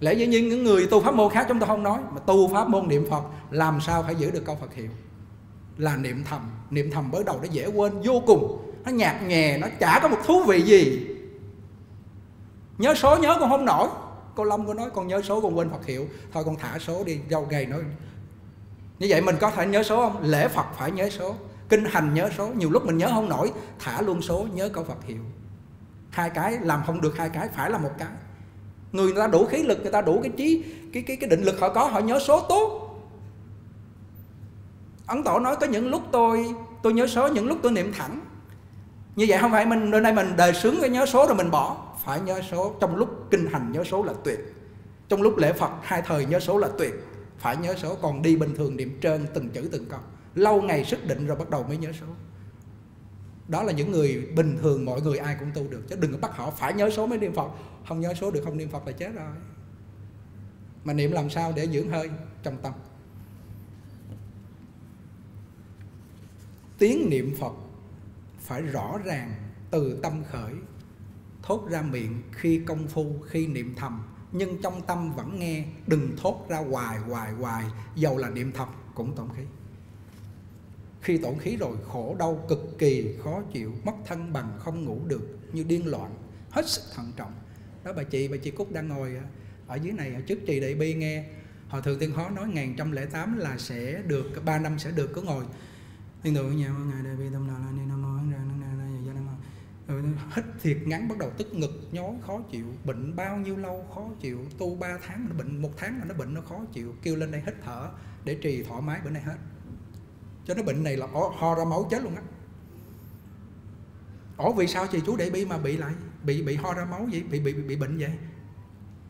Lẽ dĩ nhiên những người tu pháp môn khác chúng ta không nói, mà tu pháp môn niệm Phật, làm sao phải giữ được câu Phật hiệu là niệm thầm niệm thầm mới đầu nó dễ quên, vô cùng. Nó nhạt nhè, nó chả có một thú vị gì. Nhớ số nhớ còn không nổi. Cô lâm có nói, con nhớ số, con quên Phật hiệu thôi con thả số đi. Rau gầy nói, như vậy mình có thể nhớ số không? Lễ Phật phải nhớ số kinh hành nhớ số, nhiều lúc mình nhớ không nổi, thả luôn số, nhớ câu Phật hiệu. Hai cái, làm không được hai cái, phải là một cái. Người ta đủ khí lực, người ta đủ cái trí, cái cái cái định lực họ có, họ nhớ số tốt. Ấn tổ nói, có những lúc tôi tôi nhớ số, những lúc tôi niệm thẳng. Như vậy không phải mình nơi đây mình đời sướng cái nhớ số rồi mình bỏ. Phải nhớ số, trong lúc kinh hành nhớ số là tuyệt. Trong lúc lễ phật, hai thời nhớ số là tuyệt. Phải nhớ số, còn đi bình thường niệm trơn từng chữ từng câu lâu ngày sức định rồi bắt đầu mới nhớ số. Đó là những người bình thường, mọi người ai cũng tu được, chứ đừng có bắt họ phải nhớ số mới niệm phật. Không nhớ số được, không niệm phật là chết rồi. Mà niệm làm sao để dưỡng hơi, trong tâm. Tiếng niệm phật phải rõ ràng từ tâm khởi, thốt ra miệng khi công phu, khi niệm thầm. Nhưng trong tâm vẫn nghe, đừng thốt ra hoài hoài hoài, dầu là niệm thầm cũng tổn khí khi tổn khí rồi, khổ đau cực kỳ, khó chịu, mất thân bằng, không ngủ được, như điên loạn, hết sức thận trọng. Đó, bà chị bà chị cúc đang ngồi ở dưới này, ở trước chị đại bi nghe. Họ thường tiên khó nói ngàn trăm lẻ tám là sẽ được, ba năm sẽ được cứ ngồi. Tiên tượng nhà, ngài đại bi, tâm nào là ni nam mô ra nam ra hít ừ, thiệt ngắn, bắt đầu tức ngực, nhói, khó chịu, bệnh bao nhiêu lâu, khó chịu, tu 3 tháng nó bệnh, một tháng mà nó bệnh, nó khó chịu, kêu lên đây hít thở để trì thoải mái, bữa nay hết cho nó bệnh này là ho ra máu chết luôn á. Ổ vì sao chị chú đệ bi mà bị lại? Bị bị ho ra máu vậy? Bị bị bị bệnh vậy?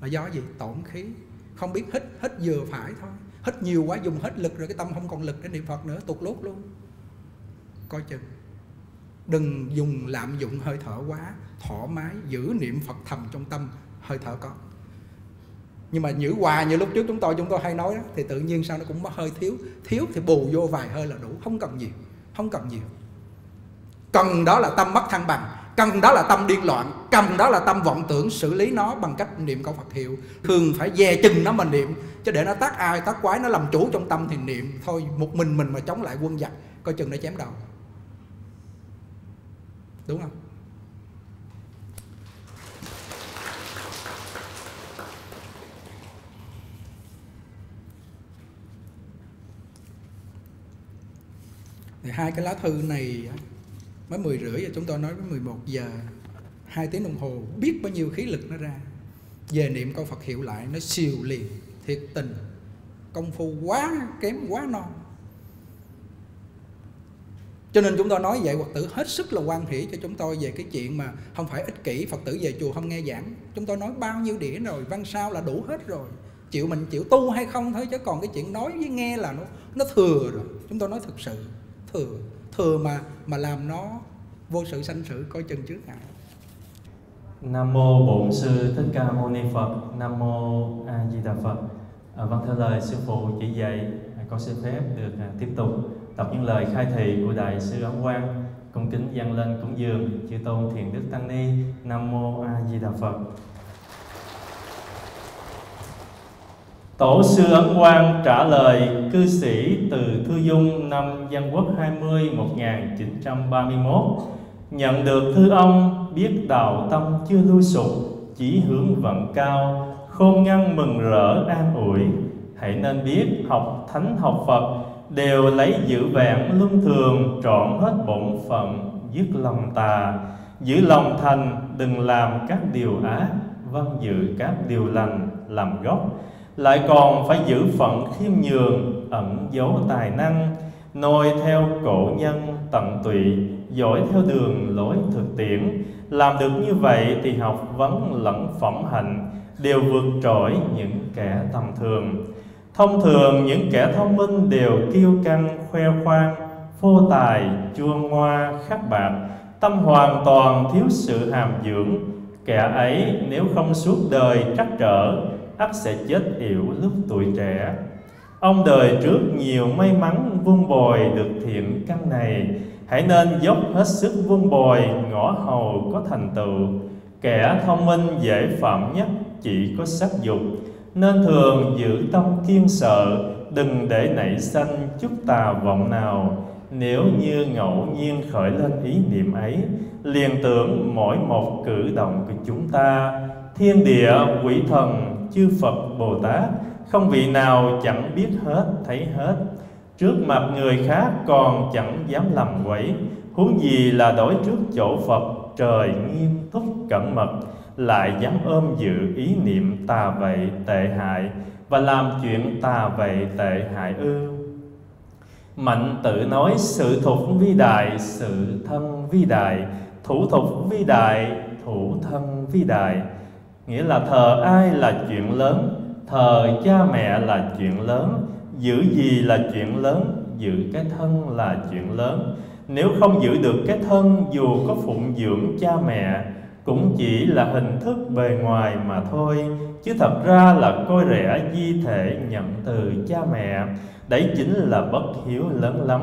Là do gì? Tổn khí. Không biết hít hít vừa phải thôi. Hít nhiều quá, dùng hết lực rồi cái tâm không còn lực để niệm phật nữa tụt lốt luôn. Coi chừng. Đừng dùng lạm dụng hơi thở quá. Thoải mái, giữ niệm phật thầm trong tâm. Hơi thở có nhưng mà giữ hoài như lúc trước chúng tôi chúng tôi hay nói đó, thì tự nhiên sao nó cũng hơi thiếu. Thiếu thì bù vô vài hơi là đủ, không cần nhiều, không cần nhiều. Cần đó là tâm mất thăng bằng, cần đó là tâm điên loạn, cần đó là tâm vọng tưởng xử lý nó bằng cách niệm câu Phật hiệu. Thường phải dè chừng nó mà niệm, chứ để nó tác ai tác quái, nó làm chủ trong tâm thì niệm thôi, một mình mình mà chống lại quân giặc, coi chừng nó chém đầu. Đúng không? Thì hai cái lá thư này mới 10 rưỡi chúng tôi nói với 11 giờ, hai tiếng đồng hồ, biết bao nhiêu khí lực nó ra. Về niệm câu Phật hiệu lại, nó siêu liền, thiệt tình. Công phu quá kém, quá non cho nên chúng tôi nói vậy Phật tử hết sức là quan hỷ cho chúng tôi về cái chuyện mà không phải ích kỷ, Phật tử về chùa không nghe giảng. Chúng tôi nói bao nhiêu đĩa rồi, văn sao là đủ hết rồi. Chịu mình chịu tu hay không thôi, chứ còn cái chuyện nói với nghe là nó nó thừa rồi. Chúng tôi nói thực sự thừa thừa mà mà làm nó vô sự sanh sự coi chừng trước ngại Nam mô Bổn sư Thích Ca Mâu Ni Phật. Nam mô A Di Đà Phật. À, vâng theo lời sư phụ chỉ dạy, à, con xin phép được à, tiếp tục đọc những lời khai thị của đại sư Ấn Quang cung kính dâng lên cúng dường chư tôn thiền đức tăng ni. Nam mô A Di Đà Phật. Tổ sư Ấn Quang trả lời cư sĩ từ Thư Dung năm Dân Quốc 20 1931 Nhận được thư ông, biết đạo tâm chưa lui sụp, Chỉ hướng vận cao, khôn ngăn mừng rỡ an ủi. Hãy nên biết học thánh học Phật, đều lấy giữ vẹn luân thường, trọn hết bổn phận, dứt lòng tà. Giữ lòng thành, đừng làm các điều ác vâng giữ các điều lành, làm gốc lại còn phải giữ phận khiêm nhường, ẩn giấu tài năng noi theo cổ nhân tận tụy, dõi theo đường lối thực tiễn. Làm được như vậy thì học vấn lẫn phẩm hạnh đều vượt trội những kẻ tầm thường. Thông thường những kẻ thông minh đều kiêu căng, khoe khoang, phô tài, chua ngoa, khắc bạc. Tâm hoàn toàn thiếu sự hàm dưỡng. Kẻ ấy nếu không suốt đời trắc trở ắt sẽ chết yểu lúc tuổi trẻ. Ông đời trước nhiều may mắn vun bồi được thiện căn này. Hãy nên dốc hết sức vun bồi, ngõ hầu có thành tựu. Kẻ thông minh dễ phạm nhất chỉ có sắc dục. Nên thường giữ tâm kiên sợ, đừng để nảy sanh chút tà vọng nào. Nếu như ngẫu nhiên khởi lên ý niệm ấy, liền tưởng mỗi một cử động của chúng ta. Thiên địa, quỷ thần chư phật bồ tát, không vị nào chẳng biết hết, thấy hết. Trước mặt người khác còn chẳng dám làm quẩy huống gì là đối trước chỗ phật, trời nghiêm túc cẩn mật, lại dám ôm dự ý niệm tà vậy tệ hại, và làm chuyện tà vậy tệ hại ư. Mạnh tự nói sự thục vi đại, sự thân vi đại, thủ thục vi đại, thủ thân vi đại nghĩa là thờ ai là chuyện lớn, thờ cha mẹ là chuyện lớn, giữ gì là chuyện lớn, giữ cái thân là chuyện lớn. Nếu không giữ được cái thân, dù có phụng dưỡng cha mẹ, cũng chỉ là hình thức bề ngoài mà thôi. Chứ thật ra là coi rẻ di thể nhận từ cha mẹ, đấy chính là bất hiếu lớn lắm.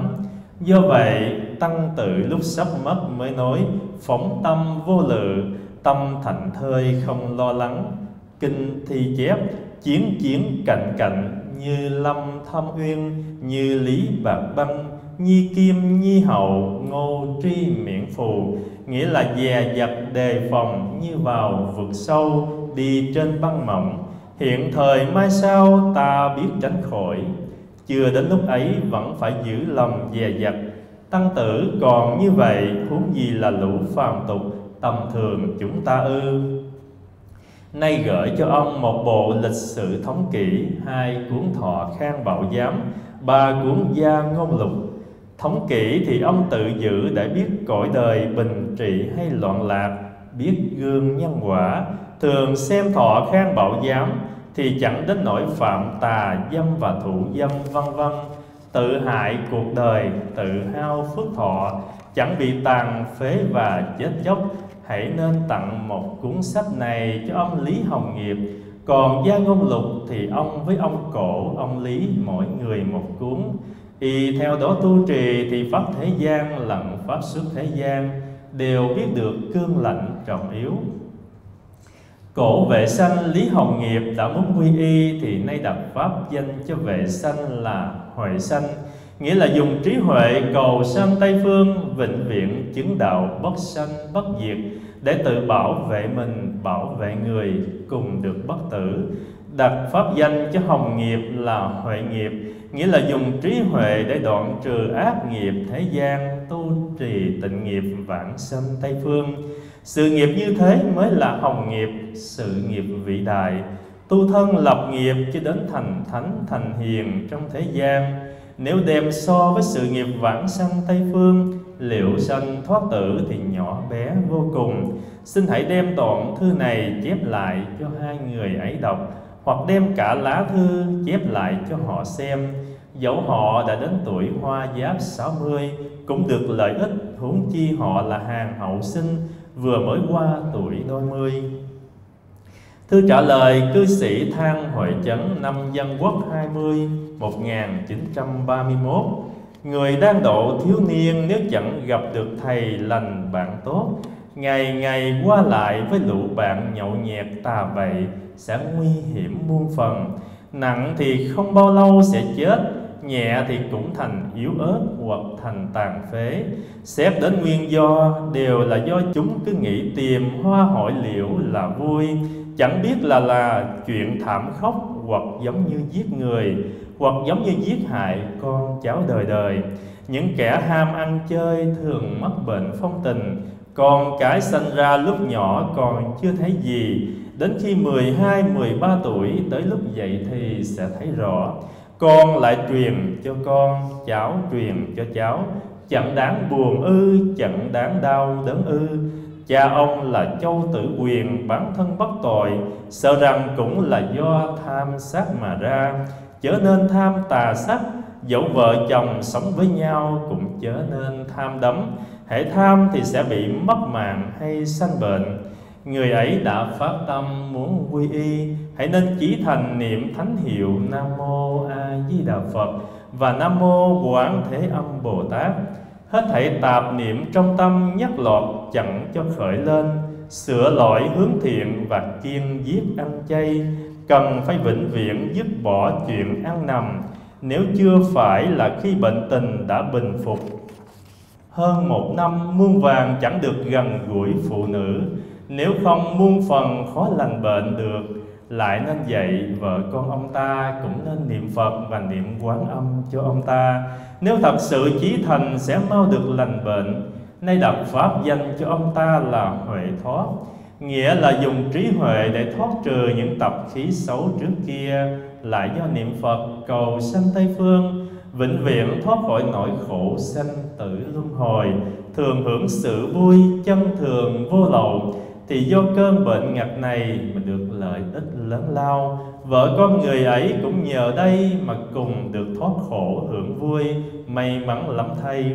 Do vậy, tăng tự lúc sắp mất mới nói, phóng tâm vô lự tâm thảnh thơi không lo lắng. Kinh thi chép, chiến chiến cạnh cạnh, như lâm thâm uyên, như lý bạc băng, nhi kim, nhi hậu, ngô tri miễn phù. Nghĩa là dè dặt đề phòng như vào vực sâu, đi trên băng mỏng. Hiện thời mai sau ta biết tránh khỏi. Chưa đến lúc ấy vẫn phải giữ lòng dè dặt. Tăng tử còn như vậy, huống gì là lũ phàm tục tầm thường chúng ta ư. Nay gửi cho ông một bộ lịch sử thống kỷ, hai cuốn thọ khang bảo giám, ba cuốn gia ngôn lục. Thống kỷ thì ông tự giữ để biết cõi đời bình trị hay loạn lạc, biết gương nhân quả. Thường xem thọ khang bảo giám thì chẳng đến nỗi phạm tà dâm và thủ dâm vân vân. Tự hại cuộc đời, tự hao phước thọ, chẳng bị tàn phế và chết chóc hãy nên tặng một cuốn sách này cho ông Lý Hồng Nghiệp. Còn gia ngôn lục thì ông với ông cổ, ông Lý, mỗi người một cuốn. Y theo đó tu trì thì pháp thế gian lẫn pháp xuất thế gian đều biết được cương lạnh trọng yếu. Cổ vệ sanh Lý Hồng Nghiệp đã muốn quy y thì nay đặt pháp danh cho vệ sanh là Huệ sanh nghĩa là dùng trí huệ cầu sanh Tây phương, vĩnh viễn chứng đạo bất sanh, bất diệt, để tự bảo vệ mình, bảo vệ người cùng được bất tử. Đặt pháp danh cho hồng nghiệp là huệ nghiệp, nghĩa là dùng trí huệ để đoạn trừ ác nghiệp thế gian, tu trì tịnh nghiệp vãng sanh tây phương. Sự nghiệp như thế mới là hồng nghiệp, sự nghiệp vĩ đại. Tu thân lập nghiệp cho đến thành thánh, thành hiền trong thế gian nếu đem so với sự nghiệp vãng sanh tây phương, liệu sanh thoát tử thì nhỏ bé vô cùng. Xin hãy đem toàn thư này chép lại cho hai người ấy đọc, hoặc đem cả lá thư chép lại cho họ xem. Dẫu họ đã đến tuổi hoa giáp 60 cũng được lợi ích, huống chi họ là hàng hậu sinh, vừa mới qua tuổi đôi mươi. Thư trả lời cư sĩ Thang Hội Chấn năm Dân Quốc 20 1931 Người đang độ thiếu niên nếu chẳng gặp được thầy lành bạn tốt. Ngày ngày qua lại với lũ bạn nhậu nhẹt tà vậy Sẽ nguy hiểm muôn phần. Nặng thì không bao lâu sẽ chết, Nhẹ thì cũng thành yếu ớt hoặc thành tàn phế. Xét đến nguyên do, đều là do chúng cứ nghĩ tìm hoa hội liệu là vui. Chẳng biết là là chuyện thảm khốc hoặc giống như giết người hoặc giống như giết hại con cháu đời đời. Những kẻ ham ăn chơi thường mắc bệnh phong tình. Con cái sinh ra lúc nhỏ còn chưa thấy gì. Đến khi 12, 13 tuổi tới lúc dậy thì sẽ thấy rõ. Con lại truyền cho con, cháu truyền cho cháu. Chẳng đáng buồn ư, chẳng đáng đau đớn ư. Cha ông là châu tử quyền, bản thân bất tội. Sợ rằng cũng là do tham sát mà ra. Chớ nên tham tà sắc, Dẫu vợ chồng sống với nhau cũng chớ nên tham đắm. Hãy tham thì sẽ bị mất mạng hay sanh bệnh. Người ấy đã phát tâm muốn quy y, Hãy nên chỉ thành niệm thánh hiệu Nam Mô A Di Đà Phật Và Nam Mô Quán Thế Âm Bồ Tát. Hết thảy tạp niệm trong tâm nhắc lọt chẳng cho khởi lên, Sửa lỗi hướng thiện và kiên giết ăn chay. Cần phải vĩnh viễn dứt bỏ chuyện ăn nằm, Nếu chưa phải là khi bệnh tình đã bình phục. Hơn một năm, muôn vàng chẳng được gần gũi phụ nữ. Nếu không muôn phần khó lành bệnh được, Lại nên dạy vợ con ông ta Cũng nên niệm Phật và niệm quán âm cho ông ta. Nếu thật sự chí thành sẽ mau được lành bệnh. Nay đặt pháp danh cho ông ta là Huệ Thoát. Nghĩa là dùng trí huệ để thoát trừ những tập khí xấu trước kia. Lại do niệm Phật cầu sanh Tây Phương, Vĩnh viễn thoát khỏi nỗi khổ sanh tử luân hồi. Thường hưởng sự vui chân thường vô lậu, thì do cơn bệnh ngặt này mà được lợi ích lớn lao. Vợ con người ấy cũng nhờ đây mà cùng được thoát khổ hưởng vui, may mắn lắm thay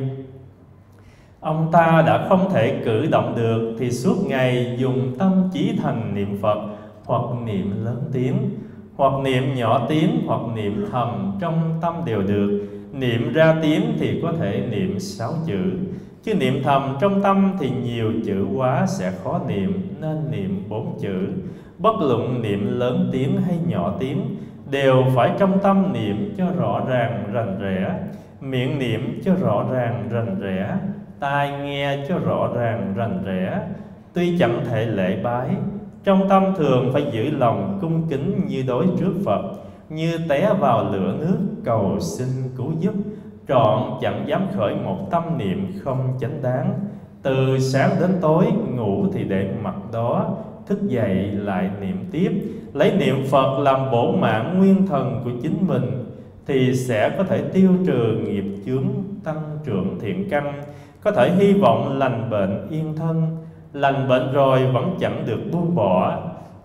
ông ta đã không thể cử động được thì suốt ngày dùng tâm trí thành niệm phật, hoặc niệm lớn tiếng, hoặc niệm nhỏ tiếng, hoặc niệm thầm trong tâm đều được. Niệm ra tiếng thì có thể niệm sáu chữ, Chứ niệm thầm trong tâm thì nhiều chữ quá sẽ khó niệm, Nên niệm bốn chữ. Bất luận niệm lớn tiếng hay nhỏ tiếng Đều phải trong tâm niệm cho rõ ràng rành rẽ, Miệng niệm cho rõ ràng rành rẽ. Tai nghe cho rõ ràng, rành rẽ. Tuy chẳng thể lễ bái, Trong tâm thường phải giữ lòng cung kính như đối trước Phật, Như té vào lửa nước cầu xin cứu giúp. Trọn chẳng dám khởi một tâm niệm không chánh đáng. Từ sáng đến tối ngủ thì để mặt đó, thức dậy lại niệm tiếp. Lấy niệm phật làm bổ mạng nguyên thần của chính mình, thì sẽ có thể tiêu trừ nghiệp chướng, tăng trưởng thiện căn có thể hy vọng lành bệnh yên thân, lành bệnh rồi vẫn chẳng được buông bỏ.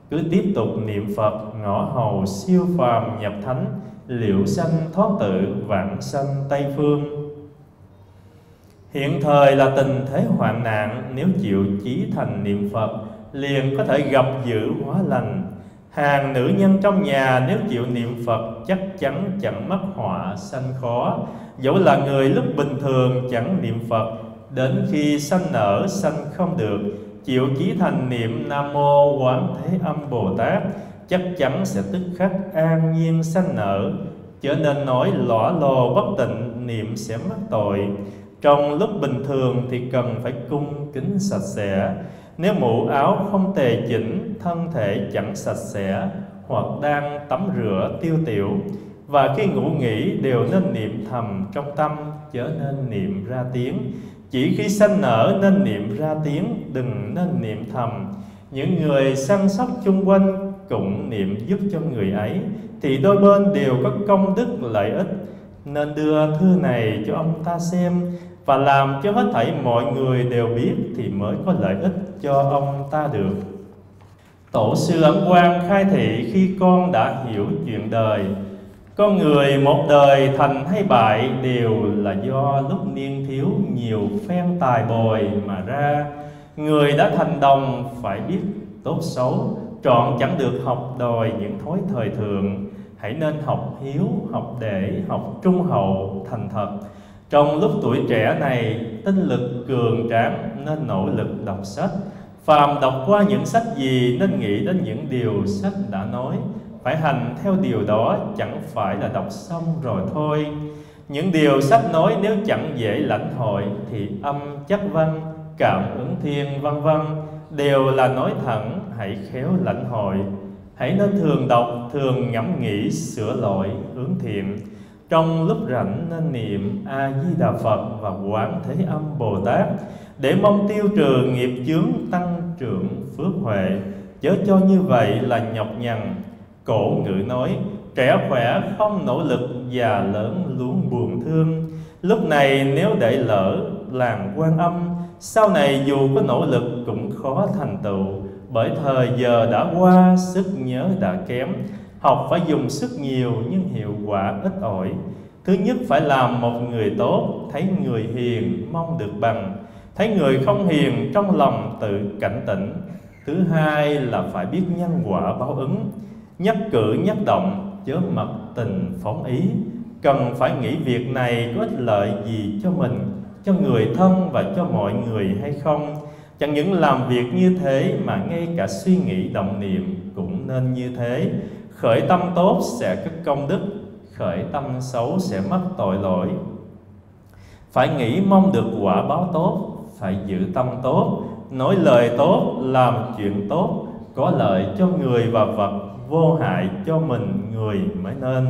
Cứ tiếp tục niệm phật, ngõ hầu siêu phàm nhập thánh, liệu sanh thoát tự vạn sanh tây phương. Hiện thời là tình thế hoạn nạn, nếu chịu chí thành niệm phật, liền có thể gặp giữ hóa lành. Hàng nữ nhân trong nhà nếu chịu niệm phật chắc chắn chẳng mắc họa sanh khó. Dẫu là người lúc bình thường chẳng niệm phật đến khi sanh nở, sanh không được, chịu chí thành niệm nam mô quán thế âm bồ tát, chắc chắn sẽ tức khắc an nhiên sanh nở. Trở nên nói lõa lồ bất tịnh, niệm sẽ mắc tội. Trong lúc bình thường thì cần phải cung kính sạch sẽ. Nếu mũ áo không tề chỉnh, thân thể chẳng sạch sẽ, hoặc đang tắm rửa tiêu tiểu. Và khi ngủ nghỉ đều nên niệm thầm trong tâm, chớ nên niệm ra tiếng chỉ khi sanh nở nên niệm ra tiếng, đừng nên niệm thầm. Những người săn sóc chung quanh cũng niệm giúp cho người ấy, thì đôi bên đều có công đức lợi ích. Nên đưa thư này cho ông ta xem, và làm cho hết thảy mọi người đều biết thì mới có lợi ích cho ông ta được. Tổ sư Ấn quan khai thị khi con đã hiểu chuyện đời con người một đời thành hay bại đều là do lúc niên thiếu nhiều phen tài bồi mà ra. Người đã thành đồng phải biết tốt xấu, trọn chẳng được học đòi những thói thời thường. Hãy nên học hiếu, học để học trung hậu, thành thật. Trong lúc tuổi trẻ này, tinh lực cường tráng nên nỗ lực đọc sách. Phàm đọc qua những sách gì nên nghĩ đến những điều sách đã nói phải hành theo điều đó chẳng phải là đọc xong rồi thôi. Những điều sách nói nếu chẳng dễ lãnh hội thì âm chắc văn, cảm ứng thiên vân vân đều là nói thẳng, hãy khéo lãnh hội. Hãy nên thường đọc, thường ngẫm nghĩ, sửa lỗi, hướng thiện. Trong lúc rảnh nên niệm a di đà phật và quán thế âm bồ tát để mong tiêu trừ nghiệp chướng tăng trưởng phước huệ. Chớ cho như vậy là nhọc nhằn cổ ngữ nói, trẻ khỏe không nỗ lực già lớn luôn buồn thương. Lúc này nếu để lỡ làng quan âm, sau này dù có nỗ lực cũng khó thành tựu. Bởi thời giờ đã qua, sức nhớ đã kém. Học phải dùng sức nhiều nhưng hiệu quả ít ỏi. Thứ nhất phải làm một người tốt, thấy người hiền mong được bằng. Thấy người không hiền trong lòng tự cảnh tỉnh. Thứ hai là phải biết nhân quả báo ứng nhất cử, nhất động, chớ mật tình phóng ý. Cần phải nghĩ việc này có ích lợi gì cho mình, cho người thân và cho mọi người hay không? Chẳng những làm việc như thế mà ngay cả suy nghĩ, động niệm cũng nên như thế. Khởi tâm tốt sẽ có công đức, khởi tâm xấu sẽ mất tội lỗi. Phải nghĩ mong được quả báo tốt, phải giữ tâm tốt. Nói lời tốt, làm chuyện tốt, có lợi cho người và vật vô hại cho mình người mới nên.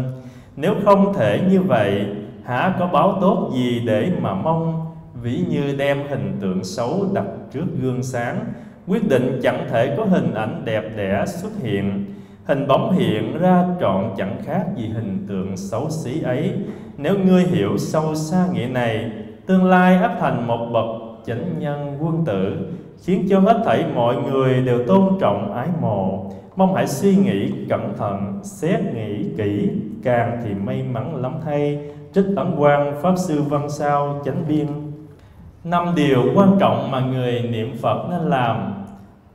Nếu không thể như vậy hả có báo tốt gì để mà mong? Ví như đem hình tượng xấu đặt trước gương sáng, quyết định chẳng thể có hình ảnh đẹp đẽ xuất hiện. Hình bóng hiện ra trọn chẳng khác gì hình tượng xấu xí ấy. Nếu ngươi hiểu sâu xa nghĩa này, tương lai áp thành một bậc chánh nhân quân tử, khiến cho hết thảy mọi người đều tôn trọng ái mộ mong hãy suy nghĩ cẩn thận, xét nghĩ kỹ, càng thì may mắn lắm thay. Trích Ấn quan pháp sư văn sao, chánh biên. Năm điều quan trọng mà người niệm phật nên làm.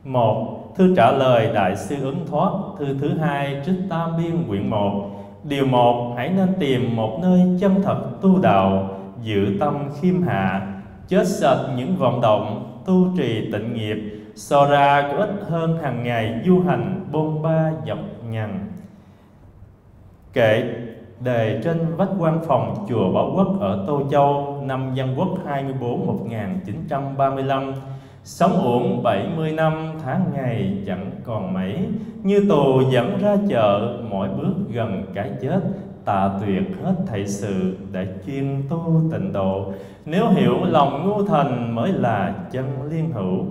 Một, thư trả lời đại sư ứng thoát, thư thứ hai, trích tam biên, quyển một. Điều một, hãy nên tìm một nơi chân thật tu đạo, giữ tâm khiêm hạ, chết sạch những vọng động, tu trì tịnh nghiệp so ra có ích hơn hàng ngày du hành bôn ba dọc nhằn. Kệ đề trên vách quan phòng chùa Bảo Quốc ở Tô Châu, năm Dân Quốc 24 1935 Sống uổng 70 năm, tháng ngày chẳng còn mấy. Như tù dẫn ra chợ, mỗi bước gần cái chết, Tạ tuyệt hết thảy sự để chuyên tu tịnh độ. Nếu hiểu lòng ngu thành mới là chân liên hữu.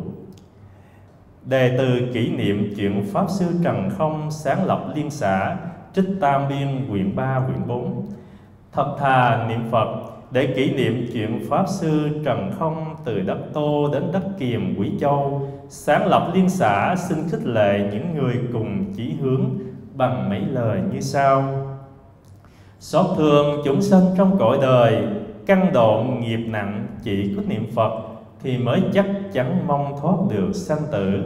Đề từ kỷ niệm chuyện Pháp Sư Trần Không sáng lập liên xã, Trích Tam Biên quyển 3 quyển 4 Thật thà niệm Phật, để kỷ niệm chuyện Pháp Sư Trần Không từ đất Tô đến đất Kiềm, Quỷ Châu, sáng lập liên xã, xin khích lệ những người cùng chỉ hướng bằng mấy lời như sau. Xót thương chúng sanh trong cõi đời, Căn độ nghiệp nặng, chỉ có niệm Phật thì mới chắc chắn mong thoát được sanh tử.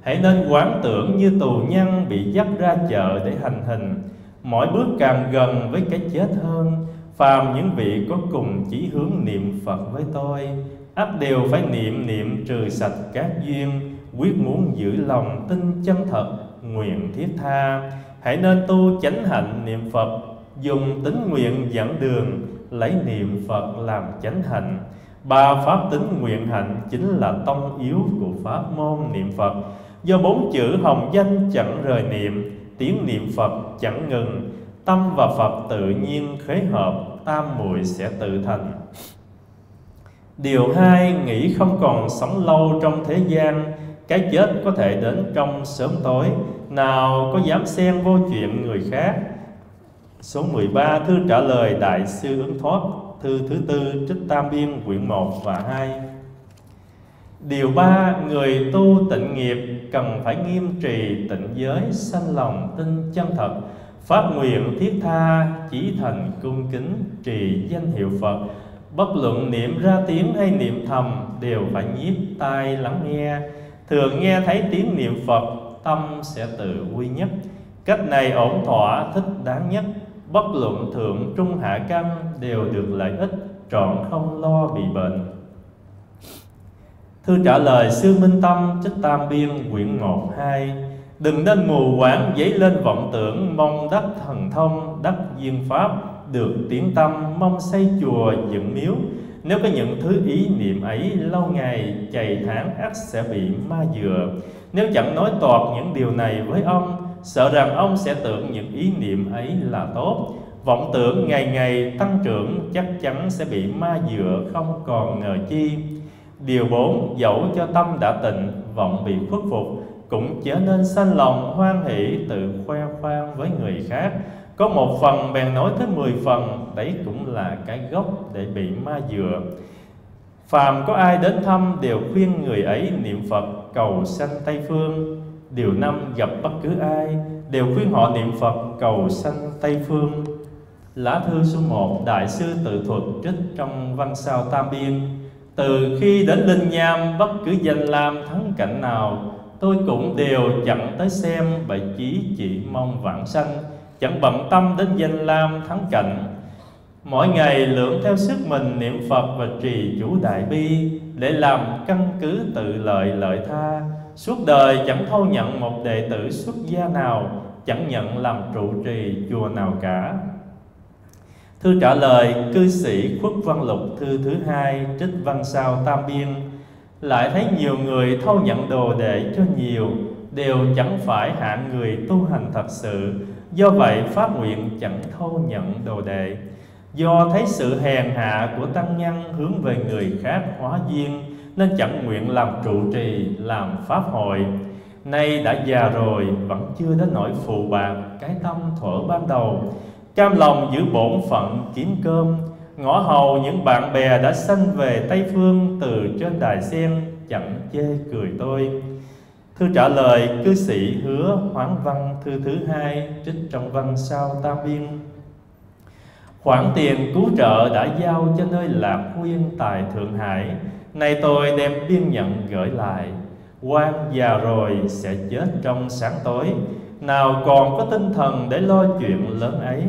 Hãy nên quán tưởng như tù nhân bị dắt ra chợ để hành hình. Mỗi bước càng gần với cái chết hơn, Phàm những vị có cùng chỉ hướng niệm Phật với tôi, ắt đều phải niệm niệm trừ sạch các duyên, Quyết muốn giữ lòng tin chân thật, Nguyện thiết tha. Hãy nên tu chánh hạnh niệm Phật, Dùng tính nguyện dẫn đường, Lấy niệm Phật làm chánh hạnh. Ba pháp tính nguyện hạnh Chính là tông yếu của pháp môn niệm Phật. Do bốn chữ hồng danh chẳng rời niệm, Tiếng niệm Phật chẳng ngừng. Tâm và Phật tự nhiên khế hợp, Tam muội sẽ tự thành. Điều hai, Nghĩ không còn sống lâu trong thế gian. Cái chết có thể đến trong sớm tối. Nào có dám xen vô chuyện người khác? Số 13 Thư trả lời Đại sư ứng thoát. Thư thứ tư, Trích Tam Biên, quyển 1 và 2 Điều ba, Người tu tịnh nghiệp cần phải nghiêm trì tịnh giới sanh lòng tin chân thật. Phát nguyện thiết tha, chỉ thành cung kính, trì danh hiệu Phật. Bất luận niệm ra tiếng hay niệm thầm đều phải nhiếp tai lắng nghe. Thường nghe thấy tiếng niệm Phật, tâm sẽ tự quy nhất. Cách này ổn thỏa, thích đáng nhất. Bất luận thượng trung hạ căn đều được lợi ích Trọn không lo bị bệnh. Thư trả lời Sư Minh Tâm Trích Tam Biên quyển 1 2 Đừng nên mù quáng dấy lên vọng tưởng Mong đắc thần thông, đắc duyên pháp Được tiếng tâm mong xây chùa dựng miếu. Nếu có những thứ ý niệm ấy Lâu ngày chày tháng ắt sẽ bị ma dừa. Nếu chẳng nói toạc những điều này với ông sợ rằng ông sẽ tưởng những ý niệm ấy là tốt. Vọng tưởng ngày ngày tăng trưởng chắc chắn sẽ bị ma dựa không còn ngờ chi. Điều bốn, dẫu cho tâm đã tịnh, vọng bị khuất phục, cũng trở nên sanh lòng hoan hỷ, tự khoe khoang với người khác. Có một phần bèn nói tới mười phần, đấy cũng là cái gốc để bị ma dựa. Phàm có ai đến thăm đều khuyên người ấy niệm phật, cầu sanh tây phương điều năm gặp bất cứ ai đều khuyên họ niệm phật cầu sanh tây phương. Lá thư số 1 đại sư tự thuật trích trong văn sao tam biên. Từ khi đến linh nham, bất cứ danh lam thắng cảnh nào, tôi cũng đều chẳng tới xem bởi chí chỉ mong vãng sanh, chẳng bận tâm đến danh lam thắng cảnh. Mỗi ngày lượng theo sức mình niệm phật và trì chủ đại bi để làm căn cứ tự lợi lợi tha suốt đời chẳng thâu nhận một đệ tử xuất gia nào, chẳng nhận làm trụ trì chùa nào cả. Thư trả lời, cư sĩ khuất văn lục, thư thứ hai, trích văn sao, tam biên, lại thấy nhiều người thâu nhận đồ đệ cho nhiều, đều chẳng phải hạng người tu hành thật sự. Do vậy, phát nguyện chẳng thâu nhận đồ đệ. Do thấy sự hèn hạ của tăng nhân hướng về người khác hóa duyên nên chẳng nguyện làm trụ trì, làm pháp hội. Nay đã già rồi, vẫn chưa đến nỗi phụ bạc cái tâm thuở ban đầu. Cam lòng giữ bổn phận, kiếm cơm, ngõ hầu những bạn bè đã sanh về tây phương từ trên đài sen, chẳng chê cười tôi. Thư trả lời, cư sĩ hứa hoán văn thư thứ hai, trích trong văn sao tam biên khoản tiền cứu trợ đã giao cho nơi lạc quyên tại thượng hải nay tôi đem biên nhận gửi lại. Quan già rồi sẽ chết trong sáng tối. Nào còn có tinh thần để lo chuyện lớn ấy.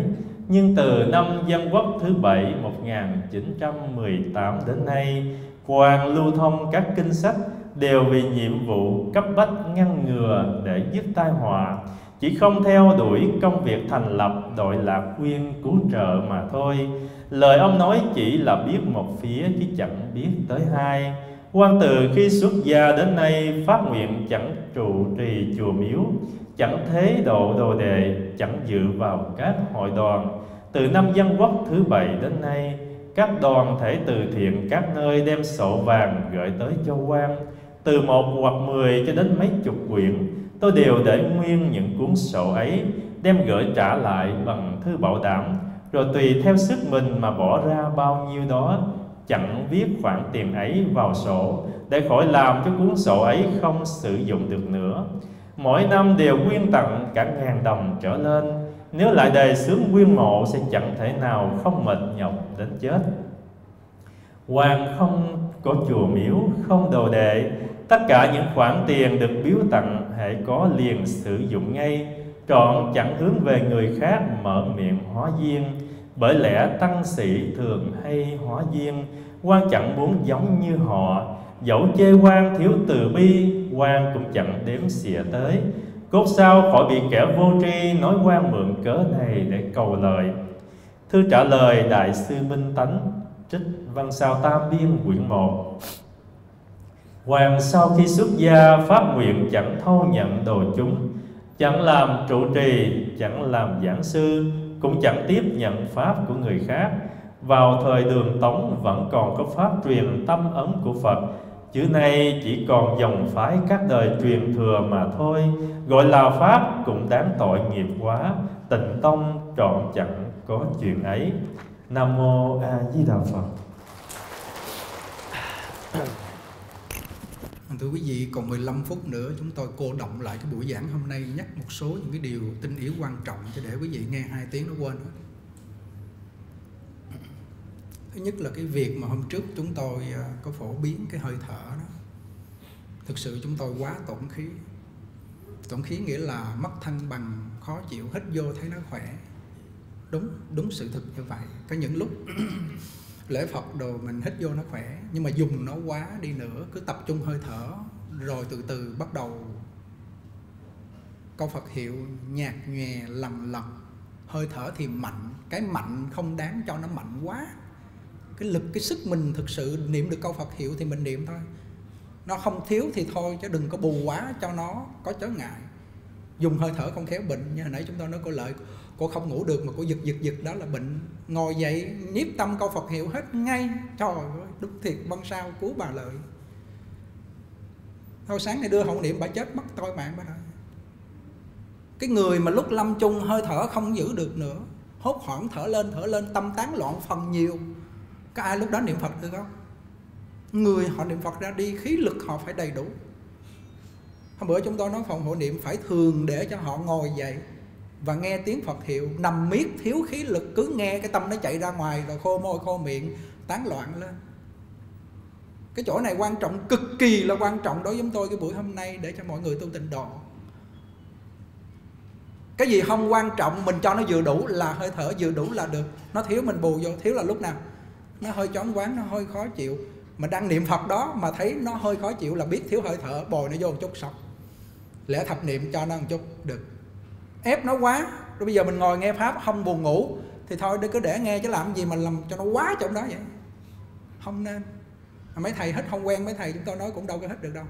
Nhưng từ năm dân quốc thứ bảy 1918 đến nay, quan lưu thông các kinh sách đều vì nhiệm vụ cấp bách ngăn ngừa để dứt tai họa. Chỉ không theo đuổi công việc thành lập đội lạc quyên cứu trợ mà thôi lời ông nói chỉ là biết một phía chứ chẳng biết tới hai. Quan từ khi xuất gia đến nay phát nguyện chẳng trụ trì chùa miếu, chẳng thế độ đồ đề, chẳng dự vào các hội đoàn. Từ năm dân quốc thứ bảy đến nay, các đoàn thể từ thiện các nơi đem sổ vàng gửi tới cho quan. Từ một hoặc mười cho đến mấy chục quyển tôi đều để nguyên những cuốn sổ ấy, đem gửi trả lại bằng thư bảo đảm rồi tùy theo sức mình mà bỏ ra bao nhiêu đó, chẳng viết khoản tiền ấy vào sổ, để khỏi làm cho cuốn sổ ấy không sử dụng được nữa. Mỗi năm đều quyên tặng cả ngàn đồng trở lên. Nếu lại đề xướng quyên mộ sẽ chẳng thể nào không mệt nhọc đến chết. Hoàng không có chùa miếu, không đồ đệ. Tất cả những khoản tiền được biếu tặng hãy có liền sử dụng ngay trọn chẳng hướng về người khác mở miệng hóa duyên, bởi lẽ tăng sĩ thường hay hóa duyên. Quan chẳng muốn giống như họ, dẫu chê quan thiếu từ bi, quan cũng chẳng đếm xỉa tới. Cốt sao khỏi bị kẻ vô tri nói quan mượn cớ này để cầu lời. Thư trả lời đại sư minh tánh, trích văn sao tam biên, quyển một. Hoàng sau khi xuất gia phát nguyện chẳng thâu nhận đồ chúng. Chẳng làm trụ trì, chẳng làm giảng sư Cũng chẳng tiếp nhận pháp của người khác. Vào thời đường Tống vẫn còn có pháp truyền tâm ấn của Phật Chữ này chỉ còn dòng phái các đời truyền thừa mà thôi. Gọi là Pháp cũng đáng tội nghiệp quá Tịnh tông trọn chẳng có chuyện ấy. Nam Mô A Di Đà Phật. Vâng, thưa quý vị, còn 15 phút nữa chúng tôi cô động lại cái buổi giảng hôm nay nhắc một số những cái điều tinh yếu quan trọng cho để quý vị nghe hai tiếng nó quên hết. Thứ nhất là cái việc mà hôm trước chúng tôi à, có phổ biến cái hơi thở đó. Thực sự chúng tôi quá tổn khí. Tổn khí nghĩa là mất thăng bằng, khó chịu, hít vô thấy nó khỏe. Đúng, đúng sự thực như vậy. Có những lúc lễ Phật đồ mình hít vô nó khỏe, nhưng mà dùng nó quá đi nữa, cứ tập trung hơi thở, rồi từ từ bắt đầu câu Phật hiệu nhạt nhòe, lầm lầm, hơi thở thì mạnh, cái mạnh không đáng cho nó mạnh quá. Cái lực, cái sức mình thực sự niệm được câu Phật hiệu thì mình niệm thôi. Nó không thiếu thì thôi, chứ đừng có bù quá cho nó, có trở ngại. Dùng hơi thở không khéo bệnh, như hồi nãy chúng tôi nói cô lợi cô không ngủ được mà cô giật giật giật, đó là bệnh. Ngồi dậy, nhiếp tâm câu phật hiệu hết ngay. Trời ơi, đúng thiệt, băng sao, cứu bà lợi. Thôi sáng nay đưa hậu niệm, bà chết mất tôi mạng bà rồi cái người mà lúc lâm chung hơi thở không giữ được nữa, hốt hoảng thở lên thở lên, tâm tán loạn phần nhiều. Có ai lúc đó niệm phật được không? Người họ niệm phật ra đi, khí lực họ phải đầy đủ. Hôm bữa chúng tôi nói phòng hộ niệm phải thường để cho họ ngồi dậy và nghe tiếng Phật hiệu, nằm miết thiếu khí lực, cứ nghe cái tâm nó chạy ra ngoài rồi khô môi, khô miệng, tán loạn lên. Cái chỗ này quan trọng, cực kỳ là quan trọng đối với tôi cái buổi hôm nay để cho mọi người tu tịnh độ. Cái gì không quan trọng, mình cho nó vừa đủ là hơi thở, vừa đủ là được. Nó thiếu mình bù vô, thiếu là lúc nào? Nó hơi chóng quán nó hơi khó chịu. Mà đang niệm phật đó mà thấy nó hơi khó chịu là biết thiếu hơi thở, bồi nó vô một chút xong. Lẽ thập niệm cho nó một chút, được ép nó quá. Rồi bây giờ mình ngồi nghe pháp, không buồn ngủ, thì thôi cứ để nghe chứ làm gì mà làm cho nó quá trong đó vậy. Không nên. Mấy thầy hít không quen, mấy thầy chúng tôi nói cũng đâu có hít được đâu.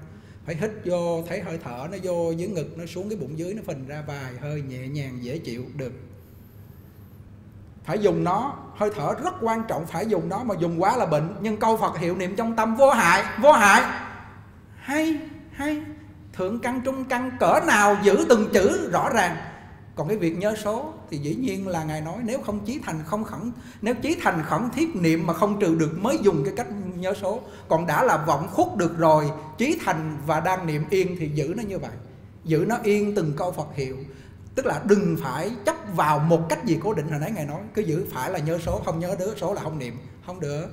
Phải hít vô, thấy hơi thở nó vô dưới ngực, nó xuống cái bụng dưới, nó phình ra vài hơi nhẹ nhàng, dễ chịu, được. Phải dùng nó. Hơi thở rất quan trọng, phải dùng nó. Mà dùng quá là bệnh. Nhưng câu phật hiệu niệm trong tâm, vô hại vô hại. Hay hay. Thượng căn, trung căn, cỡ nào giữ từng chữ rõ ràng còn cái việc nhớ số thì dĩ nhiên là ngài nói, nếu không chí thành không khẩn, nếu chí thành khẩn thiết niệm mà không trừ được mới dùng cái cách nhớ số. Còn đã là vọng khúc được rồi, chí thành và đang niệm yên thì giữ nó như vậy. Giữ nó yên từng câu phật hiệu. Tức là đừng phải chấp vào một cách gì cố định, hồi nãy ngài nói, cứ giữ phải là nhớ số, không nhớ đứa số là không niệm. Không được.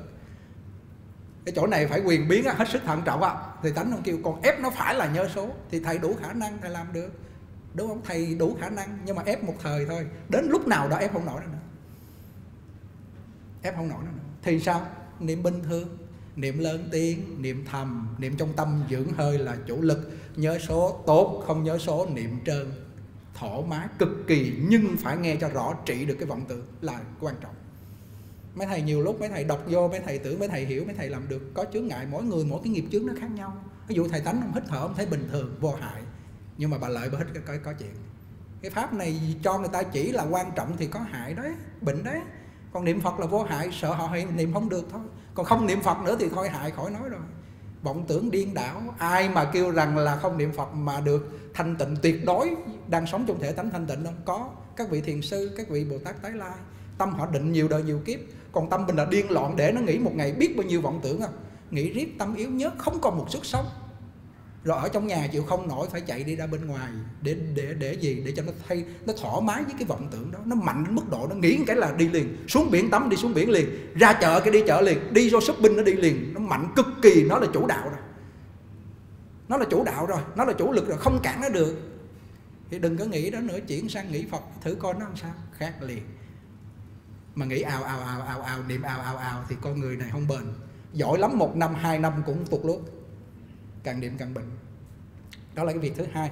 Cái chỗ này phải quyền biến hết sức thận trọng á. Thì tánh không kêu còn ép nó phải là nhớ số, thì thầy đủ khả năng thầy làm được đúng không thầy đủ khả năng, nhưng mà ép một thời thôi. Đến lúc nào đó ép không nổi nữa. Ép không nổi nữa. Thì sao? Niệm bình thường, niệm lớn tiếng, niệm thầm, niệm trong tâm dưỡng hơi là chủ lực. Nhớ số tốt, không nhớ số niệm trơn. Thoải mái, cực kỳ, nhưng phải nghe cho rõ trị được cái vọng tưởng là quan trọng. Mấy thầy nhiều lúc, mấy thầy đọc vô, mấy thầy tưởng, mấy thầy hiểu, mấy thầy làm được. Có chướng ngại, mỗi người, mỗi cái nghiệp chướng nó khác nhau. Ví dụ thầy tánh ông hít thở, ông thấy bình thường, vô hại nhưng mà bà lợi bà hít có, có, có chuyện. Cái pháp này cho người ta chỉ là quan trọng thì có hại đấy bệnh đấy. Còn niệm phật là vô hại sợ họ hay niệm không được thôi. Còn không niệm phật nữa thì thôi hại khỏi nói rồi. Vọng tưởng điên đảo ai mà kêu rằng là không niệm phật mà được thanh tịnh tuyệt đối đang sống trong thể tánh thanh tịnh không? Có. Các vị thiền sư các vị bồ tát tái lai tâm họ định nhiều đời nhiều kiếp. Còn tâm mình là điên loạn để nó nghĩ một ngày biết bao nhiêu vọng tưởng không nghĩ riết tâm yếu nhớt không còn một sức sống rồi ở trong nhà chịu không nổi, phải chạy đi ra bên ngoài để để để gì? Để cho nó thay, nó thoải mái với cái vọng tưởng đó. Nó mạnh đến mức độ nó nghĩ cái là đi liền. Xuống biển tắm đi, xuống biển liền. Ra chợ cái đi chợ liền. Đi vô shopping nó đi liền. Nó mạnh cực kỳ. Nó là chủ đạo rồi. Nó là chủ đạo rồi. Nó là chủ lực rồi. Không cản nó được. Thì đừng có nghĩ đó nữa. Chuyển sang nghĩ phật. Thử coi nó làm sao. Khác liền. Mà nghĩ ào ào ào ào ào, niệm ào ào ào thì con người này không bền. Giỏi lắm. Một năm, hai năm cũng tụt luôn càng niệm càng bệnh. Đó là cái việc thứ hai.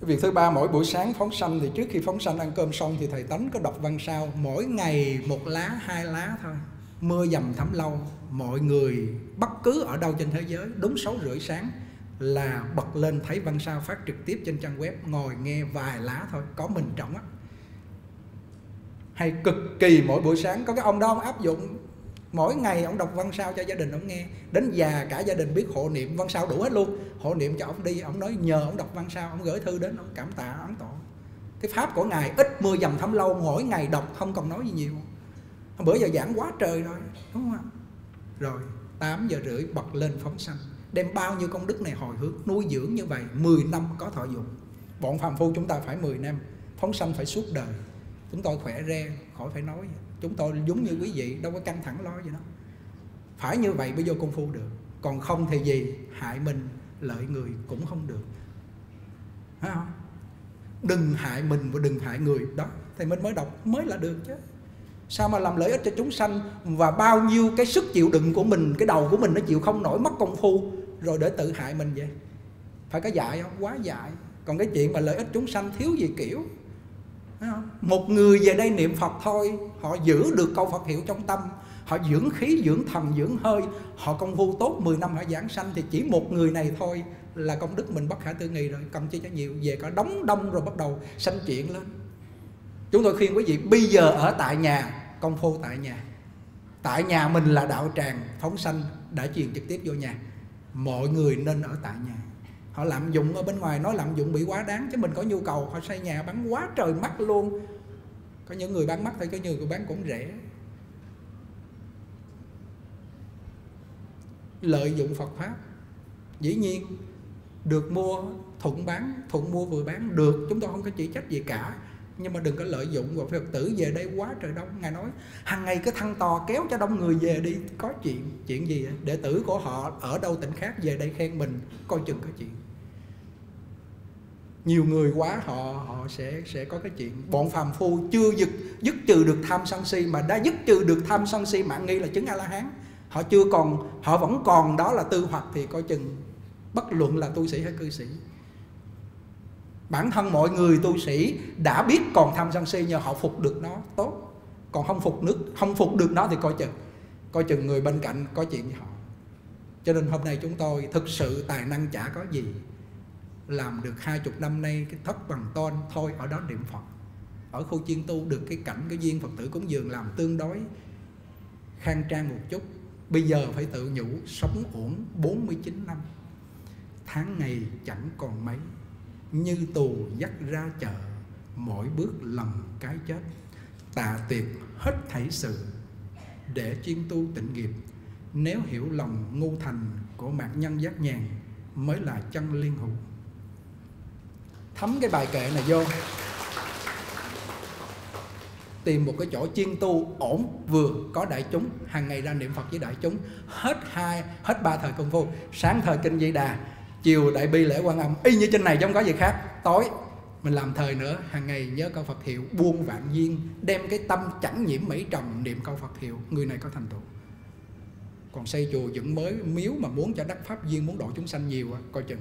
Cái việc thứ ba, mỗi buổi sáng phóng sanh thì trước khi phóng sanh ăn cơm xong thì thầy tánh có đọc văn sao, mỗi ngày một lá, hai lá thôi. Mưa dầm thấm lâu, mọi người bất cứ ở đâu trên thế giới, đúng sáu rưỡi sáng là bật lên thấy văn sao phát trực tiếp trên trang web, ngồi nghe vài lá thôi, có mình trọng á. Hay cực kỳ mỗi buổi sáng. Có cái ông đó ông áp dụng mỗi ngày ông đọc văn sao cho gia đình ông nghe. Đến già cả gia đình biết hộ niệm văn sao đủ hết luôn. Hộ niệm cho ông đi, ông nói nhờ ông đọc văn sao, ông gửi thư đến, ông cảm tạ ấn tổ cái pháp của ngài ít mưa dầm thấm lâu, mỗi ngày đọc, không cần nói gì nhiều. Bữa giờ giảng quá trời rồi, đúng không ạ? Rồi 8 giờ rưỡi bật lên phóng sanh. Đem bao nhiêu công đức này hồi hướng nuôi dưỡng như vậy 10 năm có thọ dụng. Bọn phàm phu chúng ta phải 10 năm, phóng sanh phải suốt đời. Chúng tôi khỏe re, khỏi phải nói chúng tôi giống như quý vị, đâu có căng thẳng lo gì đâu. Phải như vậy mới vô công phu được. Còn không thì gì? Hại mình, lợi người cũng không được. Phải không? Đừng hại mình và đừng hại người. Đó, thì mình mới đọc, mới là được chứ. Sao mà làm lợi ích cho chúng sanh và bao nhiêu cái sức chịu đựng của mình, cái đầu của mình nó chịu không nổi mất công phu rồi để tự hại mình vậy? Phải có dạy không? Quá dạy. Còn cái chuyện mà lợi ích chúng sanh thiếu gì kiểu một người về đây niệm Phật thôi, họ giữ được câu Phật hiệu trong tâm. Họ dưỡng khí, dưỡng thần, dưỡng hơi. Họ công phu tốt 10 năm họ giảng sanh thì chỉ một người này thôi là công đức mình bất khả tư nghị rồi, cầm chi cho nhiều. Về cả đóng đông rồi bắt đầu sanh chuyện lên. Chúng tôi khuyên quý vị, bây giờ ở tại nhà, công phu tại nhà. Tại nhà mình là đạo tràng, phóng sanh, đã truyền trực tiếp vô nhà. Mọi người nên ở tại nhà họ lạm dụng ở bên ngoài, nói lạm dụng bị quá đáng, chứ mình có nhu cầu. Họ xây nhà bán quá trời mắc luôn. Có những người bán mắc thôi có những người bán cũng rẻ. Lợi dụng Phật pháp. Dĩ nhiên, được mua thuận bán, thuận mua vừa bán, được. Chúng tôi không có chỉ trách gì cả. Nhưng mà đừng có lợi dụng và phật tử về đây quá trời đông. Ngài nói hàng ngày cái thăng to kéo cho đông người về đi. Có chuyện chuyện gì đệ tử của họ ở đâu tỉnh khác về đây khen mình, coi chừng có chuyện nhiều người quá, họ họ sẽ sẽ có cái chuyện bọn phàm phu chưa dứt dứt trừ được tham sân si, mà đã dứt trừ được tham sân si, mạng nghi là chứng a la hán họ chưa còn, họ vẫn còn đó là tư hoặc thì coi chừng bất luận là tu sĩ hay cư sĩ. Bản thân mọi người tu sĩ đã biết còn tham sân si nhờ họ phục được nó tốt. Còn không phục nước, không phục được nó thì coi chừng coi chừng người bên cạnh có chuyện với họ. Cho nên hôm nay chúng tôi thực sự tài năng chả có gì làm được hai chục năm nay cái thất bằng ton thôi, ở đó niệm phật. Ở khu chiên tu được cái cảnh cái duyên phật tử cúng dường làm tương đối khang trang một chút. Bây giờ phải tự nhủ, sống ổn 49 năm. Tháng ngày chẳng còn mấy. Như tù dắt ra chợ, mỗi bước lầm cái chết. Tạ tiệc hết thảy sự để chuyên tu tịnh nghiệp. Nếu hiểu lòng ngu thành của mạc nhân giác nhàn, mới là chân liên hữu thấm cái bài kệ này vô. Tìm một cái chỗ chuyên tu ổn, vừa có đại chúng, hàng ngày ra niệm phật với đại chúng. Hết hai, hết ba thời công phu. Sáng thời kinh di đà, chiều đại bi lễ quan âm. Y như trên này chứ không có gì khác. Tối, mình làm thời nữa, hàng ngày nhớ câu Phật hiệu, buông vạn duyên, đem cái tâm chẳng nhiễm mỹ trầm niệm câu Phật hiệu. Người này có thành tựu. Còn xây chùa dựng mới, miếu mà muốn cho đắc pháp duyên, muốn độ chúng sanh nhiều coi chừng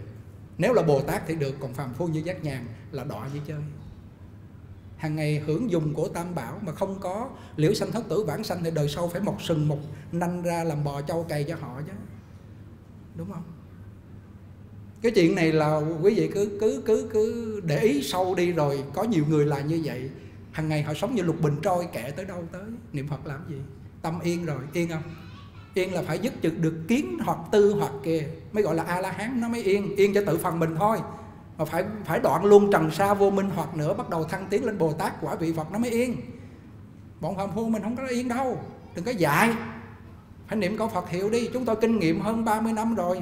nếu là Bồ Tát thì được, còn phàm phu như giác nhàn là đọa như chơi. Hàng ngày hưởng dùng của tam bảo mà không có, liễu sanh thất tử vãng sanh thì đời sau phải một sừng một nanh ra làm bò trâu cày cho họ chứ. Đúng không? Cái chuyện này là quý vị cứ cứ cứ cứ để ý sâu đi rồi, có nhiều người là như vậy. Hàng ngày họ sống như lục bình trôi, kẻ tới đâu tới, niệm phật làm gì? Tâm yên rồi, yên không? Yên là phải dứt trực được kiến hoặc tư hoặc kề. Mới gọi là a la hán nó mới yên yên cho tự phần mình thôi. Mà phải phải đoạn luôn trần sa vô minh hoặc nữa, bắt đầu thăng tiến lên bồ tát, quả vị phật, nó mới yên. Bọn phàm phu mình không có yên đâu, đừng có dạy. Phải niệm câu phật hiệu đi, chúng tôi kinh nghiệm hơn 30 năm rồi.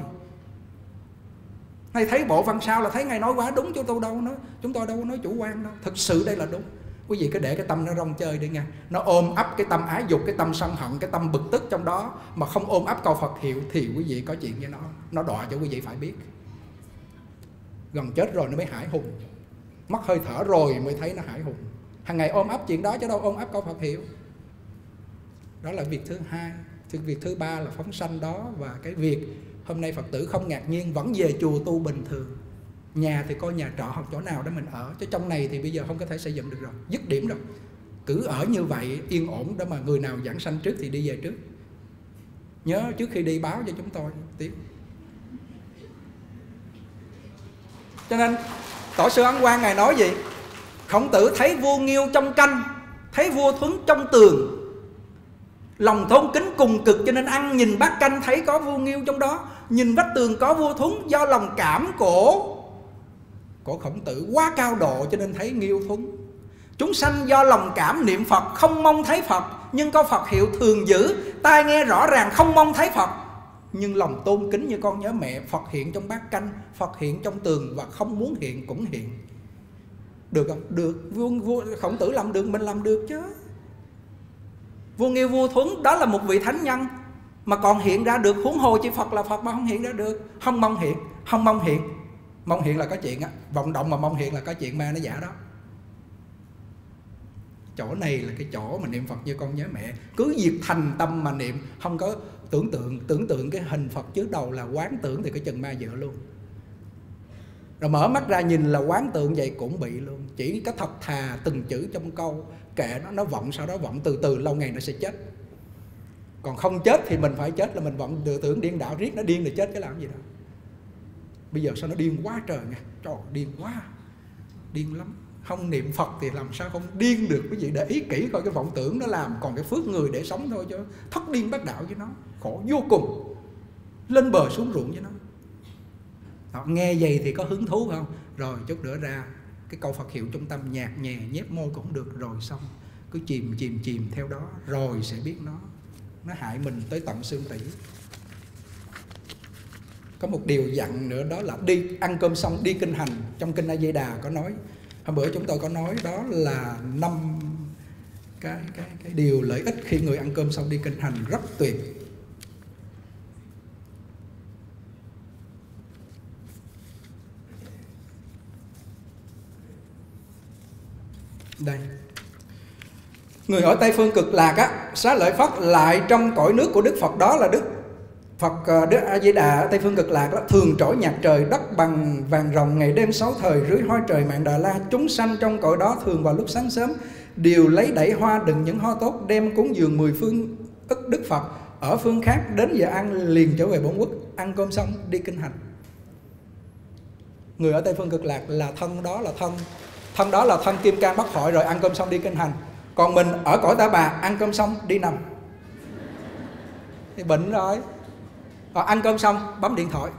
Ngài thấy bộ văn sao là thấy Ngài nói quá đúng, chúng tôi đâu nói, Chúng tôi đâu có nói chủ quan đâu. Thực sự đây là đúng. Quý vị cứ để cái tâm nó rong chơi đi nha. Nó ôm ấp cái tâm ái dục, cái tâm sân hận, cái tâm bực tức trong đó. Mà không ôm ấp câu Phật hiệu Thì quý vị có chuyện với nó. Nó đọa cho quý vị phải biết. Gần chết rồi nó mới hải hùng. Mất hơi thở rồi mới thấy nó hải hùng. Hàng ngày ôm ấp chuyện đó chứ đâu ôm ấp câu Phật hiệu. Đó là việc thứ hai. Việc thứ ba là phóng sanh đó. Và cái việc hôm nay phật tử không ngạc nhiên vẫn về chùa tu bình thường nhà thì coi nhà trọ hoặc chỗ nào đó mình ở, chứ trong này thì bây giờ không có thể xây dựng được rồi, dứt điểm rồi. Cứ ở như vậy, yên ổn đó mà, người nào giảng sanh trước thì đi về trước. Nhớ trước khi đi báo cho chúng tôi tiếp cho nên, tổ sư ấn quang ngài nói gì? Khổng tử thấy vua nghiêu trong canh thấy vua thuấn trong tường. Lòng thôn kính cùng cực cho nên ăn nhìn bát canh thấy có vua nghiêu trong đó, nhìn vách tường có vua thuấn do lòng cảm cổ của khổng tử quá cao độ cho nên thấy nghiêu thúng. Chúng sanh do lòng cảm niệm phật không mong thấy phật nhưng có phật hiệu thường giữ. Tai nghe rõ ràng không mong thấy phật. Nhưng lòng tôn kính như con nhớ mẹ phật hiện trong bát canh phật hiện trong tường và không muốn hiện cũng hiện. Được không? Được. Vua, vua khổng tử làm được mình làm được chứ. Vua nghiêu vua thuấn đó là một vị thánh nhân. Mà còn hiện ra được huống hồ chỉ phật là phật mà không hiện ra được. Không mong hiện không mong hiện mong hiện là có chuyện á. Vọng động mà mong hiện là có chuyện ma nó giả đó. Chỗ này là cái chỗ mà niệm phật như con nhớ mẹ. Cứ việc thành tâm mà niệm, không có tưởng tượng tưởng tượng cái hình phật trước đầu là quán tưởng thì cái chừng ma dựa luôn. Rồi mở mắt ra nhìn là quán tượng vậy cũng bị luôn. Chỉ có thật thà từng chữ trong câu, kệ nó nó vọng, sau đó vọng. Từ từ, lâu ngày nó sẽ chết. Còn không chết thì mình phải chết là mình vọng. Tự tưởng điên đạo riết nó điên thì chết cái làm gì đâu bây giờ sao nó điên quá trời nha. Trời điên quá. Điên lắm. Không niệm phật thì làm sao không điên được quý vị? Để ý kỹ coi cái vọng tưởng nó làm còn cái phước người để sống thôi chứ thất điên bắt đạo với nó khổ vô cùng. Lên bờ xuống ruộng với nó. Đó, nghe vậy thì có hứng thú không? Rồi chút nữa ra cái câu Phật hiệu trung tâm nhạt nhẹ nhép môi cũng được rồi xong. Cứ chìm chìm chìm theo đó rồi sẽ biết nó. Nó hại mình tới tận xương tủy có một điều dặn nữa, đó là đi ăn cơm xong, đi kinh hành. Trong kinh A Di Đà có nói, hôm bữa chúng tôi có nói đó là năm cái cái cái điều lợi ích khi người ăn cơm xong đi kinh hành rất tuyệt. Đây. Người ở tây phương cực lạc á, xá lợi phất lại trong cõi nước của đức phật, đó là đức Phật ờ, Đức A Di Đà ở Tây phương cực lạc đó, thường trỗi nhạc trời đất bằng vàng rồng ngày đêm sáu thời, rưới hoa trời mạng Đà La. Chúng sanh trong cõi đó thường vào lúc sáng sớm, đều lấy đẩy hoa đựng những hoa tốt, đem cúng dường mười phương ức Đức Phật ở phương khác, đến giờ ăn liền trở về bốn quốc, ăn cơm xong, đi kinh hành. Người ở Tây phương cực lạc là thân đó là thân thân đó là thân kim cang bất khỏi rồi ăn cơm xong đi kinh hành. Còn mình ở cõi ta bà, ăn cơm xong, đi nằm. Thì bệnh rồi à, ăn cơm xong bấm điện thoại.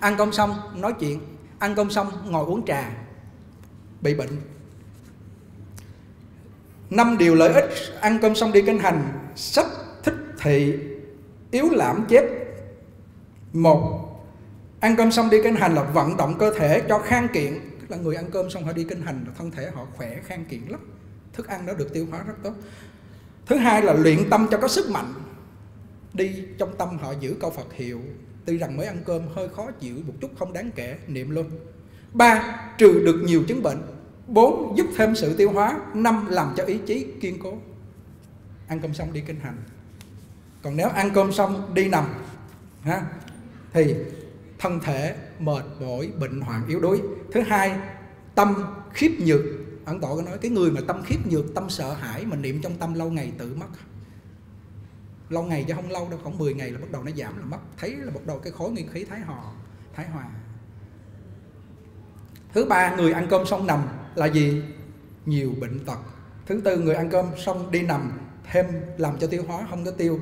Ăn cơm xong nói chuyện. Ăn cơm xong ngồi uống trà. Bị bệnh. Năm điều lợi ích ăn cơm xong đi kinh hành. Sách thích thị yếu lãm chép một ăn cơm xong đi kinh hành là vận động cơ thể cho khang kiện. Tức là người ăn cơm xong họ đi kinh hành là thân thể họ khỏe khang kiện lắm. Thức ăn đó được tiêu hóa rất tốt. Thứ hai là luyện tâm cho có sức mạnh đi, trong tâm họ giữ câu Phật hiệu. Tuy rằng mới ăn cơm hơi khó chịu, một chút không đáng kể, niệm luôn. Ba, trừ được nhiều chứng bệnh. Bốn, giúp thêm sự tiêu hóa. Năm, làm cho ý chí kiên cố. Ăn cơm xong đi kinh hành. Còn nếu ăn cơm xong đi nằm, ha, thì thân thể mệt mỏi, bệnh hoạn yếu đuối. Thứ hai, tâm khiếp nhược. Ấn tổ có nói, cái người mà tâm khiếp nhược, tâm sợ hãi mà niệm trong tâm lâu ngày tự mất lâu ngày chứ không lâu đâu, khoảng 10 ngày là bắt đầu nó giảm là mất. Thấy là bắt đầu cái khối nguyên khí thái hòa thái hòa. Thứ ba, người ăn cơm xong nằm là gì? Nhiều bệnh tật. Thứ tư, người ăn cơm xong đi nằm thêm làm cho tiêu hóa không có tiêu.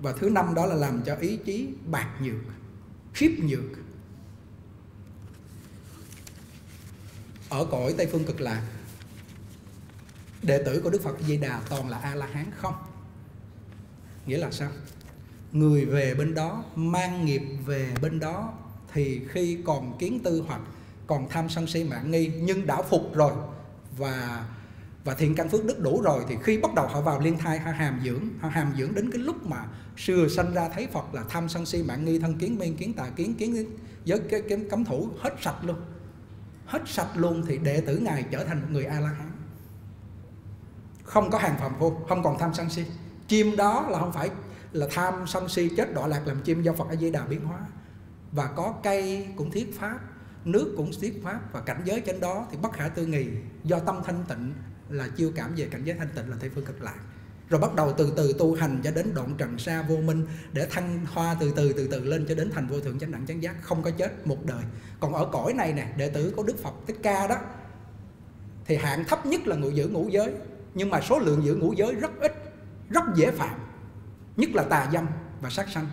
Và thứ năm đó là làm cho ý chí bạc nhược, khiếp nhược. Ở cõi tây phương cực lạc, đệ tử của đức phật di đà toàn là a la hán không? Nghĩa là sao? Người về bên đó mang nghiệp về bên đó thì khi còn kiến tư hoặc còn tham sân si mạng nghi nhưng đã phục rồi và và thiện căn phước đức đủ rồi thì khi bắt đầu họ vào liên thai họ hàm dưỡng họ hàm dưỡng đến cái lúc mà xưa sanh ra thấy Phật là tham sân si mạng nghi thân kiến miên kiến tà kiến kiến với cái, cái cấm thủ hết sạch luôn. Hết sạch luôn thì đệ tử ngài trở thành một người a la hán không có hàng phạm vô không còn tham sân si chim đó là không phải là tham sân si chết đọa lạc làm chim do Phật A Di Đà biến hóa. Và có cây cũng thiết pháp, nước cũng thiết pháp và cảnh giới trên đó thì bất khả tư nghì do tâm thanh tịnh là chiêu cảm về cảnh giới thanh tịnh là tây phương cực lạc. Rồi bắt đầu từ từ tu hành cho đến đoạn trần sa vô minh, để thăng hoa từ từ từ từ lên cho đến thành vô thượng chánh đẳng chánh giác, không có chết một đời. Còn ở cõi này nè, đệ tử của đức phật thích ca đó, thì hạng thấp nhất là người giữ ngũ giới. Nhưng mà số lượng giữ ngũ giới rất ít rất dễ phạm, nhất là tà dâm và sát sanh.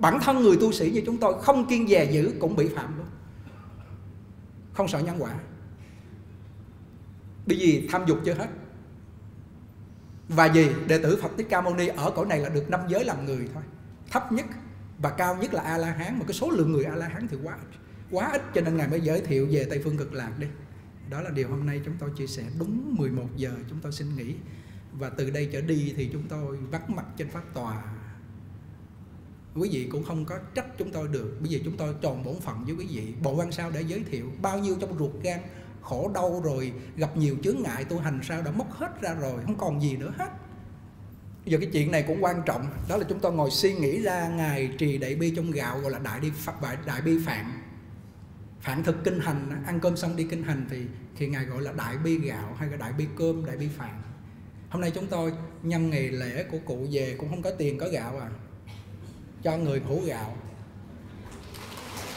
Bản thân người tu sĩ như chúng tôi không kiên dè giữ cũng bị phạm luôn. Không sợ nhân quả. Bởi vì tham dục chưa hết. Và gì đệ tử Phật Thích Ca Mâu Ni ở cõi này là được năm giới làm người thôi. Thấp nhất và cao nhất là A La Hán mà cái số lượng người A La Hán thì quá quá ít cho nên ngài mới giới thiệu về Tây phương cực lạc đi. Đó là điều hôm nay chúng tôi chia sẻ đúng 11 giờ chúng tôi xin nghỉ và từ đây trở đi thì chúng tôi vắng mặt trên pháp tòa. Quý vị cũng không có trách chúng tôi được. Bây giờ chúng tôi tròn bổn phận với quý vị. Bộ quan sao để giới thiệu bao nhiêu trong ruột gan, khổ đau rồi, gặp nhiều chướng ngại tu hành sao đã mất hết ra rồi, không còn gì nữa hết. Giờ cái chuyện này cũng quan trọng. Đó là chúng tôi ngồi suy nghĩ ra ngài trì đại bi trong gạo, gọi là đại đi đại bi phạn. Phạn thực kinh hành, ăn cơm xong đi kinh hành thì thì ngài gọi là đại bi gạo hay là đại bi cơm, đại bi phạn hôm nay chúng tôi nhân ngày lễ của cụ về cũng không có tiền, có gạo à. Cho người hủ gạo.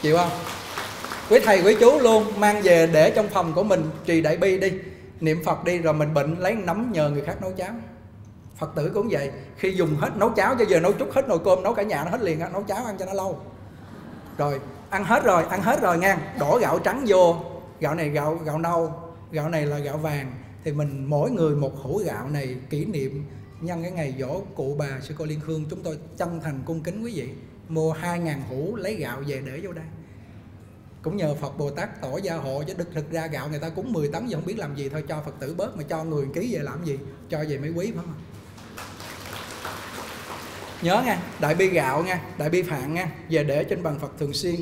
Chịu không? Quý thầy, quý chú luôn mang về để trong phòng của mình, trì đại bi đi, niệm phật đi, rồi mình bệnh lấy nấm nhờ người khác nấu cháo. Phật tử cũng vậy, khi dùng hết nấu cháo, cho giờ nấu chút hết nồi cơm, nấu cả nhà nó hết liền á, nấu cháo ăn cho nó lâu. Rồi, ăn hết rồi, ăn hết rồi ngang, đổ gạo trắng vô. Gạo này gạo gạo nâu, gạo này là gạo vàng thì mình mỗi người một hũ gạo này kỷ niệm nhân cái ngày dỗ cụ bà sư cô liên hương. Chúng tôi chân thành cung kính quý vị, mua hai ngàn hũ lấy gạo về để vô đây. Cũng nhờ Phật Bồ Tát tỏ gia hộ, chứ thực ra gạo người ta cúng 10 tấn giờ không biết làm gì thôi, cho Phật tử bớt mà cho người ký về làm gì, cho về mấy quý phải không nhớ nha, đại bi gạo nha, đại bi phạn nha, về để trên bàn Phật thường xuyên.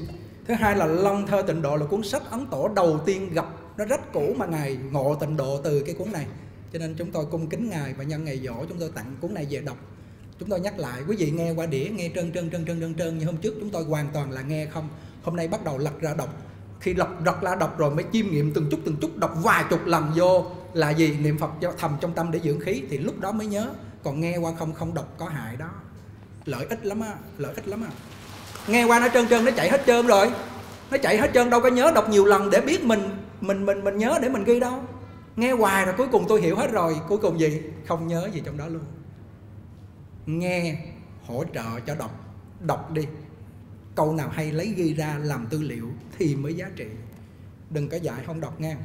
Thứ hai là Long Thơ Tịnh Độ là cuốn sách ấn tổ đầu tiên gặp nó rất cũ mà ngài ngộ tịnh độ từ cái cuốn này. Cho nên chúng tôi cung kính ngài và nhân ngày dỗ chúng tôi tặng cuốn này về đọc. Chúng tôi nhắc lại, quý vị nghe qua đĩa, nghe trơn trơn trơn trơn trơn trơn như hôm trước chúng tôi hoàn toàn là nghe không. Hôm nay bắt đầu lật ra đọc. Khi lật lật ra đọc rồi mới chiêm nghiệm từng chút từng chút, đọc vài chục lần vô là gì? Niệm phật cho thầm trong tâm để dưỡng khí. Thì lúc đó mới nhớ, còn nghe qua không không đọc có hại đó. Lợi ích lắm á, lợi ích lắm á. Nghe qua nó trơn trơn, nó chạy hết trơn rồi. Nó chạy hết trơn, đâu có nhớ đọc nhiều lần để biết mình mình mình mình nhớ để mình ghi đâu. Nghe hoài rồi cuối cùng tôi hiểu hết rồi. Cuối cùng gì? Không nhớ gì trong đó luôn. Nghe hỗ trợ cho đọc. Đọc đi. Câu nào hay lấy ghi ra làm tư liệu thì mới giá trị. Đừng có dạy không đọc nghe.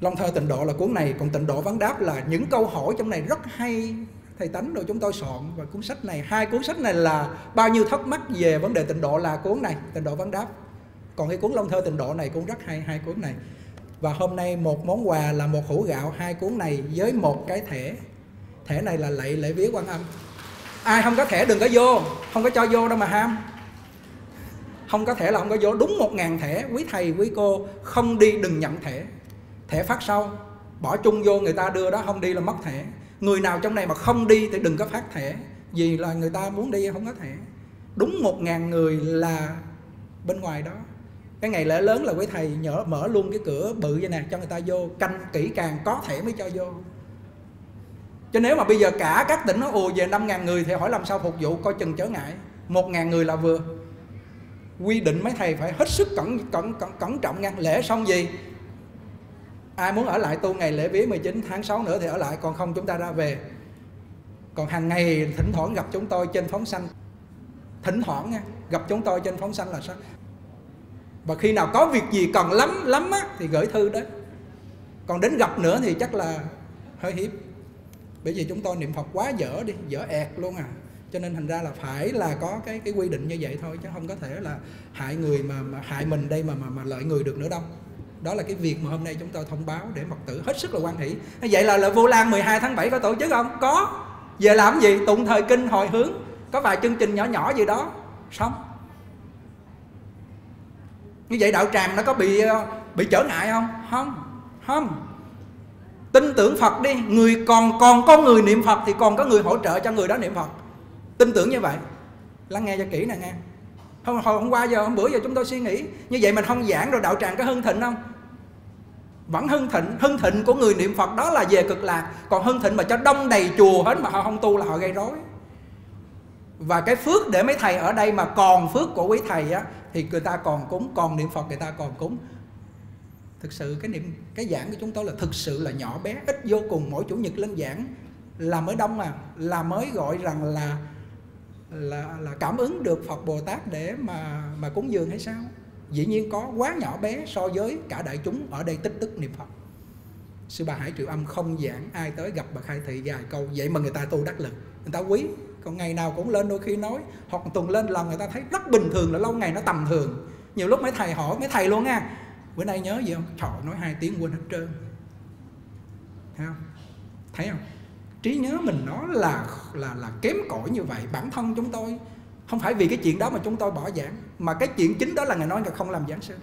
Long thơ tịnh độ là cuốn này Còn tịnh độ vấn đáp là những câu hỏi trong này rất hay. Thầy Tánh rồi chúng tôi soạn Và cuốn sách này, hai cuốn sách này là Bao nhiêu thắc mắc về vấn đề tịnh độ là cuốn này Tịnh độ vấn đáp. Còn cái cuốn Long thơ tịnh độ này cũng rất hay, Hai cuốn này. Và hôm nay một món quà là một hũ gạo, Hai cuốn này với một cái thẻ. Thẻ này là lệ lễ vía quan âm. Ai không có thẻ đừng có vô, không có cho vô đâu mà ham. Không có thẻ là không có vô, đúng một ngàn thẻ. Quý thầy, quý cô, không đi đừng nhận thẻ. Thẻ phát sau, bỏ chung vô người ta đưa đó, không đi là mất thẻ. Người nào trong này mà không đi thì đừng có phát thẻ, vì là người ta muốn đi không có thẻ. Đúng một ngàn người là bên ngoài đó cái ngày lễ lớn là quý thầy nhớ mở luôn cái cửa bự vậy nè cho người ta vô canh kỹ càng có thể mới cho vô. Chứ nếu mà bây giờ cả các tỉnh nó ồ về 5 ngàn người thì hỏi làm sao phục vụ coi chừng trở ngại. Một ngàn người là vừa. Quy định mấy thầy phải hết sức cẩn cẩn cẩn, cẩn trọng ngăn lễ xong gì? Ai muốn ở lại tu ngày lễ vía 19 tháng 6 nữa thì ở lại còn không chúng ta ra về. Còn hàng ngày thỉnh thoảng gặp chúng tôi trên phóng sanh. Thỉnh thoảng nha gặp chúng tôi trên phóng sanh là sao? Và khi nào có việc gì cần lắm lắm á, thì gửi thư đến. Còn đến gặp nữa thì chắc là hơi hiếp bởi vì chúng tôi niệm phật quá dở đi dở ẹt luôn à. Cho nên thành ra là phải là có cái cái quy định như vậy thôi chứ không có thể là hại người mà, mà hại mình đây mà mà mà lợi người được nữa đâu. Đó là cái việc mà hôm nay chúng tôi thông báo để mật tử hết sức là quan hỷ. Vậy là, là vô lan 12 tháng 7 có tổ chức không? Có. Về làm gì? Tụng thời kinh hồi hướng. Có vài chương trình nhỏ nhỏ gì đó. Xong như vậy đạo tràng nó có bị ờ, bị trở ngại không? Không không. Tin tưởng Phật đi người còn còn có người niệm Phật thì còn có người hỗ trợ cho người đó niệm Phật. Tin tưởng như vậy. Lắng nghe cho kỹ nè nghe. Hôm, hôm qua giờ hôm bữa giờ chúng tôi suy nghĩ như vậy mình không giảng rồi đạo tràng có hưng thịnh không? Vẫn hưng thịnh hưng thịnh của người niệm Phật đó là về cực lạc còn hưng thịnh mà cho đông đầy chùa hết mà họ không tu là họ gây rối. Và cái phước để mấy thầy ở đây mà còn phước của quý thầy á thì người ta còn cúng, còn niệm Phật người ta còn cúng. Thực sự cái niệm, cái giảng của chúng tôi là thực sự là nhỏ bé, ít vô cùng. Mỗi chủ nhật lên giảng là mới đông à là mới gọi rằng là là là cảm ứng được Phật Bồ Tát để mà mà cúng dường hay sao? Dĩ nhiên có quá nhỏ bé so với cả đại chúng ở đây tích tức niệm Phật. Sư bà Hải Triệu Âm không giảng ai tới gặp bà khai thị vài câu, vậy mà người ta tu đắc lực, người ta quý còn ngày nào cũng lên đôi khi nói, hoặc tuần lên lần người ta thấy rất bình thường là lâu ngày nó tầm thường. Nhiều lúc mấy thầy hỏi, mấy thầy luôn nha. Bữa nay nhớ gì không? Trời nói hai tiếng quên hết trơn. Thấy không? Thấy không? Trí nhớ mình nó là là là kém cỏi như vậy. Bản thân chúng tôi, không phải vì cái chuyện đó mà chúng tôi bỏ giảng. Mà cái chuyện chính đó là ngài nói là không làm giảng sư.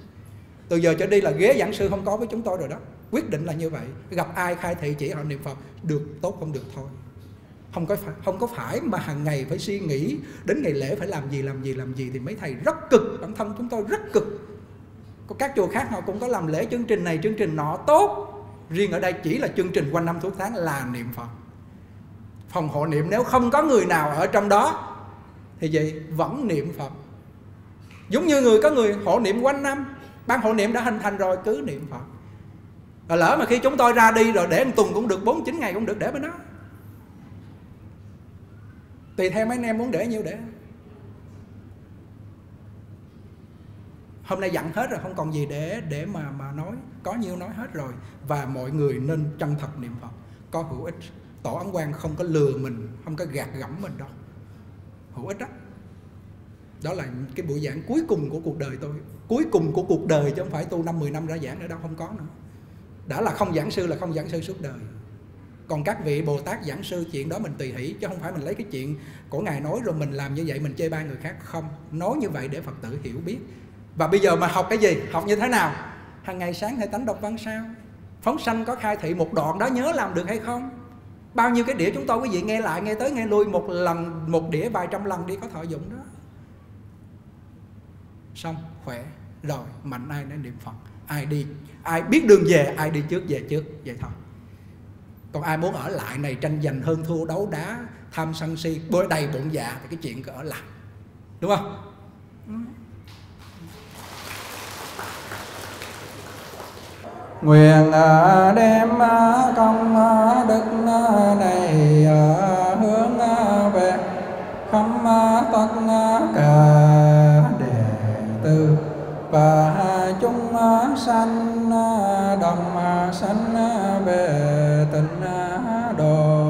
Từ giờ trở đi là ghế giảng sư không có với chúng tôi rồi đó. Quyết định là như vậy. Gặp ai khai thị chỉ họ niệm phật, được, tốt không được thôi không có phải, không có phải mà hàng ngày phải suy nghĩ đến ngày lễ phải làm gì làm gì làm gì thì mấy thầy rất cực bản thân chúng tôi rất cực. Có các chùa khác họ cũng có làm lễ chương trình này chương trình nọ tốt. Riêng ở đây chỉ là chương trình quanh năm suốt tháng là niệm phật. Phòng hộ niệm nếu không có người nào ở trong đó thì vậy vẫn niệm phật. Giống như người có người hộ niệm quanh năm ban hộ niệm đã hình thành rồi cứ niệm phật. Và lỡ mà khi chúng tôi ra đi rồi để một tuần cũng được 49 ngày cũng được để bên đó tùy theo mấy anh em muốn để nhiêu để. Hôm nay dặn hết rồi, không còn gì để để mà mà nói. Có nhiêu nói hết rồi. Và mọi người nên chân thật niệm phật. Có hữu ích. Tổ ấn quan không có lừa mình, không có gạt gẫm mình đâu. Hữu ích đó. Đó là cái buổi giảng cuối cùng của cuộc đời tôi. Cuối cùng của cuộc đời chứ không phải tu năm 10 năm ra giảng nữa đâu, không có nữa. Đã là không giảng sư là không giảng sư suốt đời còn các vị bồ tát giảng sư, chuyện đó mình tùy hỷ, chứ không phải mình lấy cái chuyện của ngài nói rồi mình làm như vậy, mình chê ba người khác. Không, nói như vậy để phật tử hiểu biết. Và bây giờ mà học cái gì? Học như thế nào? Hàng ngày sáng thầy tánh đọc văn sao? Phóng sanh có khai thị một đoạn đó nhớ làm được hay không? Bao nhiêu cái đĩa chúng tôi quý vị nghe lại, nghe tới, nghe lui, một lần, một đĩa, vài trăm lần đi có thọ dụng đó. Xong, khỏe, rồi, mạnh ai đến niệm phật. Ai đi, ai biết đường về, ai đi trước, về trước, vậy thôi còn ai muốn ở lại này tranh giành hơn thua đấu đá, tham sân si, bơi đầy bụng dạ thì cái chuyện cứ ở lại. Đúng không? Nguyện à, đem à, công à, đức này hướng về khắp tất cả đệ tử và sanh đồng sanh về tịnh độ